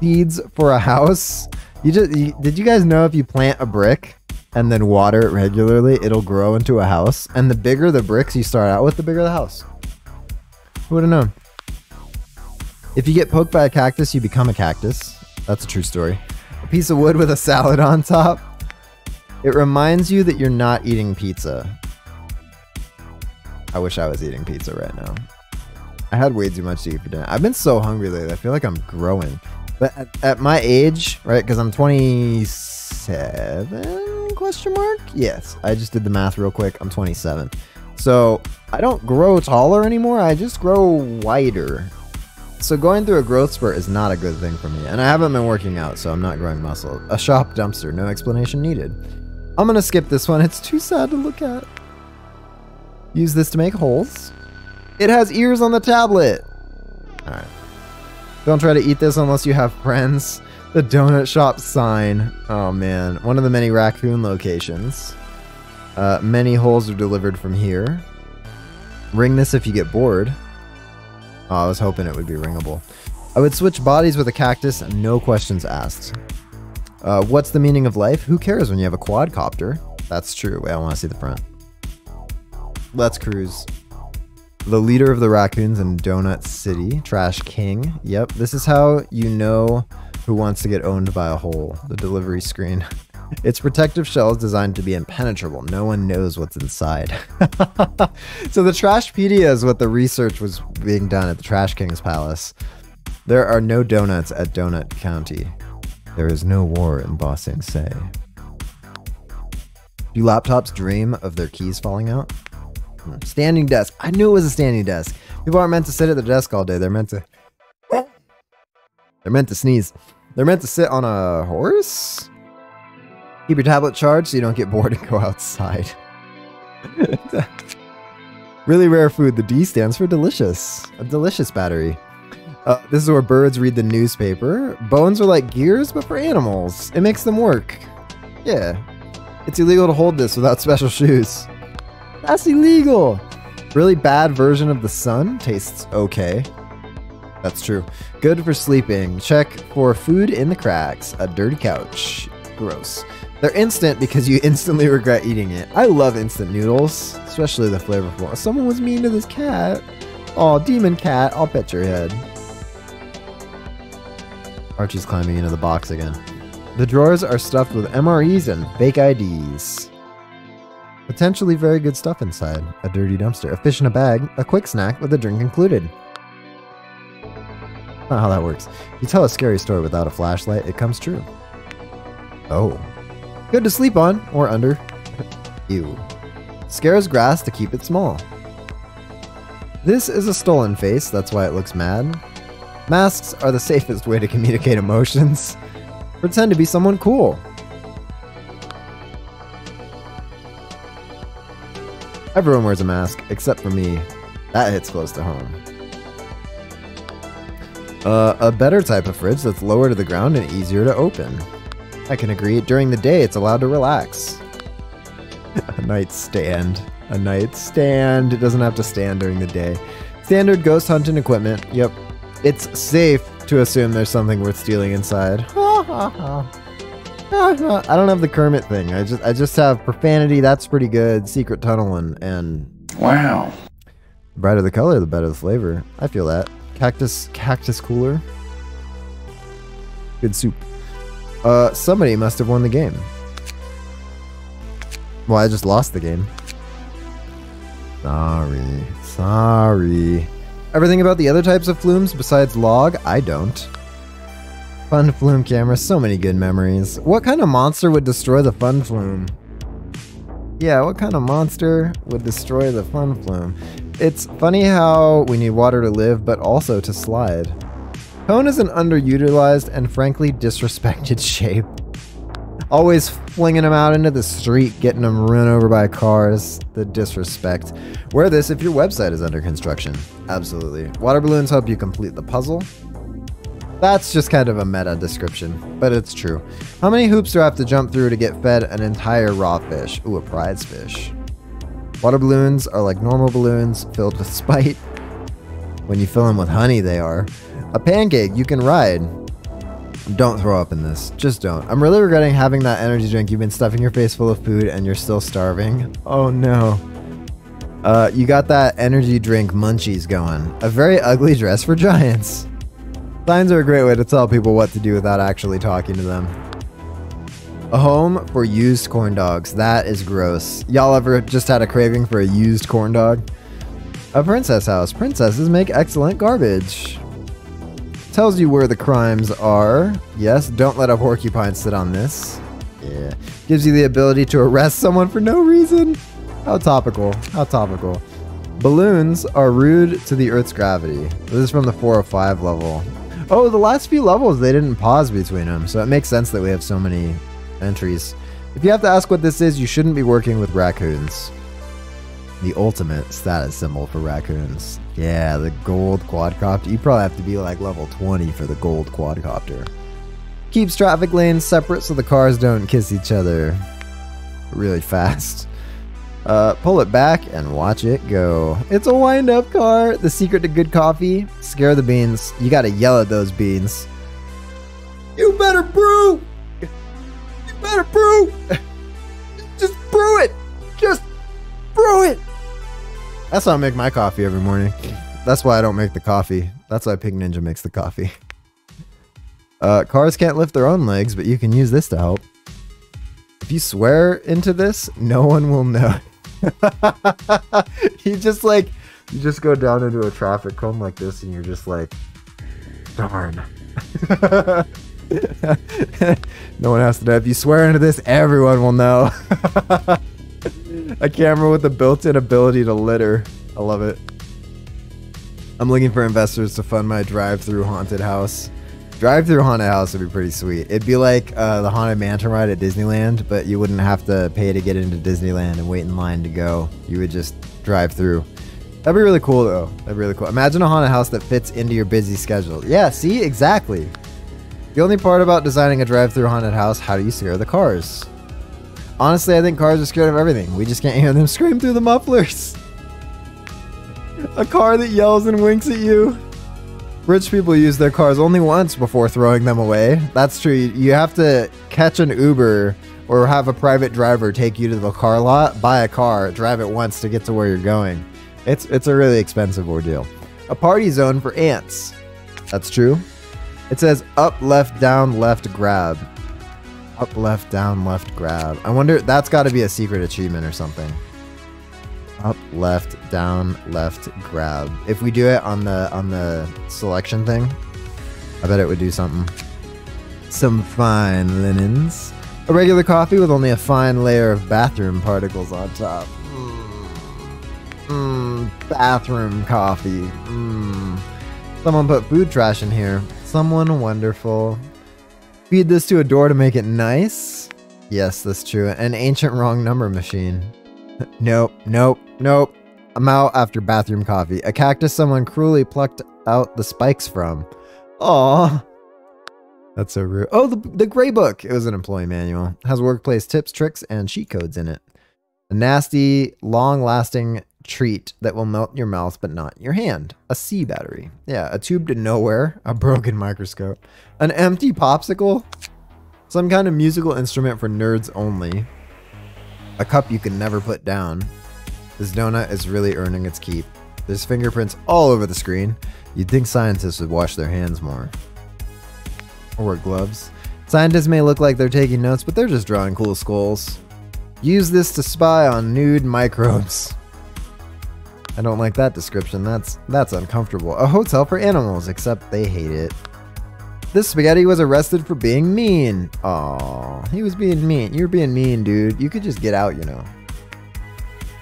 Seeds for a house. You just you, did you guys know if you plant a brick and then water it regularly, it'll grow into a house? And the bigger the bricks you start out with, the bigger the house. Who would have known? If you get poked by a cactus, you become a cactus. That's a true story. A piece of wood with a salad on top. It reminds you that you're not eating pizza. I wish I was eating pizza right now. I had way too much to eat for dinner. I've been so hungry lately. I feel like I'm growing. But at, at my age, right? Because I'm 27 question mark. Yes, I just did the math real quick. I'm 27. So I don't grow taller anymore. I just grow wider. So going through a growth spurt is not a good thing for me. And I haven't been working out, so I'm not growing muscle. A shop dumpster, no explanation needed. I'm gonna skip this one. It's too sad to look at. Use this to make holes. It has ears on the tablet. Alright. Don't try to eat this unless you have friends. The donut shop sign. Oh man. One of the many raccoon locations. Uh, many holes are delivered from here. Ring this if you get bored. Oh, I was hoping it would be ringable. I would switch bodies with a cactus, no questions asked. Uh, what's the meaning of life? Who cares when you have a quadcopter? That's true. Wait, I want to see the front. Let's cruise. The leader of the raccoons in Donut City, Trash King. Yep, this is how you know Who wants to get owned by a hole? The delivery screen. Its protective shell is designed to be impenetrable. No one knows what's inside. so the Trashpedia is what the research was being done at the Trash King's Palace. There are no donuts at Donut County. There is no war in Ba Sing Se. Do laptops dream of their keys falling out? Standing desk. I knew it was a standing desk. People aren't meant to sit at their desk all day. They're meant to. They're meant to sneeze. They're meant to sit on a horse? Keep your tablet charged so you don't get bored and go outside. really rare food. The D stands for delicious. A delicious battery. Uh, this is where birds read the newspaper. Bones are like gears, but for animals. It makes them work. Yeah. It's illegal to hold this without special shoes. That's illegal. Really bad version of the sun tastes okay. That's true. Good for sleeping. Check for food in the cracks. A dirty couch. Gross. They're instant because you instantly regret eating it. I love instant noodles, especially the flavorful. Someone was mean to this cat. Oh, demon cat, I'll pet your head. Archie's climbing into the box again. The drawers are stuffed with MREs and fake IDs. Potentially very good stuff inside. A dirty dumpster, a fish in a bag, a quick snack with a drink included. Not how that works. You tell a scary story without a flashlight, it comes true. Oh. Good to sleep on, or under. Ew. Scares grass to keep it small. This is a stolen face, that's why it looks mad. Masks are the safest way to communicate emotions. Pretend to be someone cool. Everyone wears a mask, except for me. That hits close to home. Uh, a better type of fridge that's lower to the ground and easier to open. I can agree. During the day, it's allowed to relax. a nightstand. A nightstand. It doesn't have to stand during the day. Standard ghost hunting equipment. Yep. It's safe to assume there's something worth stealing inside. I don't have the Kermit thing. I just I just have profanity. That's pretty good. Secret tunneling and Wow. the brighter the color, the better the flavor. I feel that. Cactus cactus cooler. Good soup. Uh, somebody must have won the game. Well, I just lost the game. Sorry. Sorry. Everything about the other types of flumes besides log, I don't. Fun flume camera, so many good memories. What kind of monster would destroy the fun flume? Yeah, what kind of monster would destroy the fun flume? It's funny how we need water to live, but also to slide. Cone is an underutilized and frankly disrespected shape. Always flinging them out into the street, getting them run over by cars. The disrespect. Wear this if your website is under construction. Absolutely. Water balloons help you complete the puzzle. That's just kind of a meta description, but it's true. How many hoops do I have to jump through to get fed an entire raw fish? Ooh, a prize fish. Water balloons are like normal balloons filled with spite. When you fill them with honey, they are. A pancake you can ride. Don't throw up in this. Just don't. I'm really regretting having that energy drink. You've been stuffing your face full of food and you're still starving. Oh no. Uh, you got that energy drink munchies going. A very ugly dress for giants. Signs are a great way to tell people what to do without actually talking to them. A home for used corn dogs. That is gross. Y'all ever just had a craving for a used corn dog? A princess house. Princesses make excellent garbage. Tells you where the crimes are. Yes, don't let a porcupine sit on this. Yeah. Gives you the ability to arrest someone for no reason. How topical. How topical. Balloons are rude to the Earth's gravity. This is from the 405 level. Oh, the last few levels, they didn't pause between them, so it makes sense that we have so many entries. If you have to ask what this is, you shouldn't be working with raccoons. The ultimate status symbol for raccoons. Yeah, the gold quadcopter. You probably have to be like level 20 for the gold quadcopter. Keeps traffic lanes separate so the cars don't kiss each other really fast. Uh, pull it back and watch it go. It's a wind up car. The secret to good coffee scare the beans. You gotta yell at those beans. You better brew! You better brew! Just brew it! Just brew it! That's how I make my coffee every morning. That's why I don't make the coffee. That's why Pig Ninja makes the coffee. Uh, cars can't lift their own legs, but you can use this to help. If you swear into this, no one will know. you just like, you just go down into a traffic cone like this, and you're just like, darn. no one has to know. If you swear into this, everyone will know. a camera with a built-in ability to litter. I love it. I'm looking for investors to fund my drive-through haunted house. Drive-through haunted house would be pretty sweet. It'd be like uh, the haunted mansion ride at Disneyland, but you wouldn't have to pay to get into Disneyland and wait in line to go. You would just drive through. That'd be really cool, though. That'd be really cool. Imagine a haunted house that fits into your busy schedule. Yeah, see, exactly. The only part about designing a drive-through haunted house, how do you scare the cars? Honestly, I think cars are scared of everything. We just can't hear them scream through the mufflers. A car that yells and winks at you. Rich people use their cars only once before throwing them away. That's true. You have to catch an Uber or have a private driver take you to the car lot, buy a car, drive it once to get to where you're going. It's it's a really expensive ordeal. A party zone for ants. That's true. It says up, left, down, left, grab. Up, left, down, left, grab. I wonder, that's got to be a secret achievement or something. Up, left, down, left, grab. If we do it on the on the selection thing, I bet it would do something. Some fine linens. A regular coffee with only a fine layer of bathroom particles on top. Mmm, bathroom coffee. Mmm. Someone put food trash in here. Someone wonderful. Feed this to a door to make it nice. Yes, that's true. An ancient wrong number machine. Nope, nope, nope. I'm out after bathroom coffee. A cactus someone cruelly plucked out the spikes from. Aw. That's so rude. Oh, the, the gray book. It was an employee manual. Has workplace tips, tricks, and cheat codes in it. A nasty, long-lasting treat that will melt your mouth but not your hand. A C battery. Yeah, a tube to nowhere. A broken microscope. An empty popsicle. Some kind of musical instrument for nerds only. A cup you can never put down. This donut is really earning its keep. There's fingerprints all over the screen. You'd think scientists would wash their hands more. Or wear gloves. Scientists may look like they're taking notes, but they're just drawing cool skulls. Use this to spy on nude microbes. I don't like that description. That's that's uncomfortable. A hotel for animals, except they hate it. This spaghetti was arrested for being mean. Aw, he was being mean. You're being mean, dude. You could just get out, you know.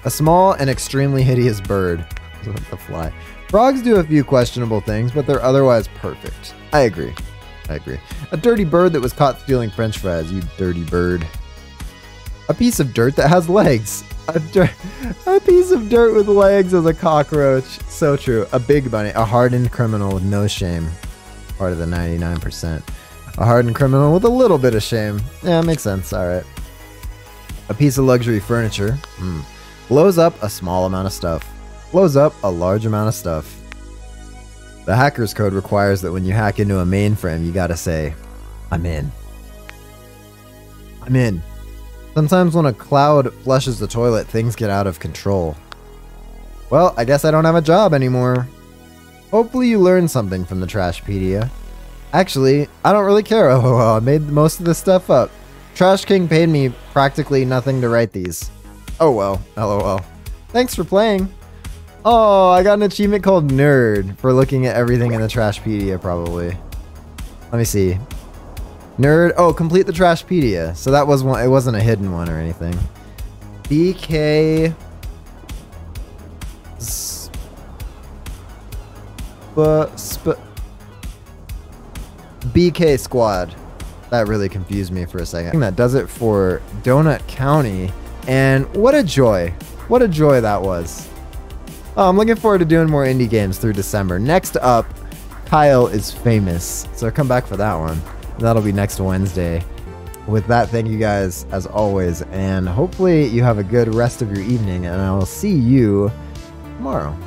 A small and extremely hideous bird. the fly. Frogs do a few questionable things, but they're otherwise perfect. I agree. I agree. A dirty bird that was caught stealing french fries, you dirty bird. A piece of dirt that has legs. A, dirt, a piece of dirt with legs as a cockroach. So true. A big bunny. A hardened criminal with no shame. Part of the 99%. A hardened criminal with a little bit of shame. Yeah, makes sense. All right. A piece of luxury furniture. Mm. Blows up a small amount of stuff. Blows up a large amount of stuff. The hacker's code requires that when you hack into a mainframe, you gotta say, I'm in. I'm in. Sometimes when a cloud flushes the toilet, things get out of control. Well, I guess I don't have a job anymore. Hopefully you learned something from the Trashpedia. Actually, I don't really care oh, lol, I made most of this stuff up. Trash King paid me practically nothing to write these. Oh well, lol. Thanks for playing. Oh, I got an achievement called Nerd for looking at everything in the Trashpedia, probably. Let me see. Nerd. Oh, complete the Trashpedia. So that was one. It wasn't a hidden one or anything. BK. BK Squad. That really confused me for a second. That does it for Donut County. And what a joy. What a joy that was. Oh, I'm looking forward to doing more indie games through December. Next up, Kyle is famous. So come back for that one. That'll be next Wednesday. With that, thank you guys as always, and hopefully you have a good rest of your evening, and I will see you tomorrow.